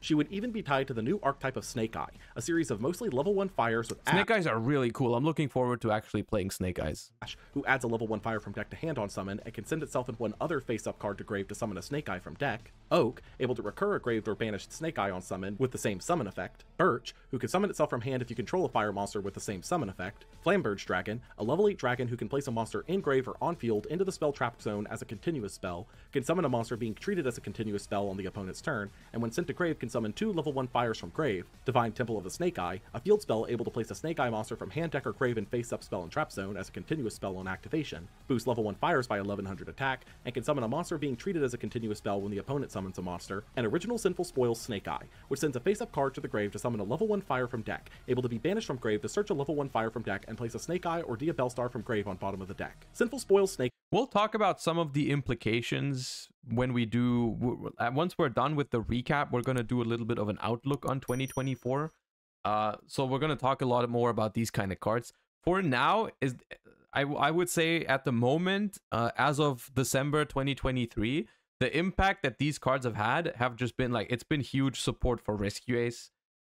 She would even be tied to the new archetype of Snake Eye, a series of mostly level 1 fires with snake eyes are really cool i'm looking forward to actually playing snake eyes Ash, who adds a level 1 fire from deck to hand on summon and can send itself and one other face up card to grave to summon a Snake Eye from deck. Oak, able to recur a graved or banished Snake Eye on summon with the same summon effect. Birch, who can summon itself from hand if you control a fire monster with the same summon effect. Flamberge Dragon, a level 8 dragon who can place a monster in grave or on field into the spell trap zone as a continuous spell, can summon a monster being treated as a continuous spell on the opponent's turn, and when sent to grave can summon two level 1 fires from grave. Divine Temple of the Snake Eye, a field spell able to place a Snake Eye monster from hand deck or grave in face up spell and trap zone as a continuous spell on activation. Boost level 1 fires by 1100 attack, and can summon a monster being treated as a continuous spell when the opponent summons a monster. And Original Sinful Spoils Snake Eye, which sends a face up card to the grave to summon a level 1 fire from deck, able to be banished from grave to search a level 1 fire from deck and place a Snake Eye or Diabellstar from grave on bottom of the deck. Sinful Spoils Snake We'll talk about some of the implications when we do. Once we're done with the recap, we're going to do a little bit of an outlook on 2024. Uh, so we're going to talk a lot more about these kind of cards. For now, is I, I would say at the moment, uh, as of December 2023, the impact that these cards have had have just been like it's been huge support for Rescue Ace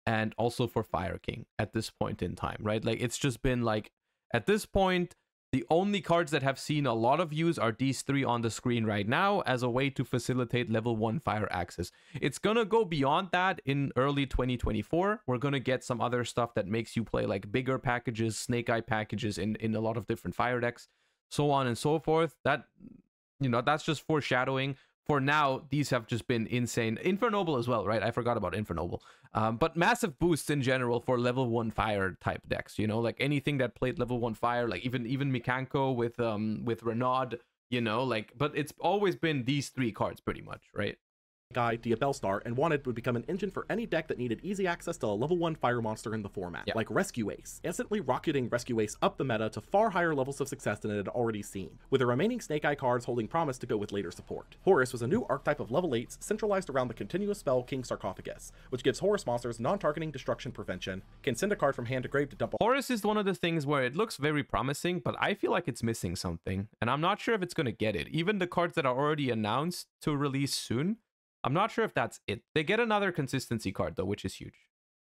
and also for Fire King at this point in time, right? Like it's just been like at this point, the only cards that have seen a lot of use are these three on the screen right now as a way to facilitate level 1 fire access. It's gonna go beyond that in early 2024. We're gonna get some other stuff that makes you play like bigger packages, snake eye packages in, in a lot of different fire decks, so on and so forth. That you know, that's just foreshadowing. For now, these have just been insane. Infernoble as well, right? I forgot about Infernoble. Um, but massive boosts in general for level one fire type decks. You know, like anything that played level one fire, like even even Mikanko with um with Renaud. You know, like, but it's always been these three cards pretty much, right? Guy, Dia Bellstar, and Wanted would become an engine for any deck that needed easy access to a level 1 fire monster in the format, Yeah. like Rescue Ace, instantly rocketing Rescue Ace up the meta to far higher levels of success than it had already seen, with the remaining Snake Eye cards holding promise to go with later support. Horus was a new archetype of level 8s centralized around the continuous spell King Sarcophagus, which gives Horus monsters non-targeting destruction prevention, can send a card from hand to grave to dump Horus is one of the things where it looks very promising, but I feel like it's missing something, and I'm not sure if it's gonna get it. Even the cards that are already announced to release soon, I'm not sure if that's it. They get another consistency card though, which is huge.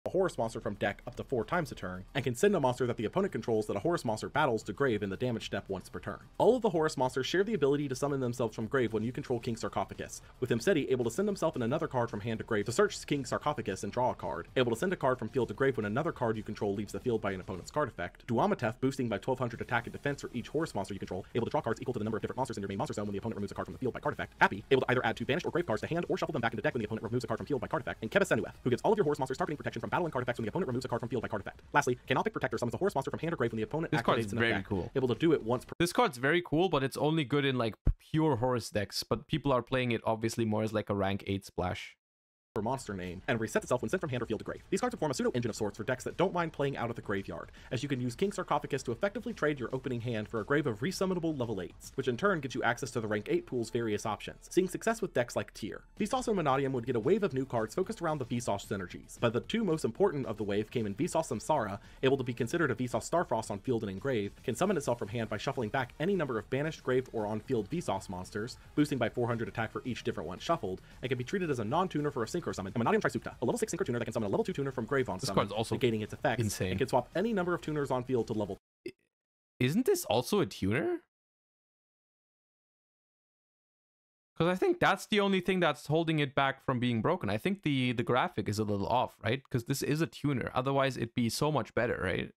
A Horus monster from deck up to four times a turn, and can send a monster that the opponent controls that a Horus monster battles to grave in the damage step once per turn. All of the Horus monsters share the ability to summon themselves from grave when you control King Sarcophagus, with Imseti able to send himself and another card from hand to grave to search King Sarcophagus and draw a card, able to send a card from field to grave when another card you control leaves the field by an opponent's card effect, Duamatef boosting by 1200 attack and defense for each Horus monster you control, able to draw cards equal to the number of different monsters in your main monster zone when the opponent removes a card from the field by card effect, Hapi, able to either add two banished or grave cards to hand or shuffle them back into deck when the opponent removes a card from field by card effect, and Qebehsenuef, who gives all of your Horus monsters targeting protection from battle and card effects when the opponent removes a card from field by card effect. Lastly, Canopic Protector summons a Horus monster from hand or grave when the opponent This card is activates an very effect, cool. able to do it once per This card's very cool, but it's only good in like pure Horus decks, but people are playing it obviously more as like a rank 8 splash. Per monster name, and resets itself when sent from hand or field to grave. These cards form a pseudo engine of sorts for decks that don't mind playing out of the graveyard, as you can use King Sarcophagus to effectively trade your opening hand for a grave of resummonable level 8s, which in turn gives you access to the rank 8 pool's various options, seeing success with decks like Tyr. Visas and Mannadium would get a wave of new cards focused around the Visas synergies, but the two most important of the wave came in Visas Samsara, able to be considered a Visas Starfrost on field and in grave, can summon itself from hand by shuffling back any number of banished, graved, or on field Visas monsters, boosting by 400 attack for each different one shuffled, and can be treated as a non-tuner for a synchro summon, and Mannadium Trisukta, a level 6 synchro tuner that can summon a level 2 tuner from grave on This summon, card's also negating its effects, insane. and can swap any number of tuners on field to level isn't this also a tuner? Because I think that's the only thing that's holding it back from being broken. I think the the graphic is a little off, right? Because this is a tuner. Otherwise, it'd be so much better, right?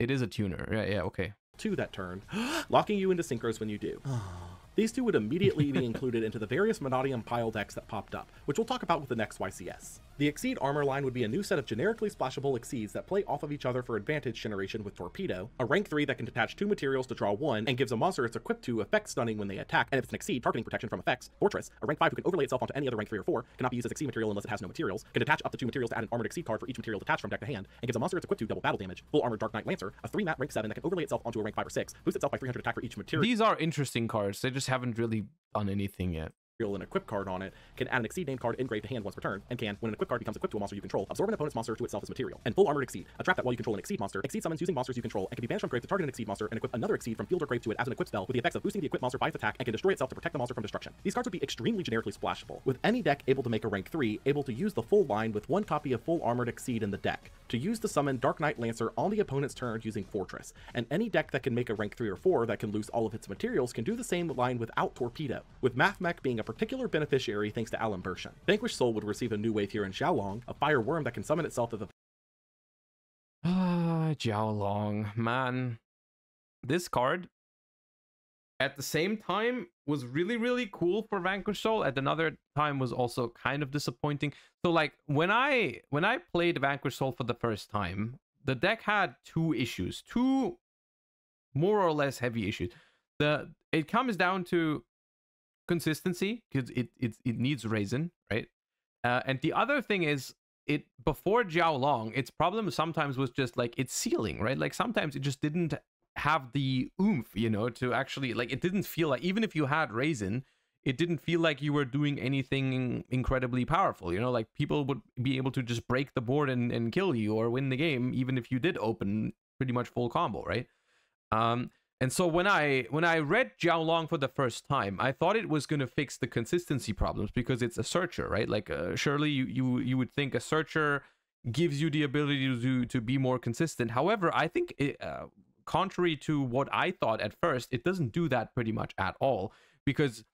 It is a tuner. Yeah, yeah, okay. to that turn, locking you into synchros when you do. Oh. These two would immediately be included into the various Mannadium pile decks that popped up, which we'll talk about with the next YCS. The Exceed armor line would be a new set of generically splashable Exceeds that play off of each other for advantage generation with Torpedo, a rank 3 that can detach two materials to draw one and gives a monster it's equipped to effect stunning when they attack, and if it's an Exceed, targeting protection from effects. Fortress, a rank 5 who can overlay itself onto any other rank 3 or 4, cannot be used as Exceed material unless it has no materials, can detach up to two materials to add an armored Exceed card for each material detached from deck to hand, and gives a monster it's equipped to double battle damage. Full armored Dark Knight Lancer, a 3 mat rank 7 that can overlay itself onto a rank 5 or 6, boosts itself by 300 attack for each material. These are interesting cards. They just haven't really done anything yet. An equip card on it, can add an Exceed named card engraved to hand once per turn, and can, when an equip card becomes equipped to a monster you control, absorb an opponent's monster to itself as material. And Full Armored Exceed, a trap that while you control an Exceed monster, Exceed summons using monsters you control, and can be banished from grave to target an Exceed monster and equip another Exceed from field or grave to it as an equip spell, with the effects of boosting the equipped monster by its attack and can destroy itself to protect the monster from destruction. These cards would be extremely generically splashable, with any deck able to make a rank 3 able to use the full line with one copy of Full Armored Exceed in the deck, to use to summon Dark Knight Lancer on the opponent's turn using Fortress, and any deck that can make a rank 3 or 4 that can lose all of its materials can do the same line without Torpedo, with Mathmech being a particular beneficiary thanks to Alan Bershan. Vanquished Soul would receive a new wave here in Xiaolong, a fire worm that can summon itself if a Ah, Jiao Long, man. This card, at the same time, was really, really cool for Vanquish Soul. At another time, was also kind of disappointing. So, like when I when I played Vanquish Soul for the first time, the deck had two issues, two more or less heavy issues. The it comes down to consistency because it, it it needs Razen, right? Uh, and the other thing is it before Jiao Long, its problem sometimes was just like its ceiling, right? Like sometimes it just didn't have the oomph, you know, to actually like it didn't feel like even if you had Razen, it didn't feel like you were doing anything incredibly powerful. You know, like people would be able to just break the board and, and kill you or win the game, even if you did open pretty much full combo, right? Um, and so when I when I read Jiao Long for the first time, I thought it was going to fix the consistency problems because it's a searcher, right? Like uh, surely you, you you would think a searcher gives you the ability to to be more consistent. However, I think it, uh, contrary to what I thought at first, it doesn't do that pretty much at all because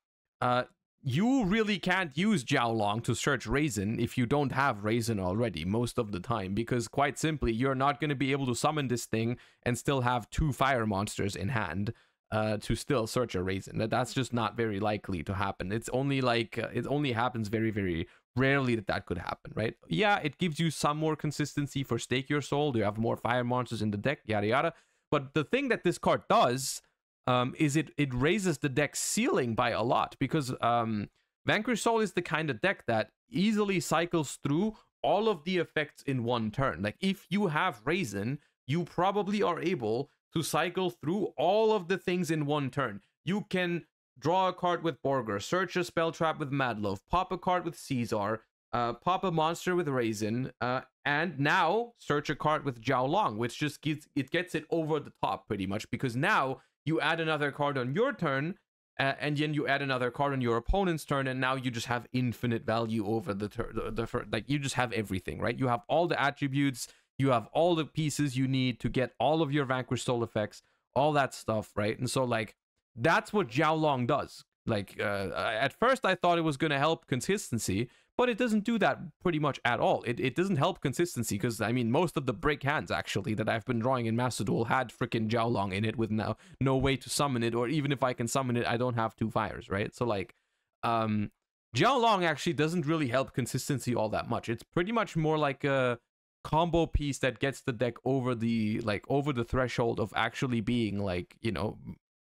uh, you really can't use Jiao Long to search Razen if you don't have Razen already most of the time, because quite simply, you're not going to be able to summon this thing and still have two fire monsters in hand uh, to still search a Razen. That That's just not very likely to happen. It's only like, uh, it only happens very, very rarely that that could happen, right? Yeah, it gives you some more consistency for Stake Your Soul. You have more fire monsters in the deck, yada yada. But the thing that this card does um, is it it raises the deck ceiling by a lot because um, Vanquish Soul is the kind of deck that easily cycles through all of the effects in one turn. Like if you have Razen, you probably are able to cycle through all of the things in one turn. You can draw a card with Borger, search a spell trap with Madlove, pop a card with Caesar, uh, pop a monster with Razen, uh, and now search a card with Jiao Long, which just gets it gets it over the top pretty much because now you add another card on your turn, uh, and then you add another card on your opponent's turn, and now you just have infinite value over the turn. The, the, like you just have everything, right? You have all the attributes, you have all the pieces you need to get all of your Vanquish Soul effects, all that stuff, right? And so like that's what Jiao Long does. Like uh, at first, I thought it was going to help consistency, but it doesn't do that pretty much at all. It, it doesn't help consistency because I mean most of the break hands actually that I've been drawing in Master Duel had freaking Jiao Long in it with now no way to summon it, or even if I can summon it, I don't have two fires, right? So like, um, Jiao Long actually doesn't really help consistency all that much. It's pretty much more like a combo piece that gets the deck over the like over the threshold of actually being like you know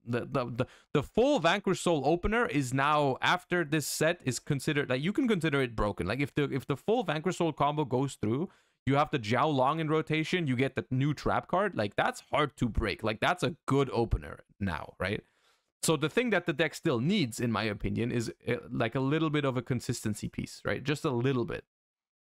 the, the the full Vanquish Soul opener is now after this set is considered like you can consider it broken. Like if the if the full Vanquish Soul combo goes through, you have the Jiao Long in rotation, you get the new trap card. Like that's hard to break. Like that's a good opener now, right? So the thing that the deck still needs, in my opinion, is uh, like a little bit of a consistency piece, right? Just a little bit.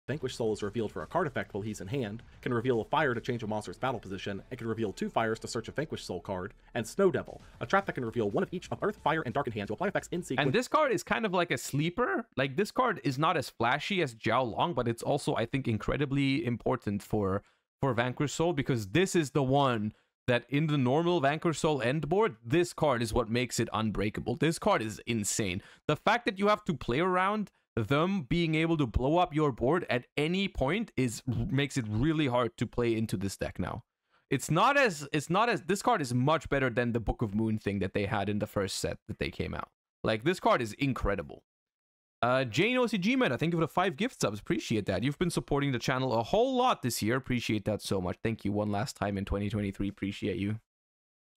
Vanquish Soul is revealed for a card effect while he's in hand, can reveal a fire to change a monster's battle position, and can reveal two fires to search a Vanquish Soul card, and Snow Devil, a trap that can reveal one of each of Earth, Fire, and Dark in hand to apply effects in sequence. And this card is kind of like a sleeper. Like this card is not as flashy as Jiao Long, but it's also, I think, incredibly important for for Vanquish Soul because this is the one that in the normal Vanquish Soul end board, this card is what makes it unbreakable. This card is insane. The fact that you have to play around them being able to blow up your board at any point is makes it really hard to play into this deck now. It's not as it's not as this card is much better than the Book of Moon thing that they had in the first set that they came out. Like this card is incredible. Uh, Jane OCG Meta, thank you for the five gift subs. Appreciate that. You've been supporting the channel a whole lot this year. Appreciate that so much. Thank you one last time in 2023. Appreciate you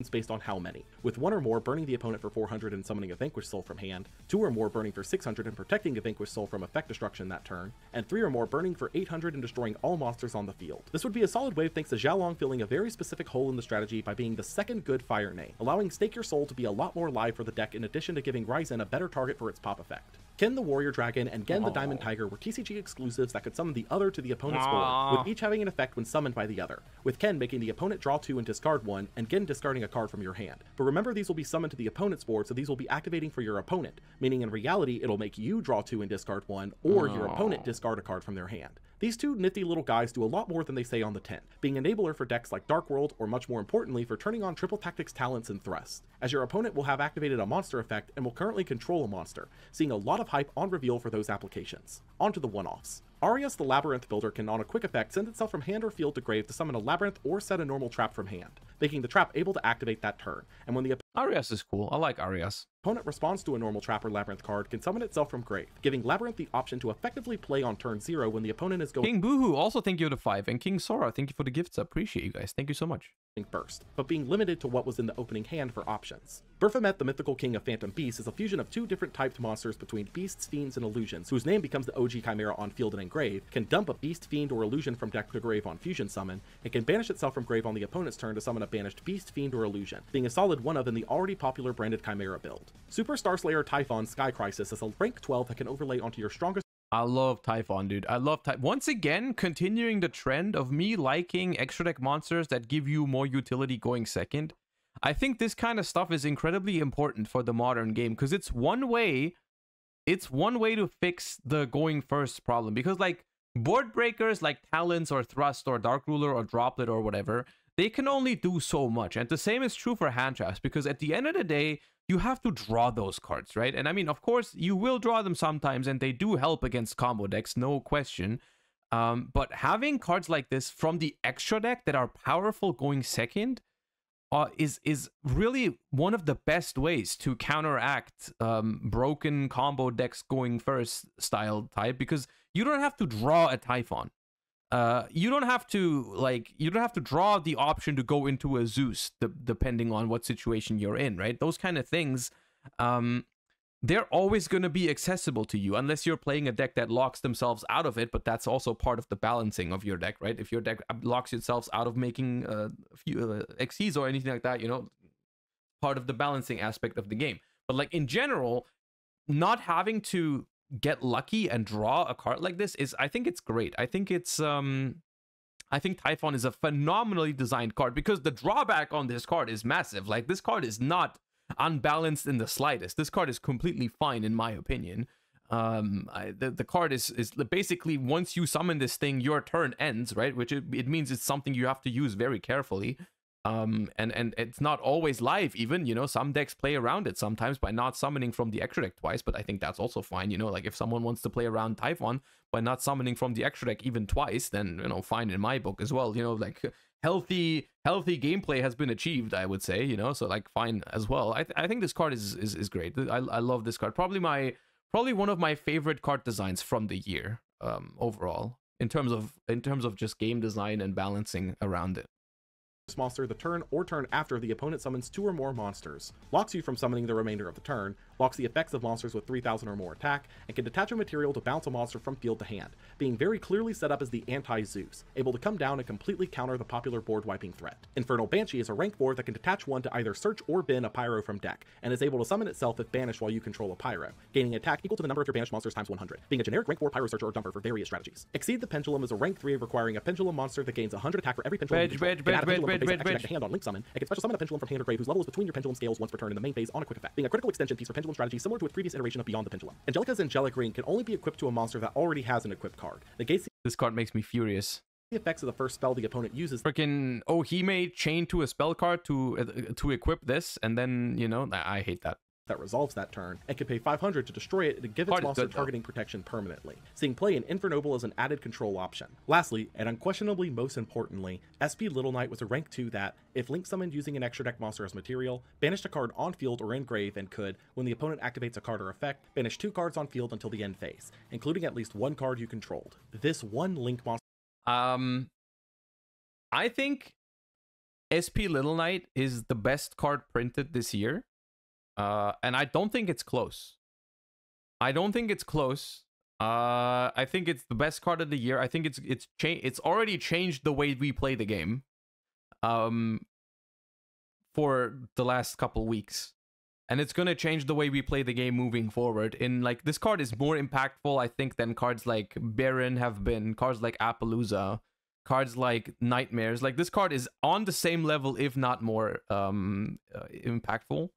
based on how many, with one or more burning the opponent for 400 and summoning a Vanquished Soul from hand, two or more burning for 600 and protecting a Vanquished Soul from effect destruction that turn, and three or more burning for 800 and destroying all monsters on the field. This would be a solid wave thanks to Xiaolong filling a very specific hole in the strategy by being the second good fire name, allowing Stake Your Soul to be a lot more live for the deck in addition to giving Razen a better target for its pop effect. Ken the Warrior Dragon and Gen the Diamond Tiger were TCG exclusives that could summon the other to the opponent's board, with each having an effect when summoned by the other, with Ken making the opponent draw two and discard one, and Gen discarding a card from your hand. But remember these will be summoned to the opponent's board, so these will be activating for your opponent, meaning in reality it'll make you draw two and discard one, or your opponent discard a card from their hand. These two nifty little guys do a lot more than they say on the tin, being enabler for decks like Dark World, or much more importantly for turning on triple tactics talents and thrust, as your opponent will have activated a monster effect and will currently control a monster, seeing a lot of hype on reveal for those applications. On to the one-offs. Arias the Labyrinth Builder can on a quick effect send itself from hand or field to grave to summon a labyrinth or set a normal trap from hand, making the trap able to activate that turn, and when the Arias is cool. I like Arias. Opponent responds to a normal trap or labyrinth card can summon itself from grave, giving Labyrinth the option to effectively play on turn 0 when the opponent is going King Boohoo also thank you to 5, and King Sora, thank you for the gifts. I appreciate you guys. Thank you so much. first, but being limited to what was in the opening hand for options. Berfomet, the mythical king of phantom beasts, is a fusion of two different typed monsters between beasts, fiends, and illusions, whose name becomes the OG Chimera on field and in grave, can dump a beast, fiend, or illusion from deck to grave on fusion summon, and can banish itself from grave on the opponent's turn to summon a banished beast, fiend, or illusion, being a solid one of in the already popular branded Chimera build. Super Star Slayer Typhon Sky Crisis is a rank 12 that can overlay onto your strongest I love Typhon, dude. I love Typhon. Once again, continuing the trend of me liking extra deck monsters that give you more utility going second. I think this kind of stuff is incredibly important for the modern game because it's one way, it's one way to fix the going first problem. Because like board breakers like Talons or Thrust or Dark Ruler or Droplet or whatever, they can only do so much. And the same is true for hand traps because at the end of the day, you have to draw those cards, right? And I mean, of course, you will draw them sometimes, and they do help against combo decks, no question. Um, but having cards like this from the extra deck that are powerful going second uh, is is really one of the best ways to counteract um, broken combo decks going first style type because you don't have to draw a Typhon uh you don't have to like you don't have to draw the option to go into a zeus de- depending on what situation you're in right? Those kind of things um they're always going to be accessible to you unless you're playing a deck that locks themselves out of it but that's also part of the balancing of your deck right? If your deck locks itself out of making uh, few, uh xyz or anything like that you know part of the balancing aspect of the game. But like in general not having to get lucky and draw a card like this is I think it's great. I think it's um I think Typhon is a phenomenally designed card because the drawback on this card is massive. Like this card is not unbalanced in the slightest. This card is completely fine in my opinion. Um, I, the the card is is basically once you summon this thing, your turn ends, right? Which it, it means it's something you have to use very carefully um and and it's not always live even you know some decks play around it sometimes by not summoning from the extra deck twice but i think that's also fine you know like if someone wants to play around typhon by not summoning from the extra deck even twice then you know fine in my book as well you know like healthy healthy gameplay has been achieved i would say you know so like fine as well. I, th- I think this card is, is is great. I, I love this card. Probably my probably one of my favorite card designs from the year um overall in terms of in terms of just game design and balancing around it monster the turn or turn after the opponent summons two or more monsters, locks you from summoning the remainder of the turn, locks the effects of monsters with 3000 or more attack, and can detach a material to bounce a monster from field to hand, being very clearly set up as the anti-Zeus, able to come down and completely counter the popular board wiping threat. Infernal Banshee is a rank 4 that can detach one to either search or bin a pyro from deck, and is able to summon itself if banished while you control a pyro, gaining attack equal to the number of your banished monsters times 100, being a generic rank 4 pyro searcher or dumper for various strategies. Exceed the Pendulum is a rank 3 requiring a pendulum monster that gains 100 attack for every pendulum Wedge, you control, wedge, can add a wedge, pendulum wedge, basic wedge, wedge. hand on link summon, and can special summon a pendulum from hand or grave whose level is between your pendulum scales once per turn in the main phase on a quick effect, being a critical extension piece for pendulum strategy similar to its previous iteration of Beyond the Pendulum. Angelica's Angelic Ring can only be equipped to a monster that already has an equipped card. Negates this card makes me furious the effects of the first spell the opponent uses. Freaking Ohime chain to a spell card to uh, to equip this, and then you know I hate that. That resolves that turn and can pay 500 to destroy it and give its Card is monster good, targeting protection permanently, seeing play in Infernoble as an added control option. Lastly, and unquestionably most importantly, SP Little Knight was a rank 2 that, if link summoned using an extra deck monster as material, banished a card on field or in grave and could, when the opponent activates a card or effect, banish two cards on field until the end phase, including at least one card you controlled. This one link monster Um, I think SP Little Knight is the best card printed this year, uh, and I don't think it's close. I don't think it's close. Uh, I think it's the best card of the year. I think it's it's cha- it's already changed the way we play the game. Um, for the last couple weeks. And it's gonna change the way we play the game moving forward. In like this card is more impactful, I think, than cards like Baronne have been, cards like Appaloosa, cards like Nightmares. Like this card is on the same level, if not more, um, uh, impactful.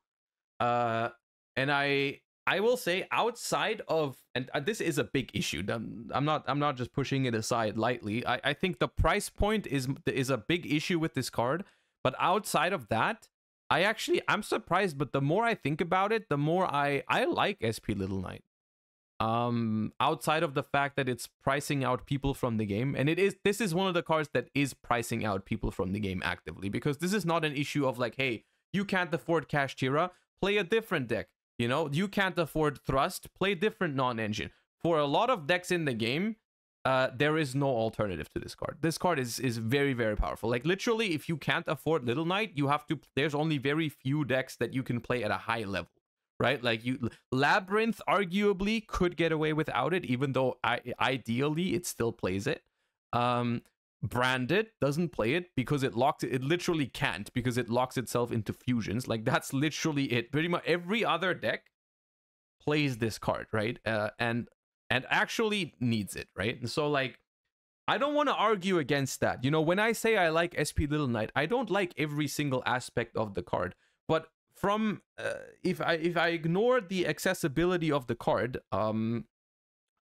Uh, and I I will say outside of and uh, this is a big issue. I'm, not I'm not just pushing it aside lightly. I, I think the price point is is a big issue with this card. But outside of that, I actually I'm surprised. But the more I think about it, the more I I like SP Little Knight. Um, outside of the fact that it's pricing out people from the game, and it is this is one of the cards that is pricing out people from the game actively because this is not an issue of like, hey, you can't afford Kashtira, play a different deck. You know, you can't afford Thrust, play different non-engine. For a lot of decks in the game, uh, there is no alternative to this card. This card is is very very powerful. Like literally, if you can't afford Little Knight, you have to. There's only very few decks that you can play at a high level, right? Like you, Labyrinth arguably could get away without it, even though I, ideally it still plays it. Um, Branded doesn't play it because it locks it. It literally can't because it locks itself into fusions. Like that's literally it. Pretty much every other deck plays this card, right? Uh, and and actually needs it, right? And so like I don't want to argue against that. You know, when I say I like SP Little Knight, I don't like every single aspect of the card. But from uh, if I if I ignore the accessibility of the card, um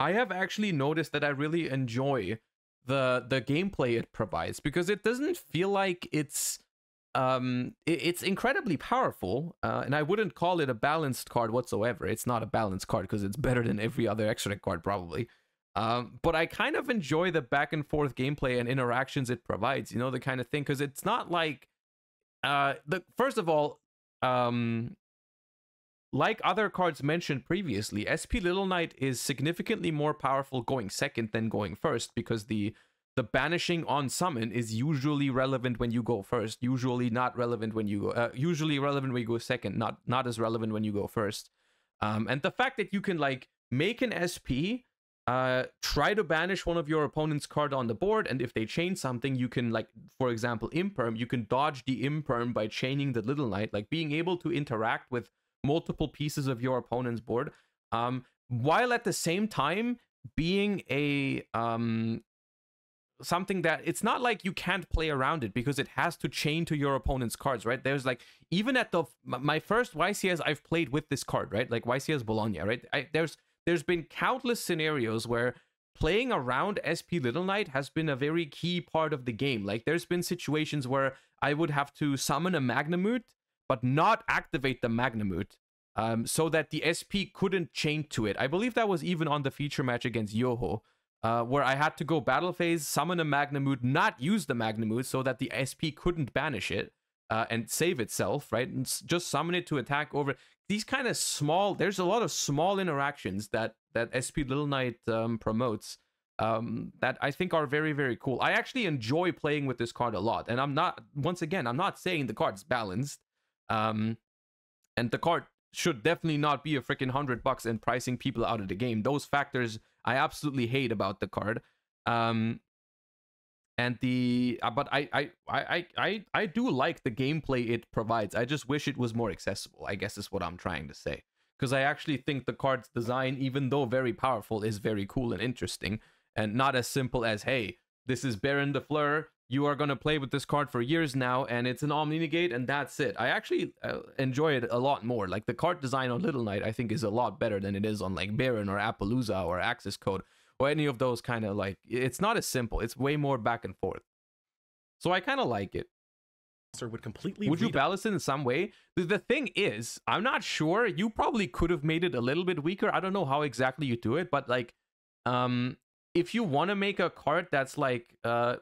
I have actually noticed that I really enjoy the the gameplay it provides because it doesn't feel like it's um it- it's incredibly powerful uh, and i wouldn't call it a balanced card whatsoever. It's not a balanced card because it's better than every other extra deck card probably. Um but i kind of enjoy the back and forth gameplay and interactions it provides you know the kind of thing because it's not like uh the first of all um like other cards mentioned previously, SP Little Knight is significantly more powerful going second than going first because the the banishing on summon is usually relevant when you go first, usually not relevant when you go uh, usually relevant when you go second, not not as relevant when you go first. Um, and the fact that you can like make an SP uh try to banish one of your opponent's card on the board and if they chain something you can like for example imperm you can dodge the imperm by chaining the little knight like being able to interact with multiple pieces of your opponent's board um while at the same time being a um something that it's not like you can't play around it because it has to chain to your opponent's cards right? There's like even at the my first ycs i've played with this card right? Like ycs bologna right? I, there's there's been countless scenarios where playing around SP Little Knight has been a very key part of the game. Like there's been situations where I would have to summon a Magnamute but not activate the Magnamute um, so that the SP couldn't chain to it. I believe that was even on the feature match against Yoho. Uh, where I had to go battle phase, summon a Magnamute, not use the Magnamute so that the SP couldn't banish it uh, and save itself, right? And just summon it to attack over these kind of small. There's a lot of small interactions that that SP Little Knight um, promotes um, that I think are very very cool. I actually enjoy playing with this card a lot, and I'm not once again I'm not saying the card's balanced, um, and the card should definitely not be a freaking hundred bucks and pricing people out of the game. Those factors I absolutely hate about the card. Um, and the uh, but I, I I I I do like the gameplay it provides. I just wish it was more accessible. I guess is what I'm trying to say. Because I actually think the card's design, even though very powerful, is very cool and interesting, and not as simple as hey, this is Baronne de Fleur. You are gonna play with this card for years now, and it's an Omni Negate, and that's it. I actually uh, enjoy it a lot more. Like the card design on Little Knight, I think is a lot better than it is on like Baronne or Appaloosa or Accesscode or any of those kind of like it's not as simple. It's way more back and forth. So I kind of like it. monster would completely Would you balance it in some way? The, the thing is, I'm not sure. You probably could have made it a little bit weaker. I don't know how exactly you do it, but like, um, if you want to make a card that's like, uh,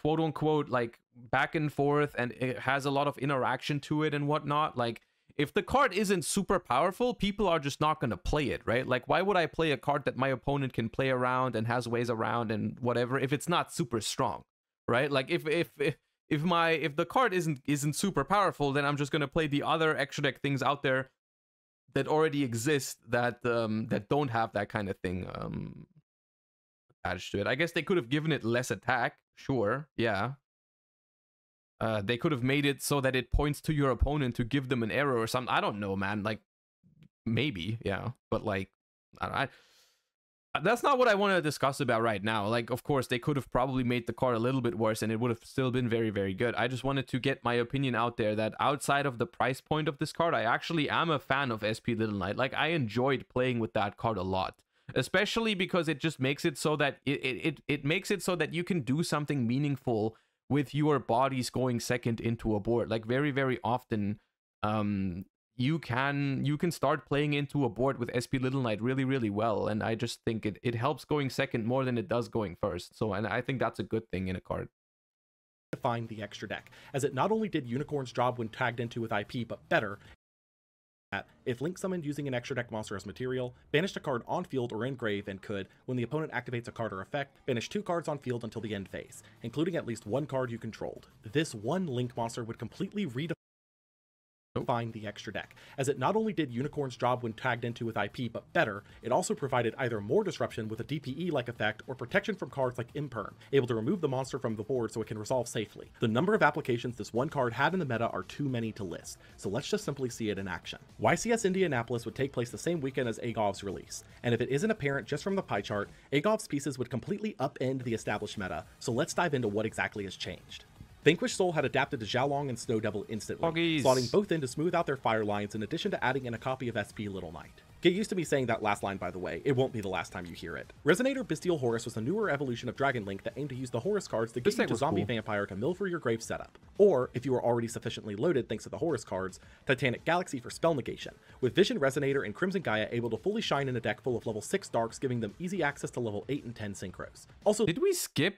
quote unquote, like back and forth, and it has a lot of interaction to it and whatnot, like. If the card isn't super powerful, people are just not going to play it, right? Like, why would I play a card that my opponent can play around and has ways around and whatever if it's not super strong, right? Like, if if, if if my if the card isn't isn't super powerful, then I'm just gonna play the other extra deck things out there that already exist that um that don't have that kind of thing um attached to it. I guess they could have given it less attack, sure, yeah. Uh, they could have made it so that it points to your opponent to give them an error or something. I don't know, man. Like maybe, yeah, but like I, I uh, that's not what I want to discuss about right now. Like, of course, they could have probably made the card a little bit worse and it would have still been very, very good. I just wanted to get my opinion out there that outside of the price point of this card, I actually am a fan of SP Little Knight. Like, I enjoyed playing with that card a lot, especially because it just makes it so that it, it, it, makes it so that you can do something meaningful with your bodies going second into a board. Like, very, very often, um, you can you can start playing into a board with SP Little Knight really really well and I just think it, it helps going second more than it does going first. So and I think that's a good thing in a card. find the extra deck, as it not only did Unicorn's job when tagged into with IP, but better. If Link summoned using an extra deck monster as material, banished a card on field or in grave, and could, when the opponent activates a card or effect, banish two cards on field until the end phase, including at least one card you controlled. This one Link monster would completely redefine find the extra deck, as it not only did Unicorn's job when tagged into with IP, but better, it also provided either more disruption with a DPE like effect or protection from cards like Imperm, able to remove the monster from the board so it can resolve safely. The number of applications this one card had in the meta are too many to list, so let's just simply see it in action. YCS Indianapolis would take place the same weekend as Agov's release, and if it isn't apparent just from the pie chart, Agov's pieces would completely upend the established meta, so let's dive into what exactly has changed. Vanquish Soul had adapted to Xiaolong and Snow Devil instantly, slotting both in to smooth out their fire lines in addition to adding in a copy of SP Little Knight. Get used to me saying that last line, by the way. It won't be the last time you hear it. Resonator Bestial Horus was a newer evolution of Dragon Link that aimed to use the Horus cards to get you to Zombie cool. Vampire to mill for your grave setup. Or, if you were already sufficiently loaded thanks to the Horus cards, Titanic Galaxy for spell negation, with Vision Resonator and Crimson Gaia able to fully shine in a deck full of level 6 darks, giving them easy access to level 8 and 10 synchros. Also, Did we skip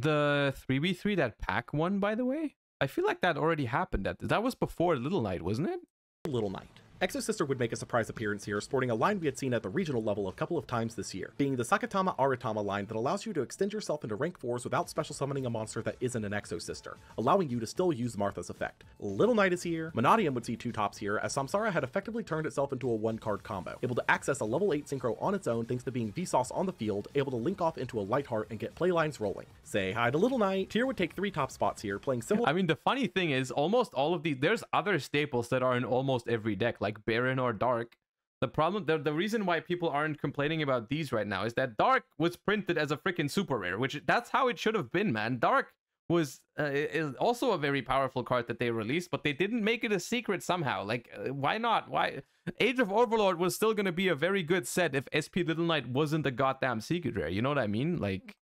the 3v3 that pack won by the way? I feel like that already happened. That that was before Little Knight, wasn't it? Little Knight. Exo Sister would make a surprise appearance here, sporting a line we had seen at the regional level a couple of times this year, being the Sakitama Aratama line that allows you to extend yourself into rank 4s without special summoning a monster that isn't an Exo Sister, allowing you to still use Martha's effect. Little Knight is here, Mannadium would see two tops here, as Samsara had effectively turned itself into a one card combo, able to access a level 8 synchro on its own thanks to being Visas on the field, able to link off into a Light Heart and get play lines rolling. Say hi to Little Knight. Tear would take three top spots here, playing similar. I mean, the funny thing is, almost all of these, there's other staples that are in almost every deck, like Baronne or Dark. The problem, the, the reason why people aren't complaining about these right now is that Dark was printed as a freaking super rare, which that's how it should have been, man. Dark was uh, is also a very powerful card that they released, but they didn't make it a secret somehow. Like, uh, why not? Why? Age of Overlord was still gonna be a very good set if SP Little Knight wasn't a goddamn secret rare. You know what I mean? Like,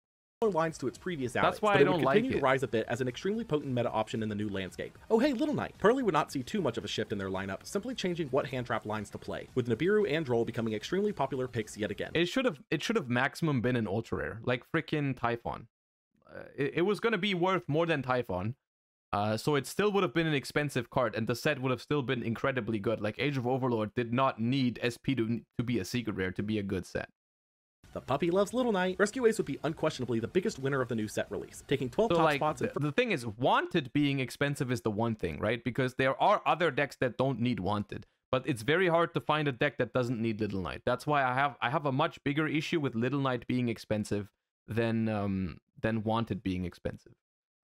lines to its previous That's why but I it would don't like continue to it. rise a bit as an extremely potent meta option in the new landscape. Oh hey, Little Knight. Purrely would not see too much of a shift in their lineup, simply changing what hand trap lines to play, with Nibiru and Droll becoming extremely popular picks yet again. It should have it should have maximum been an ultra rare, like freaking Typhon. Uh, it, it was gonna be worth more than Typhon, uh, so it still would have been an expensive card, and the set would have still been incredibly good. Like Age of Overlord did not need SP to to be a secret rare to be a good set. The puppy loves Little Knight. Rescue Ace would be unquestionably the biggest winner of the new set release, taking 12 So top like spots the, the thing is, wanted being expensive is the one thing, right? Because there are other decks that don't need wanted, but it's very hard to find a deck that doesn't need Little Knight. That's why I have I have a much bigger issue with Little Knight being expensive than um than wanted being expensive.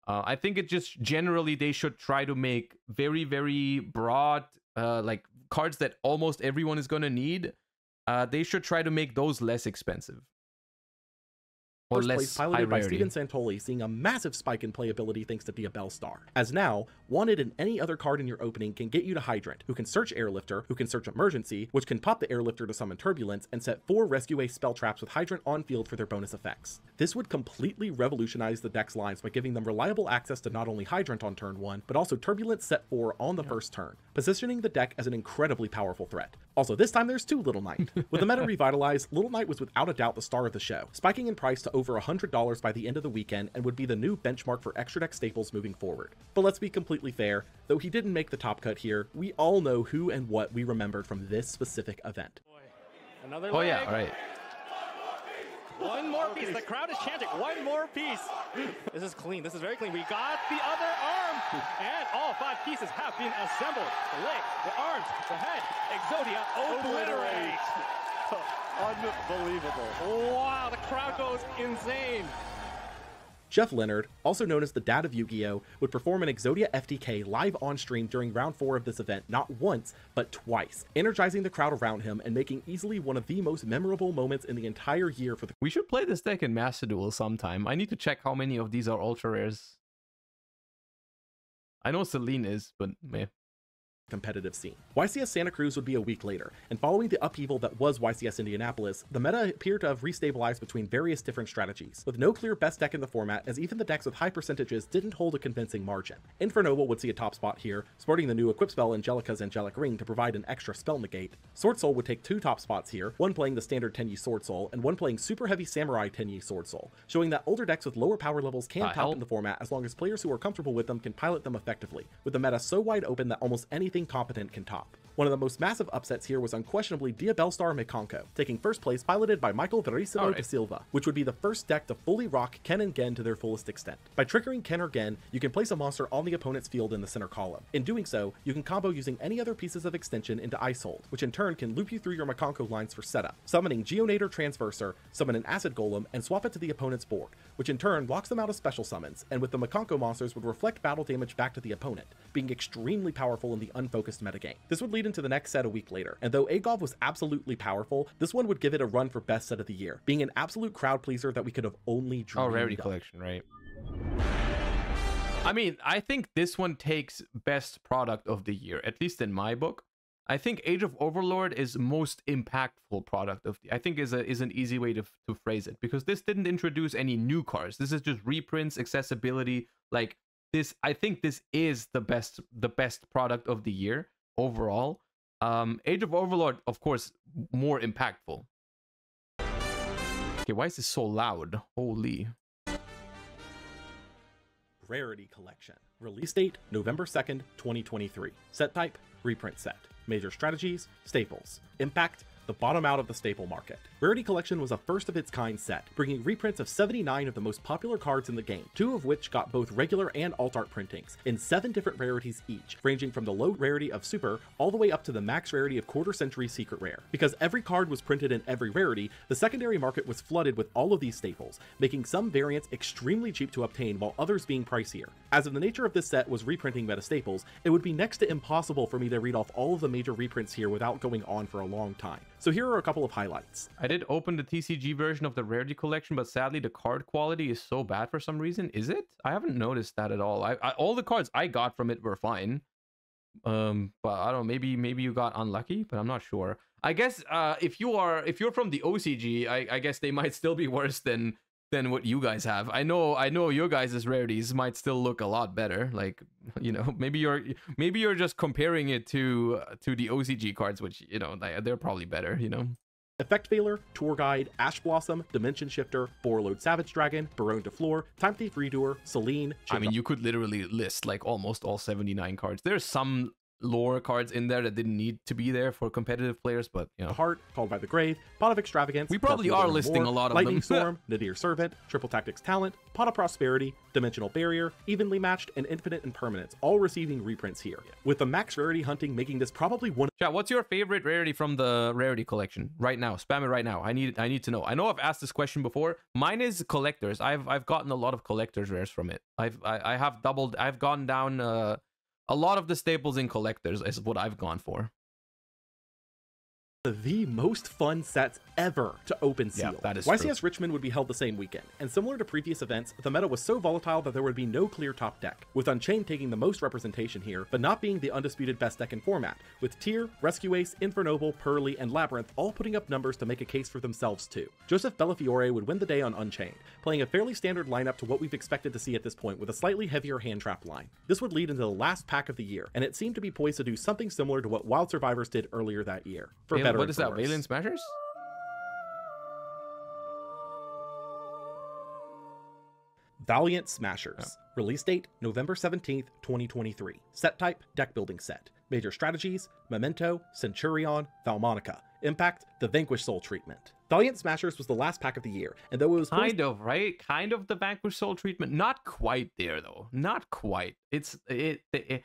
Uh, I think it just generally they should try to make very very broad uh like cards that almost everyone is gonna need. Uh, they should try to make those less expensive. Or First less place piloted by. Steven Santoli, seeing a massive spike in playability thanks to Diabell Star. As now, wanted and any other card in your opening can get you to Hydrant, who can search Airlifter, who can search Emergency, which can pop the Airlifter to summon Turbulence, and set four Rescue Ace spell traps with Hydrant on field for their bonus effects. This would completely revolutionize the deck's lines by giving them reliable access to not only Hydrant on turn 1, but also Turbulence set 4 on the first turn, positioning the deck as an incredibly powerful threat. Also, this time there's two Little Knight. With the meta revitalized, Little Knight was without a doubt the star of the show, spiking in price to over $100 by the end of the weekend and would be the new benchmark for extra deck staples moving forward. But let's be completely fair, though he didn't make the top cut here, we all know who and what we remembered from this specific event. Another Oh leg. yeah, right. One more piece. The crowd is chanting. One more piece. This is clean. This is very clean. We got the other arm. And all five pieces have been assembled. The leg, the arms, the head. Exodia obliterate. Unbelievable. Wow, the crowd goes insane. Jeff Leonard, also known as the dad of Yu-Gi-Oh, would perform an Exodia FDK live on stream during round 4 of this event not once, but twice, energizing the crowd around him and making easily one of the most memorable moments in the entire year for the We should play this deck in Master Duel sometime. I need to check how many of these are ultra rares. I know Celine is, but meh. Competitive scene. YCS Santa Cruz would be a week later, and following the upheaval that was YCS Indianapolis, the meta appeared to have restabilized between various different strategies, with no clear best deck in the format as even the decks with high percentages didn't hold a convincing margin. Infernoble would see a top spot here, sporting the new equip spell Angelica's Angelic Ring to provide an extra spell negate. Sword Soul would take two top spots here, one playing the standard Tenyi Sword Soul, and one playing super heavy Samurai Tenyi Sword Soul, showing that older decks with lower power levels can Uh, top help. in the format as long as players who are comfortable with them can pilot them effectively, with the meta so wide open that almost anything competent can top. One of the most massive upsets here was unquestionably Diabell Star Mikanko, taking first place piloted by Michael Verissimo Alright. de Silva, which would be the first deck to fully rock Ken and Gen to their fullest extent. By triggering Ken or Gen, you can place a monster on the opponent's field in the center column. In doing so, you can combo using any other pieces of extension into Icehold, which in turn can loop you through your Mikanko lines for setup, summoning Geonator Transverser, summon an Acid Golem, and swap it to the opponent's board, which in turn locks them out of special summons, and with the Mikanko monsters would reflect battle damage back to the opponent, being extremely powerful in the unfocused metagame. This would lead into the next set a week later, and though Agov was absolutely powerful, this one would give it a run for best set of the year, being an absolute crowd pleaser that we could have only dreamed Oh, rarity of. collection, right? I mean, I think this one takes best product of the year, at least in my book. I think Age of Overlord is most impactful product of the. I think is a is an easy way to to phrase it because this didn't introduce any new cards. This is just reprints, accessibility. Like this, I think this is the best the best product of the year overall. Um, Age of Overlord, of course, more impactful. Okay, why is this so loud? Holy. Rarity Collection. Release date November 2nd, 2023. Set type reprint set. Major strategies staples. Impact the bottom out of the staple market. Rarity Collection was a first of its kind set, bringing reprints of 79 of the most popular cards in the game, two of which got both regular and alt art printings, in seven different rarities each, ranging from the low rarity of Super all the way up to the max rarity of Quarter Century Secret Rare. Because every card was printed in every rarity, the secondary market was flooded with all of these staples, making some variants extremely cheap to obtain while others being pricier. As of the nature of this set was reprinting meta staples, it would be next to impossible for me to read off all of the major reprints here without going on for a long time. So here are a couple of highlights. I did open the TCG version of the Rarity Collection, but sadly the card quality is so bad for some reason. Is it? I haven't noticed that at all. I, I all the cards I got from it were fine. Um, but I don't. Maybe maybe you got unlucky, but I'm not sure. I guess uh, if you are if you're from the OCG, I, I guess they might still be worse than than what you guys have. I know I know your guys' rarities might still look a lot better. Like you know maybe you're maybe you're just comparing it to uh, to the OCG cards, which you know they, they're probably better. You know. Effect Veiler, Tour Guide, Ash Blossom, Dimension Shifter, Borreload Savage Dragon, Baronne de Fleur, Time Thief Redoer, Selene, I mean, you could literally list like almost all 79 cards. There's some lore cards in there that didn't need to be there for competitive players, but you know. Heart, Called by the Grave, Pot of Extravagance. We probably are listing War, a lot of Lightning them. Storm, Nadir Servant, Triple Tactics Talent, Pot of Prosperity, Dimensional Barrier, Evenly Matched, and Infinite Impermanence, all receiving reprints here. With the max rarity hunting making this probably one Chat, what's your favorite rarity from the rarity collection right now? Spam it right now. I need I need to know. I know I've asked this question before. Mine is collectors. I've I've gotten a lot of collectors rares from it. I've I, I have doubled. I've gone down uh, a lot of the staples in collectors is what I've gone for. The most fun sets ever to open Yeah, seal. that is YCS true. Richmond would be held the same weekend, and similar to previous events, the meta was so volatile that there would be no clear top deck, with Unchained taking the most representation here, but not being the undisputed best deck in format, with Tyr, Rescue Ace, Infernoble, Purrely, and Labyrinth all putting up numbers to make a case for themselves too. Joseph Bellafiore would win the day on Unchained, playing a fairly standard lineup to what we've expected to see at this point with a slightly heavier hand trap line. This would lead into the last pack of the year, and it seemed to be poised to do something similar to what Wild Survivors did earlier that year. For Val- better what and is for that? worse. Valiant Smashers? Valiant Smashers. Release date November 17th, 2023. Set type deck building set. Major strategies Memento, Centurion, Valmonica. Impact the Vanquish Soul treatment. Valiant Smashers was the last pack of the year, and though it was Kind of, right? Kind of the Vanquish Soul treatment. Not quite there though. Not quite. It's it, it,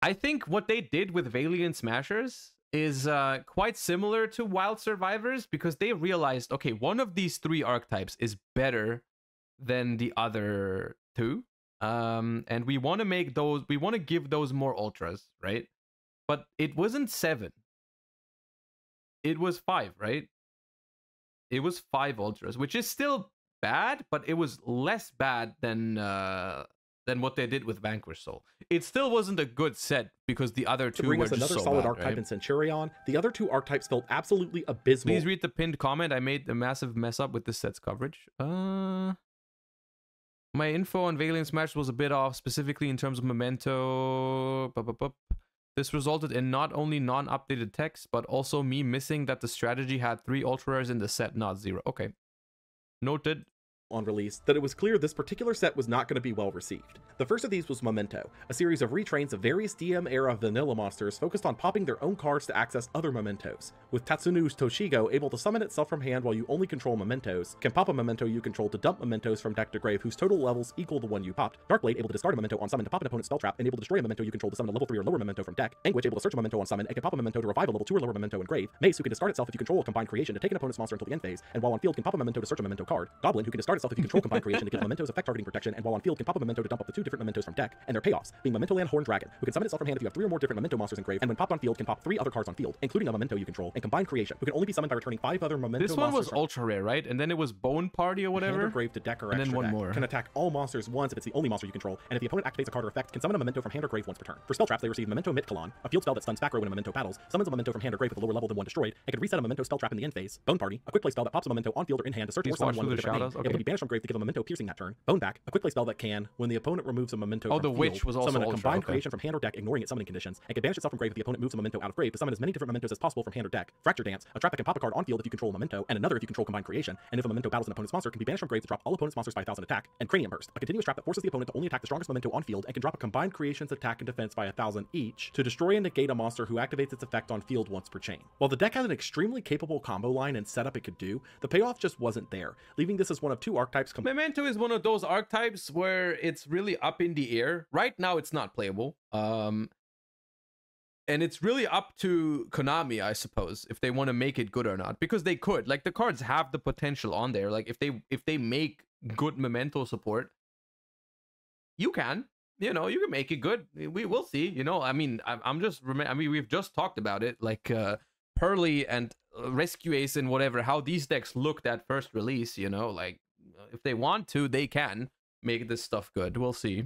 I think what they did with Valiant Smashers is uh, quite similar to Wild Survivors because they realized, okay, one of these three archetypes is better than the other two. Um, and we want to make those, we want to give those more ultras, right? But it wasn't seven. It was five, right? It was five ultras, which is still bad, but it was less bad than uh than what they did with Vanquish Soul. It still wasn't a good set because the other to two bring were us just another so solid bad, archetype right? in Centurion. The other two archetypes felt absolutely abysmal. Please read the pinned comment. I made a massive mess up with this set's coverage. Uh, my info on Valiant Smash was a bit off, specifically in terms of memento. Bup, bup, bup. This resulted in not only non-updated text, but also me missing that the strategy had three ultra rares in the set, not zero. Okay, noted. On release that it was clear this particular set was not going to be well received. The first of these was Memento, a series of retrains of various DM era vanilla monsters focused on popping their own cards to access other mementos. With Tatsunu's Toshigo able to summon itself from hand while you only control mementos, can pop a memento you control to dump mementos from deck to grave whose total levels equal the one you popped, Darkblade able to discard a memento on summon to pop an opponent's spell trap and able to destroy a memento you control to summon a level 3 or lower memento from deck, Anguish able to search a memento on summon and can pop a memento to revive a level 2 or lower memento in grave, Mace who can discard itself if you control a combined creation to take an opponent's monster until the end phase, and while on field can pop a memento to search a memento card, Goblin who can discard itself if you control combined creation to give mementos effect targeting protection, and while on field can pop a memento to dump up the two different mementos from deck, and their payoffs, being Memento Land Horn Dragon, who can summon itself from hand if you have three or more different memento monsters in grave, and when popped on field can pop three other cards on field, including a memento you control, and combined creation, who can only be summoned by returning five other memento This one was ultra rare, right? And then it was Bone Party or hand whatever. or grave to deck or And then one deck. more. Can attack all monsters once if it's the only monster you control, and if the opponent activates a card or effect, can summon a memento from hand or grave once per turn. For spell traps, they receive Memento Mitkalon, a field spell that stuns back row when a memento battles, summons a memento from hand or grave with a lower level than one destroyed, and can reset a memento spell trap in the end phase. Bone Party, a quick play spell that pops a memento on field or in hand to search Please or summon one with a the different name, shadows, okay. Be banished from grave to give a memento piercing that turn. Bone Back, a quick play spell that can, when the opponent removes a memento Oh, from the field, Witch was also summon a ultra, combined okay. creation from hand or deck, ignoring its summoning conditions, and can banish itself from grave if the opponent moves a memento out of grave to summon as many different mementos as possible from hand or deck. Fracture Dance, a trap that can pop a card on field if you control a memento, and another if you control combined creation, and if a memento battles an opponent's monster, can be banished from grave to drop all opponent's monsters by 1000 attack. And Cranium Burst, a continuous trap that forces the opponent to only attack the strongest memento on field and can drop a combined creation's attack and defense by 1000 each to destroy and negate a monster who activates its effect on field once per chain. While the deck had an extremely capable combo line and setup it could do, the payoff just wasn't there, leaving this as one of two archetypes Memento is one of those archetypes where it's really up in the air. Right now, it's not playable. Um, and it's really up to Konami, I suppose, if they want to make it good or not, because they could. Like the cards have the potential on there. Like if they if they make good Memento support, you can. You know, you can make it good. We will see. You know, I mean, I'm, just. I mean, we've just talked about it. Like uh, Purrely and uh, Rescue Ace and whatever. How these decks looked at first release. You know, like if they want to, they can make this stuff good. We'll see.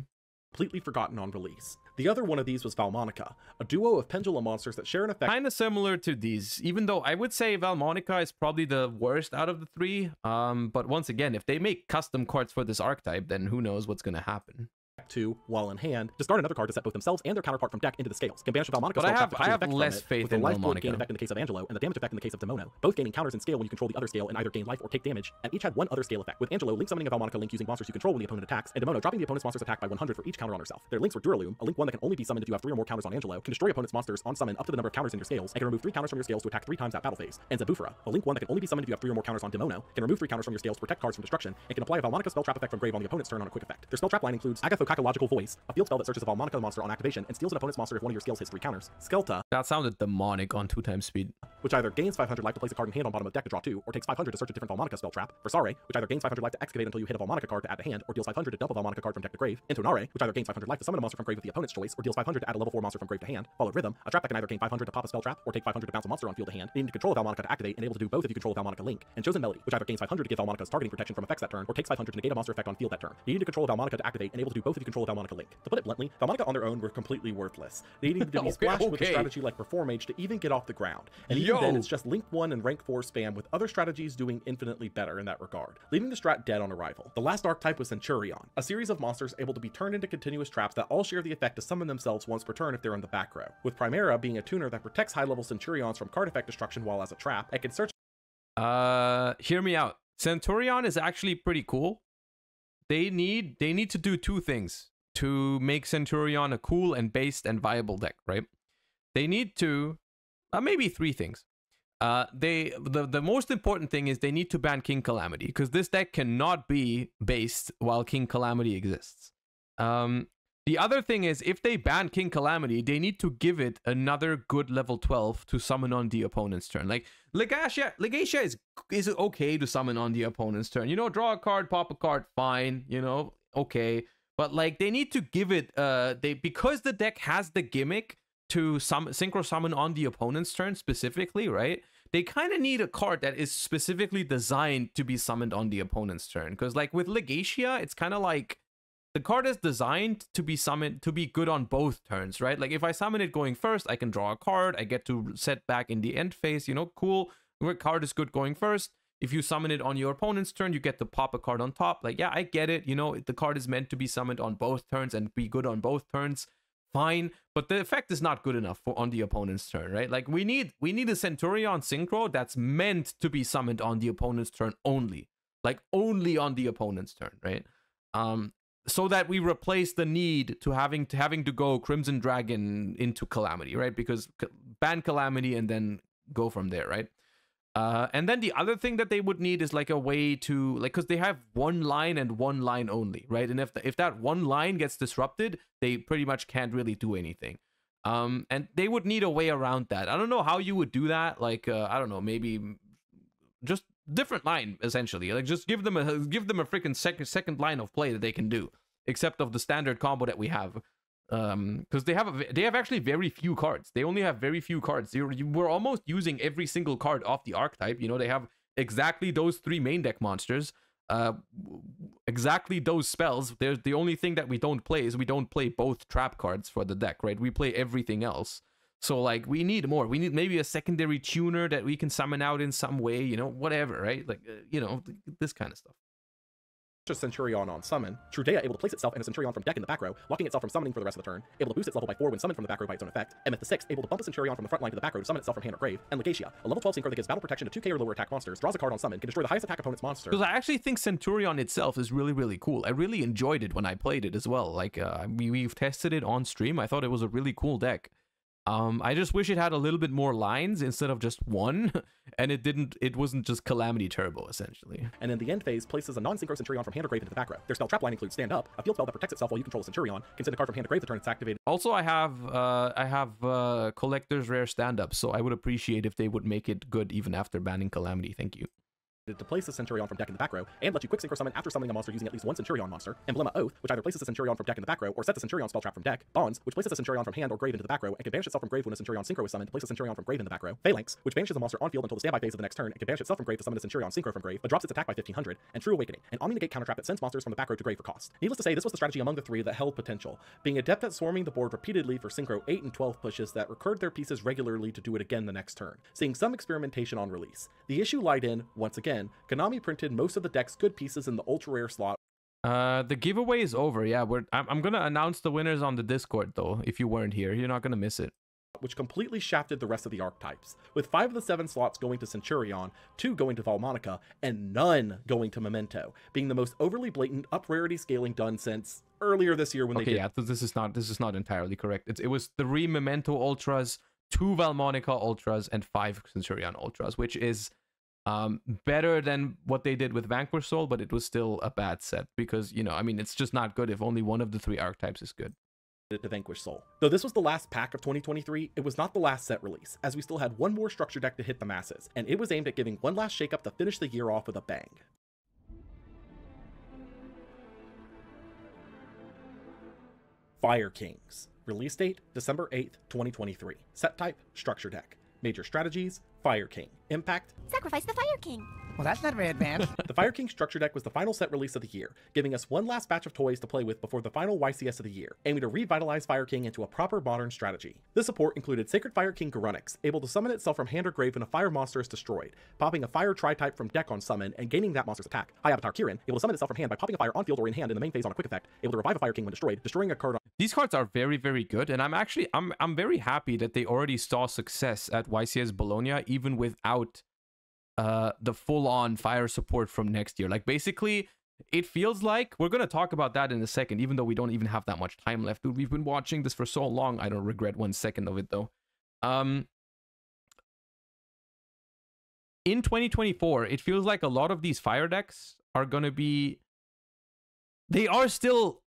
completely forgotten on release. The other one of these was Valmonica, a duo of pendulum monsters that share an effect Kind of similar to these, even though I would say Valmonica is probably the worst out of the three. Um, but once again, if they make custom cards for this archetype, then who knows what's gonna happen. To, while in hand, discard another card to set both themselves and their counterpart from deck into the scales. Can banish a Valmonica But I have- I have less it, faith with in life point gain effect in the case of Angelo and the damage effect in the case of Demono, both gaining counters and scale when you control the other scale and either gain life or take damage, and each had one other scale effect. With Angelo, link summoning a Valmonica link using monsters you control when the opponent attacks, and Demono dropping the opponent's monster's attack by 100 for each counter on herself. Their links were Duralume, a link one that can only be summoned if you have three or more counters on Angelo, can destroy opponent's monsters on summon up to the number of counters in your scales, and can remove three counters from your scales to attack three times that battle phase. And Zabufra, a link one that can only be summoned if you have three or more counters on Demono, can remove three counters from your scales to protect cards from destruction, and can apply a Valmonica spell trap effect from grave on the opponent's turn on a quick effect. Their spell trap line includes Agathocacological Voice, a field spell that searches a Valmonica monster on activation and steals an opponent's monster if one of your scales hits three counters. Skelta, That sounded demonic on two times speed. which either gains 500 life to place a card in hand on bottom of deck to draw two, or takes 500 to search a different Valmonica spell trap. Versare, which either gains 500 life to excavate until you hit a Valmonica card to add to hand, or deals 500 to dump a Valmonica card from deck to grave. Intonare, which either gains 500 life to summon a monster from grave with the opponent's choice, or deals 500 to add a level 4 monster from grave to hand. Followed Rhythm, a trap that can either gain 500 to pop a spell trap, or take 500 to bounce a monster on field to hand, needing to control a Valmonica to activate, and able to do both if you control a Valmonica link. And Chosen Melody, which either gains 500 to give Valmonica's targeting protection from effects that turn, or takes 500 to negate a monster effect on field that turn. Needing to control a Valmonica to activate, and able to do both if you control a Valmonica link. To put it bluntly, Valmonica on their own were completely worthless, needing to be Okay, splashed with a strategy like Performage to even get off the ground. And even then, it's just link 1 and rank 4 spam with other strategies doing infinitely better in that regard, leaving the strat dead on arrival. The last archetype was Centurion, a series of monsters able to be turned into continuous traps that all share the effect to summon themselves once per turn if they're in the back row, with Primera being a tuner that protects high-level Centurions from card effect destruction while as a trap, and can search Uh, hear me out. Centurion is actually pretty cool. They need they need to do two things to make Centurion a cool and based and viable deck, right? They need to, uh, maybe three things. Uh, they the the most important thing is they need to ban King Calamity because this deck cannot be based while King Calamity exists. Um, the other thing is if they ban King Calamity, they need to give it another good level 12 to summon on the opponent's turn. Like Legacia, Legacia is is okay to summon on the opponent's turn. You know, draw a card, pop a card, fine, you know, okay. But like they need to give it uh they because the deck has the gimmick to sum synchro summon on the opponent's turn specifically, right? They kind of need a card that is specifically designed to be summoned on the opponent's turn. Because like with Legacia, it's kind of like the card is designed to be summoned to be good on both turns, right? Like if I summon it going first, I can draw a card. I get to set back in the end phase. You know, cool. Your card is good going first. If you summon it on your opponent's turn, you get to pop a card on top. Like, yeah, I get it. You know, the card is meant to be summoned on both turns and be good on both turns. Fine, but the effect is not good enough for on the opponent's turn, right? Like we need we need a Centurion Synchro that's meant to be summoned on the opponent's turn only, like only on the opponent's turn, right? Um, so that we replace the need to having to having to go Crimson Dragon into Calamity, right? Because ban Calamity and then go from there, right? Uh, and then the other thing that they would need is like a way to like because they have one line and one line only, right? And if the, if that one line gets disrupted, they pretty much can't really do anything. Um, and they would need a way around that. I don't know how you would do that. Like uh, I don't know, maybe just different line essentially. Like just give them a give them a freaking second second line of play that they can do, except of the standard combo that we have. Um, because they have a, they have actually very few cards. They only have very few cards. You're, you, we're almost using every single card off the archetype. You know they have exactly those three main deck monsters. Uh, exactly those spells. There's the only thing that we don't play is we don't play both trap cards for the deck, right? We play everything else. So like we need more. We need maybe a secondary tuner that we can summon out in some way, you know, whatever, right? Like uh, you know, this kind of stuff. a Centurion on summon, Trudea able to place itself in a Centurion from deck in the back row, locking itself from summoning for the rest of the turn, able to boost its level by 4 when summoned from the back row by its own effect, Emeth the Sixth, able to bump a Centurion from the front line to the back row to summon itself from hand or grave, and Legacia, a level 12 synchro that gives battle protection to 2k or lower attack monsters, draws a card on summon, can destroy the highest attack opponent's monster. Because I actually think Centurion itself is really, really cool. I really enjoyed it when I played it as well. Like uh, we, we've tested it on stream. I thought it was a really cool deck. Um, I just wish it had a little bit more lines instead of just one, and it didn't. It wasn't just Calamity Turbo essentially. and in the end phase, places a non-synchro Centurion from hand or grave into the back row. Their spell trap line includes Stand Up, a field spell that protects itself while you control a Centurion, can send a card from hand to grave the turn it's activated, Also, I have uh, I have uh, collector's rare stand up, so I would appreciate if they would make it good even after banning Calamity. Thank you. To place a Centurion from deck in the back row, and let you quick synchro summon after summoning a monster using at least one Centurion monster. Emblema Oath, which either places a Centurion from deck in the back row or sets a Centurion spell trap from deck. Bonds, which places a Centurion from hand or grave into the back row and can banish itself from grave when a Centurion synchro is summoned to place a Centurion from grave in the back row. Phalanx, which banishes a monster on field until the standby phase of the next turn and can banish itself from grave to summon a Centurion synchro from grave, but drops its attack by 1500. And True Awakening, an Omni Negate counter trap that sends monsters from the back row to grave for cost. Needless to say, this was the strategy among the three that held potential, being adept at swarming the board repeatedly for synchro 8 and 12 pushes that recurred their pieces regularly to do it again the next turn, seeing some experimentation on release. The issue lied in, once again, Konami printed most of the deck's good pieces in the ultra rare slot Uh, the giveaway is over. Yeah, we're. I'm, I'm gonna announce the winners on the Discord though. If you weren't here, you're not gonna miss it. which completely shafted the rest of the archetypes, with five of the seven slots going to Centurion, two going to Valmonica, and none going to Memento, being the most overly blatant up rarity scaling done since earlier this year when they Okay, did yeah, th- this is not this is not entirely correct. It's, it was three Memento Ultras, two Valmonica Ultras, and five Centurion Ultras, which is um better than what they did with Vanquish Soul, but it was still a bad set because you know, I mean, it's just not good if only one of the three archetypes is good. to Vanquish Soul. Though this was the last pack of 2023, it was not the last set release, as we still had one more structure deck to hit the masses, and it was aimed at giving one last shakeup to finish the year off with a bang. Fire Kings. Release date December 8th, 2023. Set type Structure Deck. Major strategies Fire King. Impact Sacrifice the Fire King. Well, that's not very advanced. the Fire King Structure Deck was the final set release of the year, giving us one last batch of toys to play with before the final YCS of the year, aiming to revitalize Fire King into a proper modern strategy. This support included Sacred Fire King Garunix, able to summon itself from hand or grave when a fire monster is destroyed, popping a fire tri-type from deck on summon and gaining that monster's attack. High Avatar Kirin, able to summon itself from hand by popping a fire on field or in hand in the main phase on a quick effect, able to revive a Fire King when destroyed, destroying a card on These cards are very, very good, and I'm actually I'm I'm very happy that they already saw success at YCS Bologna, even without uh the full-on fire support from next year. Like basically, it feels like we're gonna talk about that in a second, even though we don't even have that much time left. Dude, we've been watching this for so long. I don't regret one second of it though. Um in 2024, it feels like a lot of these fire decks are gonna be they are still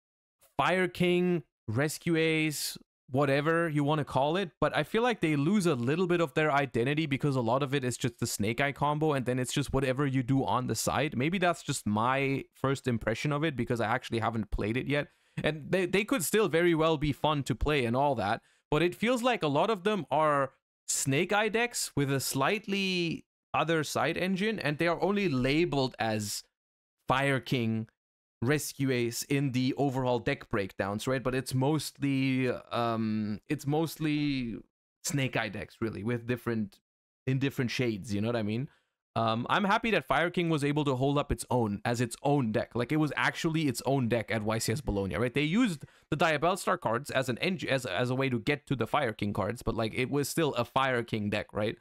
Fire King, Rescue Ace, whatever you want to call it, but I feel like they lose a little bit of their identity because a lot of it is just the Snake Eye combo and then it's just whatever you do on the side. Maybe that's just my first impression of it because I actually haven't played it yet. And they, they could still very well be fun to play and all that, but it feels like a lot of them are Snake Eye decks with a slightly other side engine and they are only labeled as Fire King rescue ace in the overall deck breakdowns right? But it's mostly um it's mostly snake eye decks really with different in different shades you know what i mean? Um i'm happy that fire king was able to hold up its own as its own deck. Like it was actually its own deck at ycs bologna right? They used the diabellstar cards as an engine as, as a way to get to the fire king cards but like it was still a fire king deck right?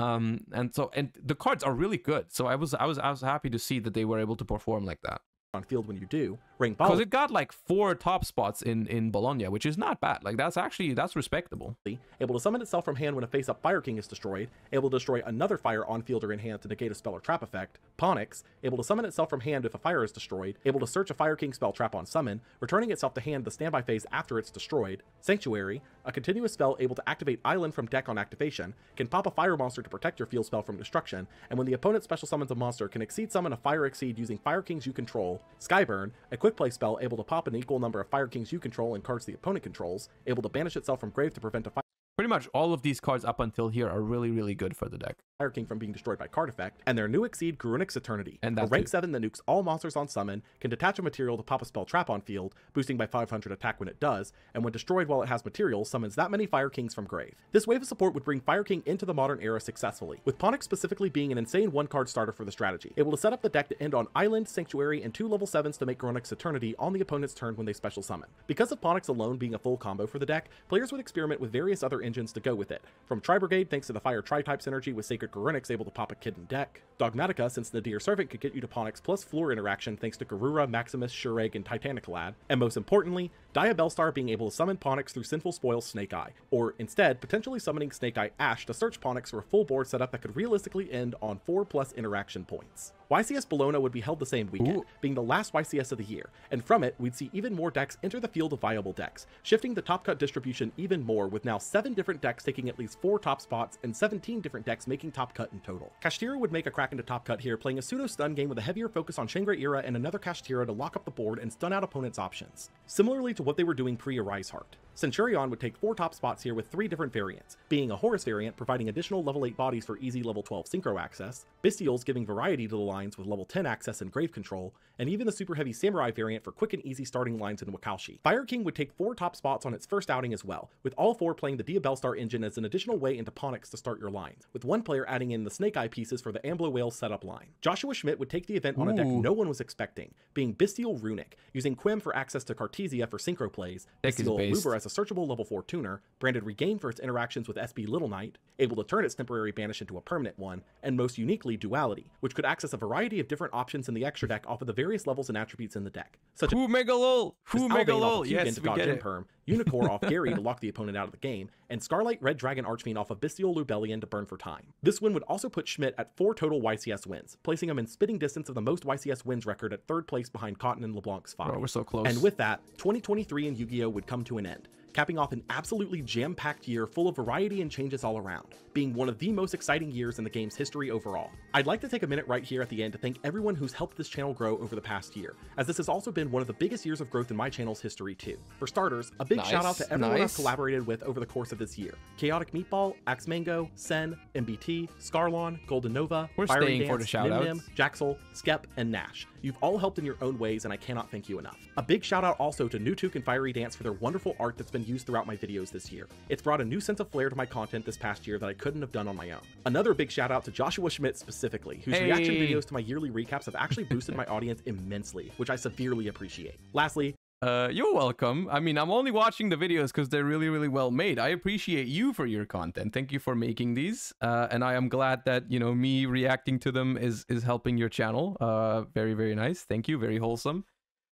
Um and so and the cards are really good so i was i was i was happy to see that they were able to perform like that on field when you do. Ring because it got like four top spots in in Bologna, which is not bad. Like that's actually that's respectable. able to summon itself from hand when a face-up Fire King is destroyed, able to destroy another fire on field or in hand to negate a spell or trap effect. Ponix, able to summon itself from hand if a fire is destroyed, able to search a Fire King spell trap on summon, returning itself to hand the standby phase after it's destroyed. Sanctuary, a continuous spell able to activate Island from deck on activation, can pop a fire monster to protect your field spell from destruction, and when the opponent special summons a monster, can exceed summon a Fire Exceed using Fire Kings you control. Skyburn, a quick play spell able to pop an equal number of Fire Kings you control and cards the opponent controls, able to banish itself from grave to prevent a Fire Pretty much all of these cards up until here are really really good for the deck. Fire King from being destroyed by card effect, and their new Exceed Grunix Eternity. And a that rank too. 7 that nukes all monsters on summon, can detach a material to pop a spell trap on field, boosting by 500 attack when it does, and when destroyed while it has material, summons that many Fire Kings from grave. This wave of support would bring Fire King into the modern era successfully, with Ponix specifically being an insane one card starter for the strategy, able to set up the deck to end on Island, Sanctuary, and two level 7s to make Grunix Eternity on the opponent's turn when they special summon. Because of Ponix alone being a full combo for the deck, players would experiment with various other engines to go with it, from Tri Brigade thanks to the Fire Tri-type synergy with Sacred Garunix able to pop a kid in deck, Dogmatika since the Deer Servant could get you to Ponix plus floor interaction thanks to Garura, Maximus, Shureg, and Titaniklad, and most importantly, Diabellstar being able to summon Ponix through Sinful Spoil's Snake Eye, or instead potentially summoning Snake Eye Ash to search Ponix for a full board setup that could realistically end on 4 plus interaction points. YCS Bologna would be held the same weekend, Ooh. being the last YCS of the year, and from it, we'd see even more decks enter the field of viable decks, shifting the top cut distribution even more with now 7 different decks taking at least 4 top spots and 17 different decks making top cut in total. Kashtira would make a crack into top cut here, playing a pseudo stun game with a heavier focus on Shangri-Ira and another Kashtira to lock up the board and stun out opponents' options, similarly to what they were doing pre Arise-Heart. Centurion would take four top spots here with three different variants, being a Horus variant providing additional level 8 bodies for easy level 12 synchro access, Bystials giving variety to the lines with level 10 access and grave control, and even the super heavy Samurai variant for quick and easy starting lines in Wakaushi. Fire King would take four top spots on its first outing as well, with all four playing the Diabellstar engine as an additional way into Ponix to start your lines, with one player adding in the Snake Eye pieces for the Amblo Whale setup line. Joshua Schmidt would take the event on a deck no one was expecting, being Bystial Runick, using Quem for access to Cartesia for synchro plays, Bystial. Luber as a searchable level 4 tuner, branded Regain for its interactions with S:P Little Knight, able to turn its temporary banish into a permanent one, and most uniquely Duality, which could access a variety of different options in the extra deck off of the various levels and attributes in the deck, such Who mega lol? Who mega lol? Yes, we get it. Imperm, Unicorn off Gary to lock the opponent out of the game, and Scarlight Red Dragon Archfiend off of Bystial Lubellion to burn for time. This win would also put Schmidt at four total YCS wins, placing him in spitting distance of the most YCS wins record at third place behind Kotton and LeBlanc's five. Bro, we're so close. And with that, 2023 in Yu-Gi-Oh would come to an end. Capping off an absolutely jam packed year full of variety and changes all around, being one of the most exciting years in the game's history overall. I'd like to take a minute right here at the end to thank everyone who's helped this channel grow over the past year, as this has also been one of the biggest years of growth in my channel's history too. For starters, a big Nice, shout out to everyone nice. I've collaborated with over the course of this year. Chaotic Meatball, Axe Mango, Sen, MBT, Scarlon, Golden Nova, We're Fiery staying for Dance, the shout-outs. Nim Nim, Jaxel, Skep, and Nash. You've all helped in your own ways, and I cannot thank you enough. A big shout out also to Nutuk and Fiery Dance for their wonderful art that's been used throughout my videos this year. It's brought a new sense of flair to my content this past year that I couldn't have done on my own. Another big shout out to Joshua Schmidt specifically, whose reaction videos to my yearly recaps have actually boosted my audience immensely, which I severely appreciate. Lastly, Uh, you're welcome. I mean, I'm only watching the videos because they're really, really well made. I appreciate you for your content. Thank you for making these, uh, and I am glad that you know me reacting to them is is helping your channel. Uh, very, very nice. Thank you. Very wholesome.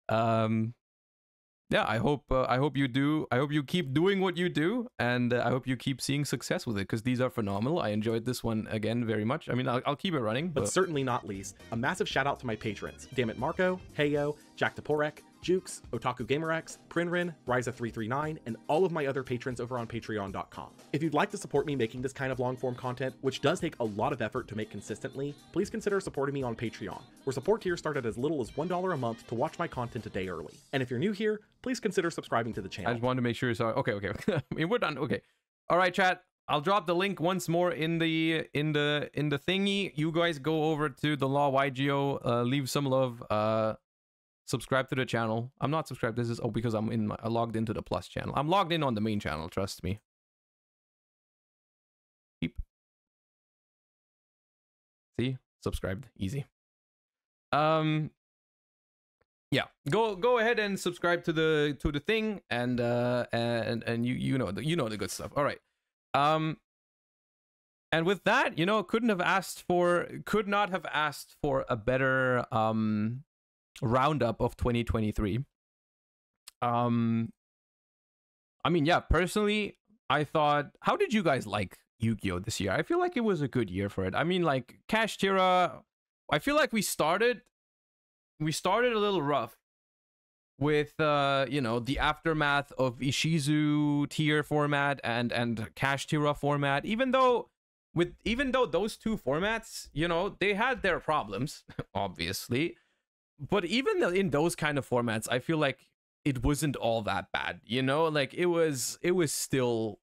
Um, yeah, I hope uh, I hope you do. I hope you keep doing what you do, and uh, I hope you keep seeing success with it because these are phenomenal. I enjoyed this one again very much. I mean, I'll, I'll keep it running, but but certainly not least, a massive shout out to my patrons Dammit Marco, Heyo, Jack Toporek, Jukes, Otaku GamerX, Prinrin, Ryza339, and all of my other patrons over on patreon.com. If you'd like to support me making this kind of long form content, which does take a lot of effort to make consistently, please consider supporting me on Patreon, where support tiers start at as little as $1 a month to watch my content a day early. And if you're new here, please consider subscribing to the channel. I just wanted to make sure. So okay, okay. I mean, we're done. Okay. All right, chat. I'll drop the link once more in the in the in the thingy. You guys go over to the Law YGO, uh, leave some love, uh, subscribe to the channel. I'm not subscribed. This is oh because I'm in my, I logged into the plus channel. I'm logged in on the main channel. Trust me. See, subscribed, easy. Um, yeah go go ahead and subscribe to the to the thing and uh and and you you know the, you know the good stuff all right um and with that you know couldn't have asked for could not have asked for a better um roundup of 2023 um i mean yeah personally i thought how did you guys like yu-gi-oh this year? I feel like it was a good year for it. I mean like Kashtira i feel like we started we started a little rough with uh you know the aftermath of Ishizu Tear format and and Kashtira format. Even though with even though those two formats you know they had their problems obviously but even in those kind of formats I feel like it wasn't all that bad you know like it was it was still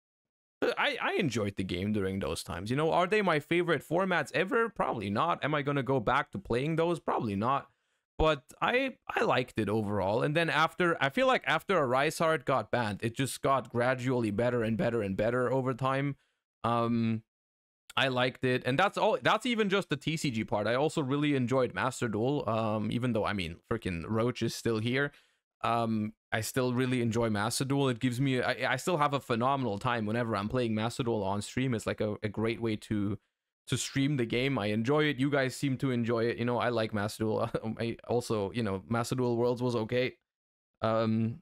I, I enjoyed the game during those times. You know, are they my favorite formats ever? Probably not. Am I gonna go back to playing those? Probably not but I I liked it overall. And then after I feel like after Arise-Heart got banned, it just got gradually better and better and better over time. Um I liked it. And that's all that's even just the TCG part. I also really enjoyed Master Duel. Um even though I mean freaking Roach is still here. Um I still really enjoy Master Duel. It gives me I, I still have a phenomenal time whenever I'm playing Master Duel on stream. It's like a, a great way to to stream the game. I enjoy it. You guys seem to enjoy it. You know, I like Master Duel. I also, you know, Master Duel Worlds was okay. Um,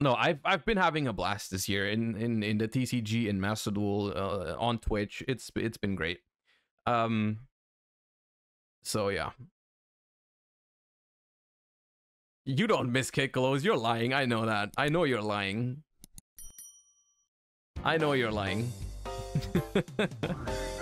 no, I've I've been having a blast this year in in in the TCG and Master uh, on Twitch. It's it's been great. Um, so yeah. You don't miss Kiklos. You're lying. I know that. I know you're lying. I know you're lying.